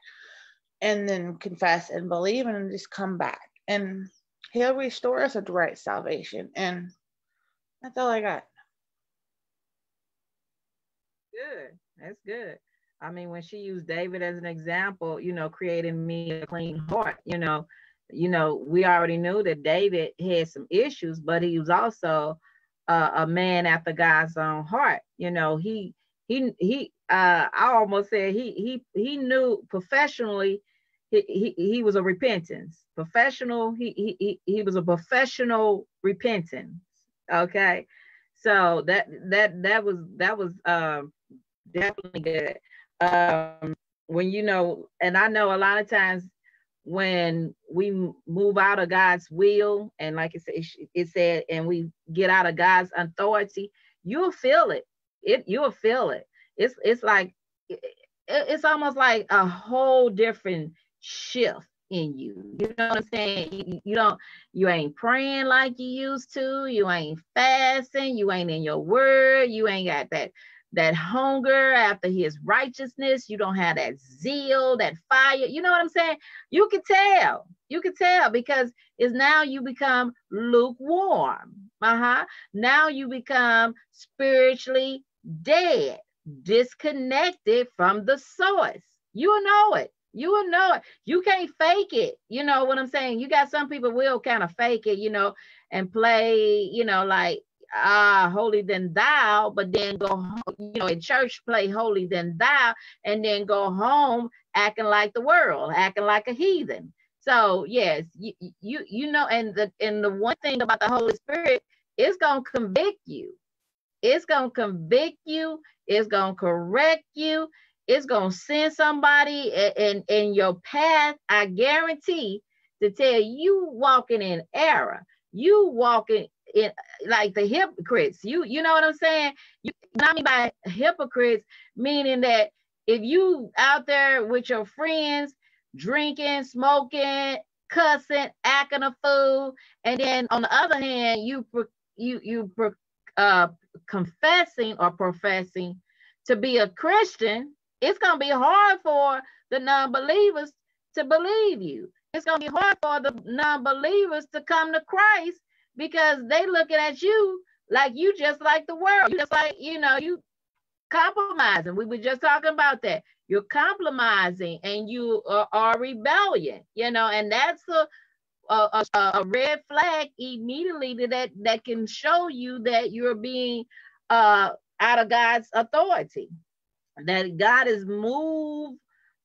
Speaker 2: And then confess and believe and just come back. And he'll restore us to right salvation. And that's all i got.
Speaker 1: Good. That's good. I mean when she used david as an example you know creating me a clean heart you know you know, we already knew that David had some issues, but he was also uh, a man after God's own heart. You know, he he he. Uh, I almost said he he he knew professionally. He, he, he was a repentance professional. He, he he was a professional repentance. Okay, so that that that was that was um, definitely good. Um, when you know, and I know a lot of times when we move out of God's will, and like it said, it said, and we get out of God's authority, you'll feel it. It you'll feel it. It's it's like it's almost like a whole different shift in you. You know what I'm saying? You, you don't you ain't praying like you used to, you ain't fasting, you ain't in your word, you ain't got that that hunger after his righteousness. You don't have that zeal, that fire. You know what I'm saying? You can tell. You can tell because it's now you become lukewarm. Uh-huh. Now you become spiritually dead, disconnected from the source. You will know it. You will know it. You can't fake it. You know what I'm saying? You got some people will kind of fake it, you know, and play, you know, like ah, holy than thou, but then go you know, in church play holy than thou, and then go home acting like the world, acting like a heathen. So yes, you you you know, and the and the one thing about the Holy Spirit, is gonna convict you. It's gonna convict you. It's gonna correct you. It's gonna send somebody in in your path. I guarantee to tell you walking in error. You walking in like the hypocrites. You you know what I'm saying? You not mean by hypocrites, meaning that if you out there with your friends drinking, smoking, cussing, acting a fool, and then on the other hand, you you you uh confessing or professing to be a Christian, it's gonna be hard for the non-believers to believe you. It's gonna be hard for the non-believers to come to Christ because they looking at you like you just like the world. You just like, you know, you compromising. We were just talking about that. You're compromising and you are, are rebellion, you know, and that's a, a, a, red flag immediately that that can show you that you're being uh, out of God's authority, that God is moved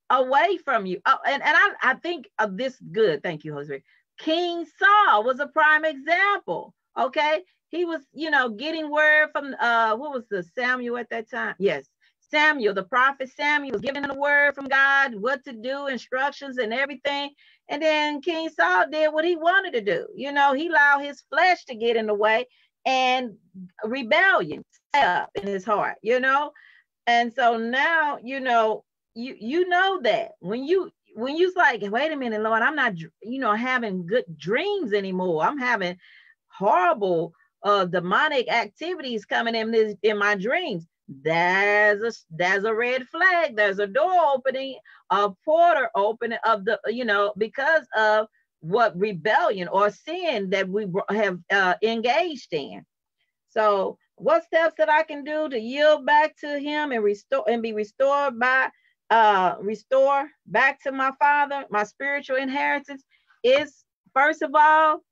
Speaker 1: away from you. Oh, and, and I, I think of this good. Thank you, Jose. King Saul was a prime example. Okay. He was, you know, getting word from uh what was the Samuel at that time? Yes. Samuel, the prophet Samuel was giving the word from God, what to do, instructions and everything. And then King Saul did what he wanted to do. You know, he allowed his flesh to get in the way and rebellion up in his heart, you know. And so now, you know, you you know that when you when you's like, wait a minute, Lord, I'm not, you know, having good dreams anymore. I'm having horrible uh demonic activities coming in this in my dreams. There's a there's a red flag. There's a door opening, a porter opening of the, you know, because of what rebellion or sin that we have uh, engaged in. So, what steps that I can do to yield back to Him and restore and be restored by uh, restore back to my father, my spiritual inheritance is first of all,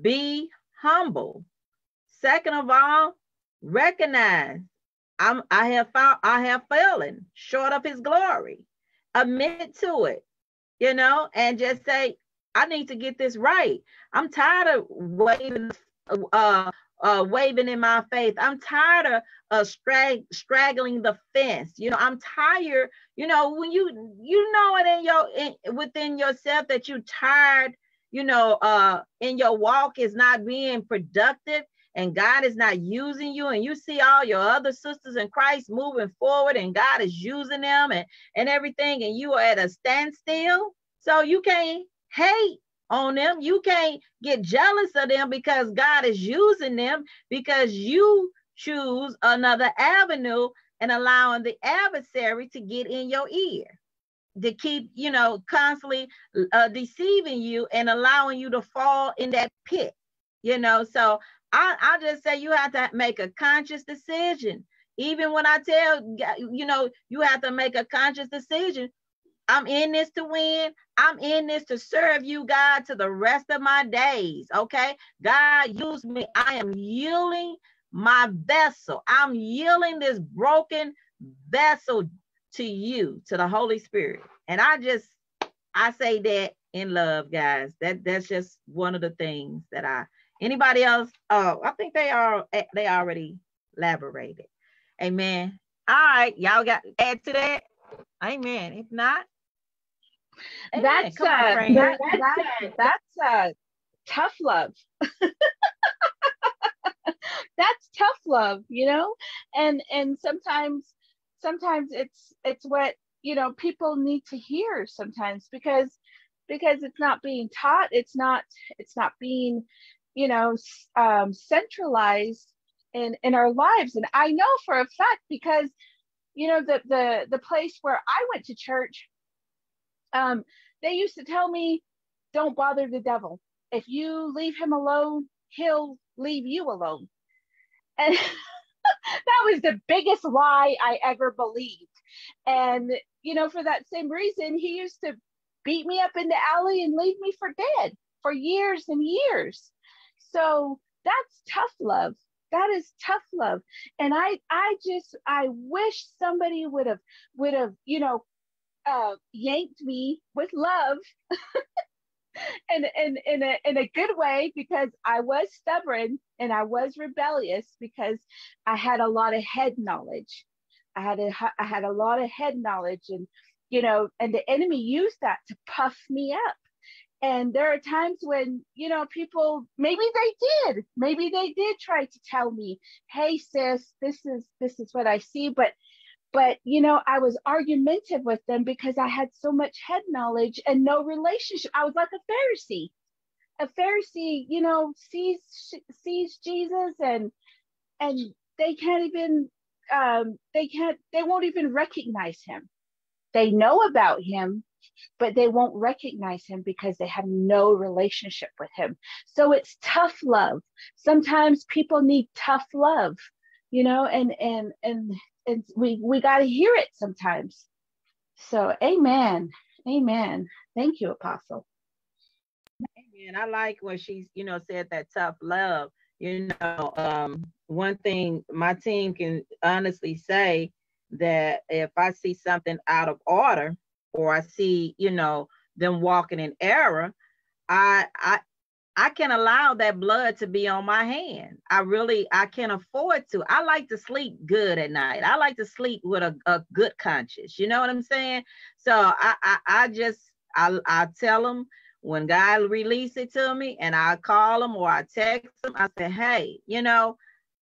Speaker 1: be humble. Second of all, recognize I'm I have found I have fallen short of his glory. Admit to it, you know, and just say, I need to get this right. I'm tired of waving uh uh, waving in my faith. I'm tired of uh, strag- straggling the fence. You know, I'm tired. You know, when you you know it in your in, within yourself that you're tired. You know, uh, in your walk is not being productive, and God is not using you, and you see all your other sisters in Christ moving forward, and God is using them and and everything, and you are at a standstill. So you can't hate on them. You can't get jealous of them because God is using them because you choose another avenue and allowing the adversary to get in your ear to keep you know constantly uh, deceiving you and allowing you to fall in that pit you know so I, i just say you have to make a conscious decision even when i tell you know you have to make a conscious decision I'm in this to win. I'm in this to serve you, God, to the rest of my days. Okay. God, use me. I am yielding my vessel. I'm yielding this broken vessel to you, to the Holy Spirit. And I just, I say that in love, guys. That that's just one of the things that I anybody else, oh, I think they are they already elaborated. Amen. All right, y'all got add to that. Amen. If not,
Speaker 3: that's uh, on, that, that's, that's uh, tough love. that's tough love, you know, and and sometimes sometimes it's it's what you know people need to hear sometimes because because it's not being taught. It's not it's not being you know um, centralized in in our lives. And i know for a fact because you know the the the place where i went to church um they used to tell me don't bother the devil. If you leave him alone he'll leave you alone. And that was the biggest lie i ever believed. And you know for that same reason he used to beat me up in the alley and leave me for dead for years and years. So that's tough love. That is tough love. And i i just i wish somebody would have would have you know uh yanked me with love and in in a in a good way because I was stubborn and I was rebellious because I had a lot of head knowledge. I had a I had a lot of head knowledge and you know and the enemy used that to puff me up and there are times when you know people maybe they did maybe they did try to tell me hey sis this is this is what i see but but you know i was argumentative with them because i had so much head knowledge and no relationship i was like a pharisee a pharisee you know sees sees jesus and and they can't even um they can't they won't even recognize him they know about him but they won't recognize him because they have no relationship with him. So it's tough love. Sometimes people need tough love, you know, and and and and we we got to hear it sometimes. So amen. Amen. Thank you, apostle.
Speaker 1: Amen. I like when she's, you know, said that tough love. You know, um, one thing my team can honestly say that if I see something out of order, or I see, you know, them walking in error, I I I can allow that blood to be on my hand. I really I can afford to. I like to sleep good at night. I like to sleep with a, a good conscience. You know what I'm saying? So I I, I just I I tell them when God release it to me and I call them or I text them, I say, hey, you know,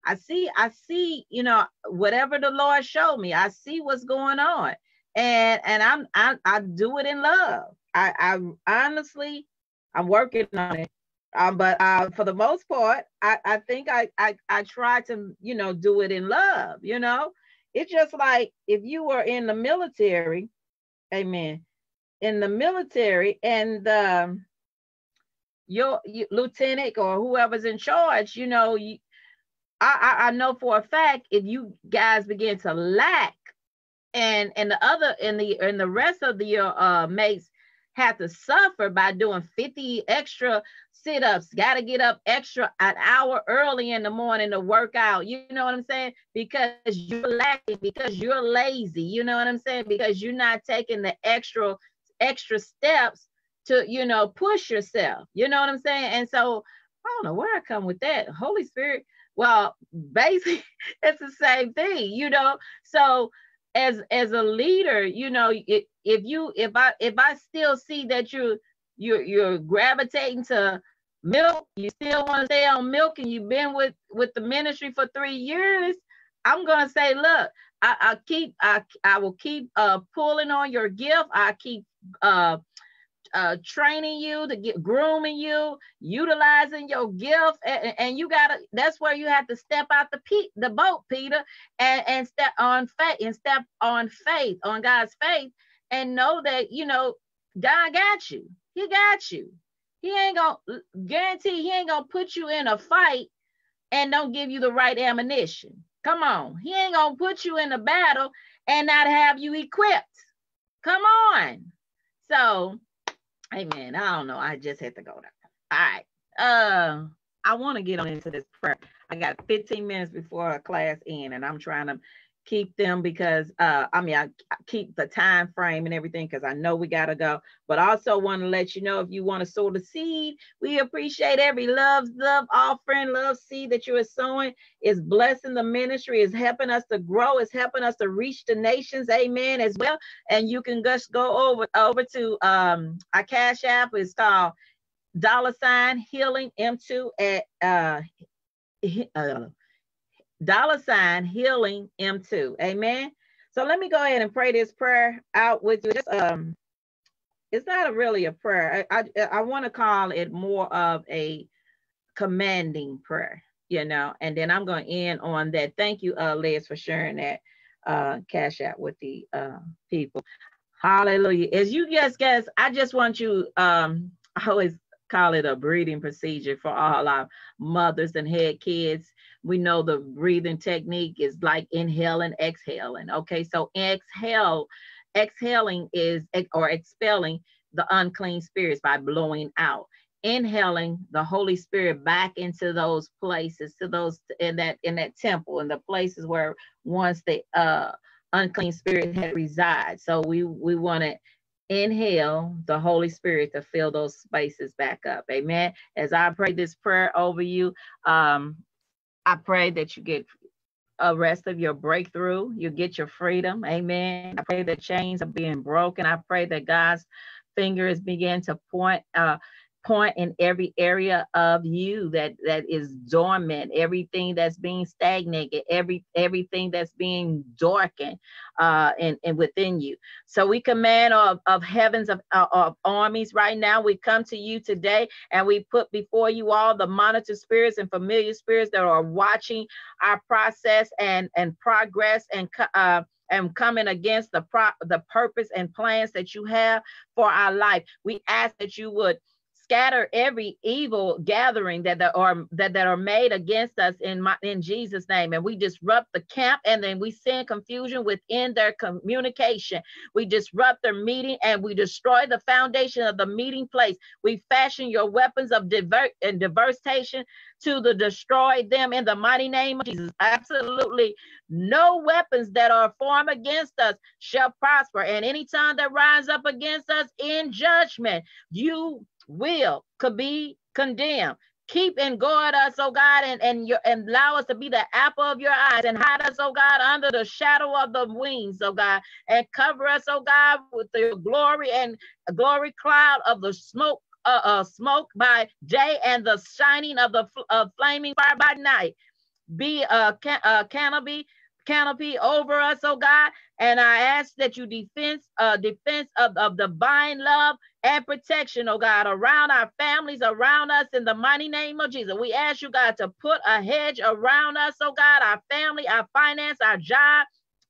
Speaker 1: I see, I see, you know, whatever the Lord showed me, I see what's going on and and I'm I, I do it in love. I, I honestly I'm working on it. Um, but uh, for the most part, I, I think I, I I try to you know do it in love. You know, it's just like if you were in the military, amen, in the military, and um, your, your lieutenant or whoever's in charge, you know, you, I, I I know for a fact if you guys begin to lack and and the other and the and the rest of the your uh mates have to suffer by doing 50 extra sit-ups got to get up extra an hour early in the morning to work out you know what i'm saying? Because you're lacking because you're lazy you know what i'm saying? Because you're not taking the extra extra steps to you know push yourself you know what i'm saying? And so i don't know where i come with that. Holy spirit well basically it's the same thing you know? So as as a leader you know if, you if i if i still see that you you're you're gravitating to milk you still want to stay on milk and you've been with with the ministry for three years i'm gonna say look i, I keep i i will keep uh pulling on your gift i keep uh uh, training you to get grooming you, utilizing your gift, and, and, you gotta. That's where you have to step out the pe- the boat, Peter, and and step on faith and step on faith on God's faith, and know that you know God got you. He got you. He ain't gonna guarantee. He ain't gonna put you in a fight and don't give you the right ammunition. Come on, he ain't gonna put you in a battle and not have you equipped. Come on. So Amen. I don't know. I just had to go there. All right. Uh, I want to get on into this prayer. I got 15 minutes before a class end, and I'm trying to keep them because uh I mean I, keep the time frame and everything because I know we gotta go. But also want to let you know if you want to sow the seed, we appreciate every love, love offering, love seed that you are sowing. Is blessing the ministry, is helping us to grow, is helping us to reach the nations, amen, as well. And you can just go over over to um our cash app is called dollar sign healing M2 at uh, uh dollar sign healing M2. Amen. So let me go ahead and pray this prayer out with you. Just, um, it's not a really a prayer. I, I, I want to call it more of a commanding prayer. you know, and then I'm going to end on that. Thank you, uh, Liz, for sharing that uh, cash out with the uh, people. Hallelujah. As you guys guess, I just want you, um, I always call it a breathing procedure for all our mothers and head kids. We know the breathing technique is like inhaling, exhaling. Okay, so exhale, exhaling is or expelling the unclean spirits by blowing out. Inhaling the holy spirit back into those places to those in that in that temple in the places where once the uh unclean spirit had reside so we we want to inhale the holy spirit to fill those spaces back up. Amen. As i pray this prayer over you um i pray that you get a rest of your breakthrough. You get your freedom. Amen. I pray that chains are being broken. I pray that god's fingers begin to point uh point in every area of you that that is dormant everything that's being stagnated every everything that's being darkened uh and, and within you so we command of, of heavens of, uh, of armies right now we come to you today and we put before you all the monitor spirits and familiar spirits that are watching our process and and progress and uh and coming against the pro- the purpose and plans that you have for our life. We ask that you would scatter every evil gathering that, that are that, that are made against us in my in Jesus name. And we disrupt the camp and then we send confusion within their communication. We disrupt their meeting and we destroy the foundation of the meeting place. We fashion your weapons of divert and devastation to the destroy them in the mighty name of Jesus. Absolutely no weapons that are formed against us shall prosper. And any tongue that rise up against us in judgment you will could be condemned. Keep and guard us, oh God, and, and, your, and allow us to be the apple of your eyes and hide us, oh God, under the shadow of the wings, oh God, and cover us, oh God, with the glory and glory cloud of the smoke uh, uh, smoke by day and the shining of the uh, flaming fire by night. Be a, can- a canopy canopy over us, oh God. And I ask that you defense, uh, defense of, of divine love and protection, oh God, around our families, around us in the mighty name of Jesus. We ask you, God, to put a hedge around us, oh God, our family, our finance, our job,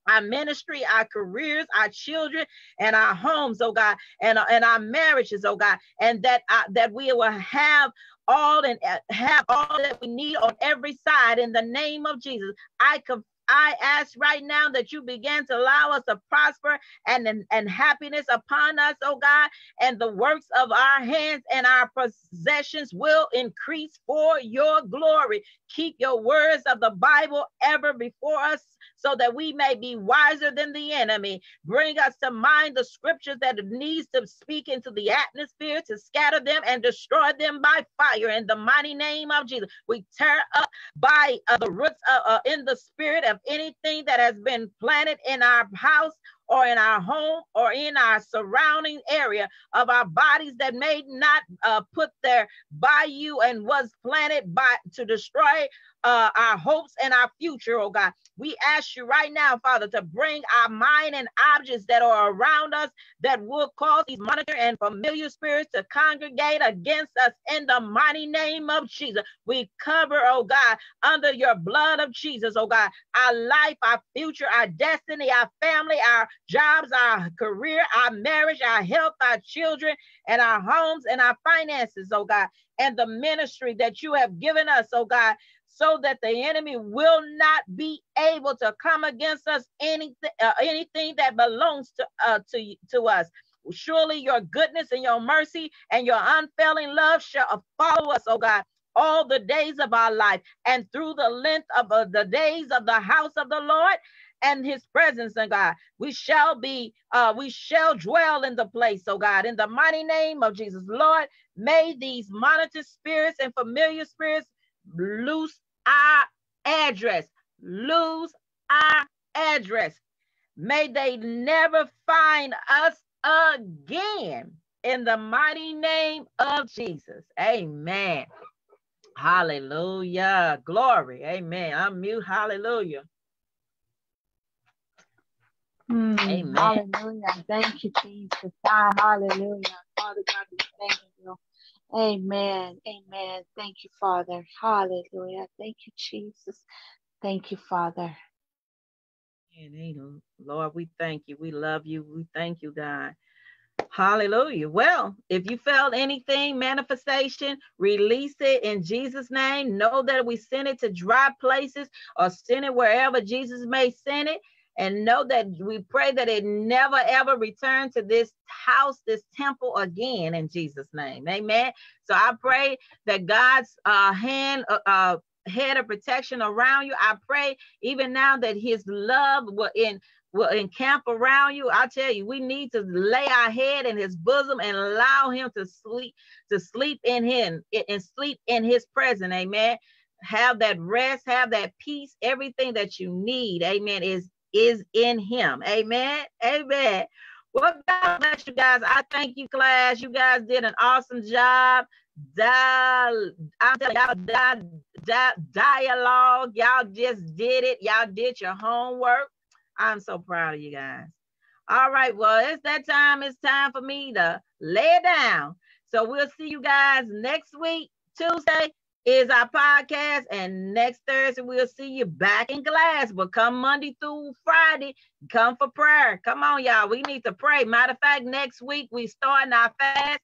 Speaker 1: our ministry, our careers, our children, and our homes, oh God, and, and our marriages, oh God, and that uh, that we will have all and uh, have all that we need on every side in the name of Jesus. I confess I ask right now that you begin to allow us to prosper and, and, and happiness upon us, oh God, and the works of our hands and our possessions will increase for your glory. Keep your words of the Bible ever before us so that we may be wiser than the enemy. Bring us to mind the scriptures that needs to speak into the atmosphere to scatter them and destroy them by fire in the mighty name of Jesus. We tear up by uh, the roots uh, uh, in the spirit of anything that has been planted in our house or in our home or in our surrounding area of our bodies that may not uh, put there by you and was planted by to destroy uh, our hopes and our future, oh God. We ask you right now, Father, to bring our mind and objects that are around us that will cause these monitor and familiar spirits to congregate against us in the mighty name of Jesus. We cover, oh God, under your blood of Jesus, oh God, our life, our future, our destiny, our family, our jobs, our career, our marriage, our health, our children, and our homes and our finances, oh God, and the ministry that you have given us, oh God, so that the enemy will not be able to come against us anything uh, anything that belongs to uh, to to us surely your goodness and your mercy and your unfailing love shall follow us oh god all the days of our life and through the length of uh, the days of the house of the lord and his presence, oh God. We shall be, uh, we shall dwell in the place, oh God, in the mighty name of Jesus. Lord, may these monitor spirits and familiar spirits loose our address. Lose our address. May they never find us again in the mighty name of Jesus. Amen. Hallelujah. Glory. Amen. Unmute. Hallelujah.
Speaker 3: Mm, Amen. Hallelujah. Thank you, Jesus. hallelujah. Father God, we thank you. Amen. Amen. Thank you, Father. Hallelujah. Thank you, Jesus. Thank you, Father.
Speaker 1: And Lord, we thank you. We love you. We thank you, God. Hallelujah. Well, if you felt anything, manifestation, release it in Jesus' name. Know that we send it to dry places or send it wherever Jesus may send it. And know that we pray that it never ever return to this house, this temple again in Jesus' name. Amen. So I pray that God's uh, hand uh, uh, head of protection around you. I pray even now that his love will in will encamp around you. I tell you, we need to lay our head in his bosom and allow him to sleep, to sleep in him and sleep in his presence. Amen. Have that rest, have that peace, everything that you need, amen, is is in him. Amen. Amen. Well, God bless you guys. I thank you, class. You guys did an awesome job. Dial, dialogue. Y'all just did it. Y'all did your homework. I'm so proud of you guys. All right, well, it's that time. It's time for me to lay it down. So we'll see you guys next week. Tuesday is our podcast, and next Thursday we'll see you back in class. But come Monday through Friday, come for prayer. Come on, y'all. We need to pray. Matter of fact, next week we starting our fast.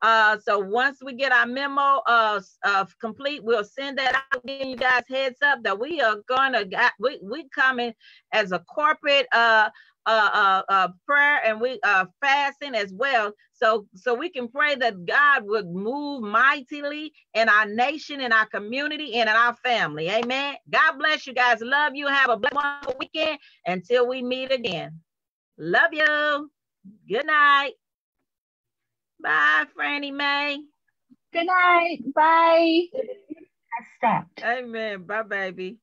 Speaker 1: Uh, so once we get our memo uh, uh complete, we'll send that out, giving you guys heads up that we are gonna got we we coming as a corporate uh uh, uh, uh, prayer and we uh, fasting as well. So, so we can pray that God would move mightily in our nation, in our community, and in our family. Amen. God bless you guys. Love you. Have a wonderful weekend until we meet again. Love you. Good night. Bye, Franny Mae.
Speaker 3: Good night. Bye.
Speaker 1: Amen. Bye, baby.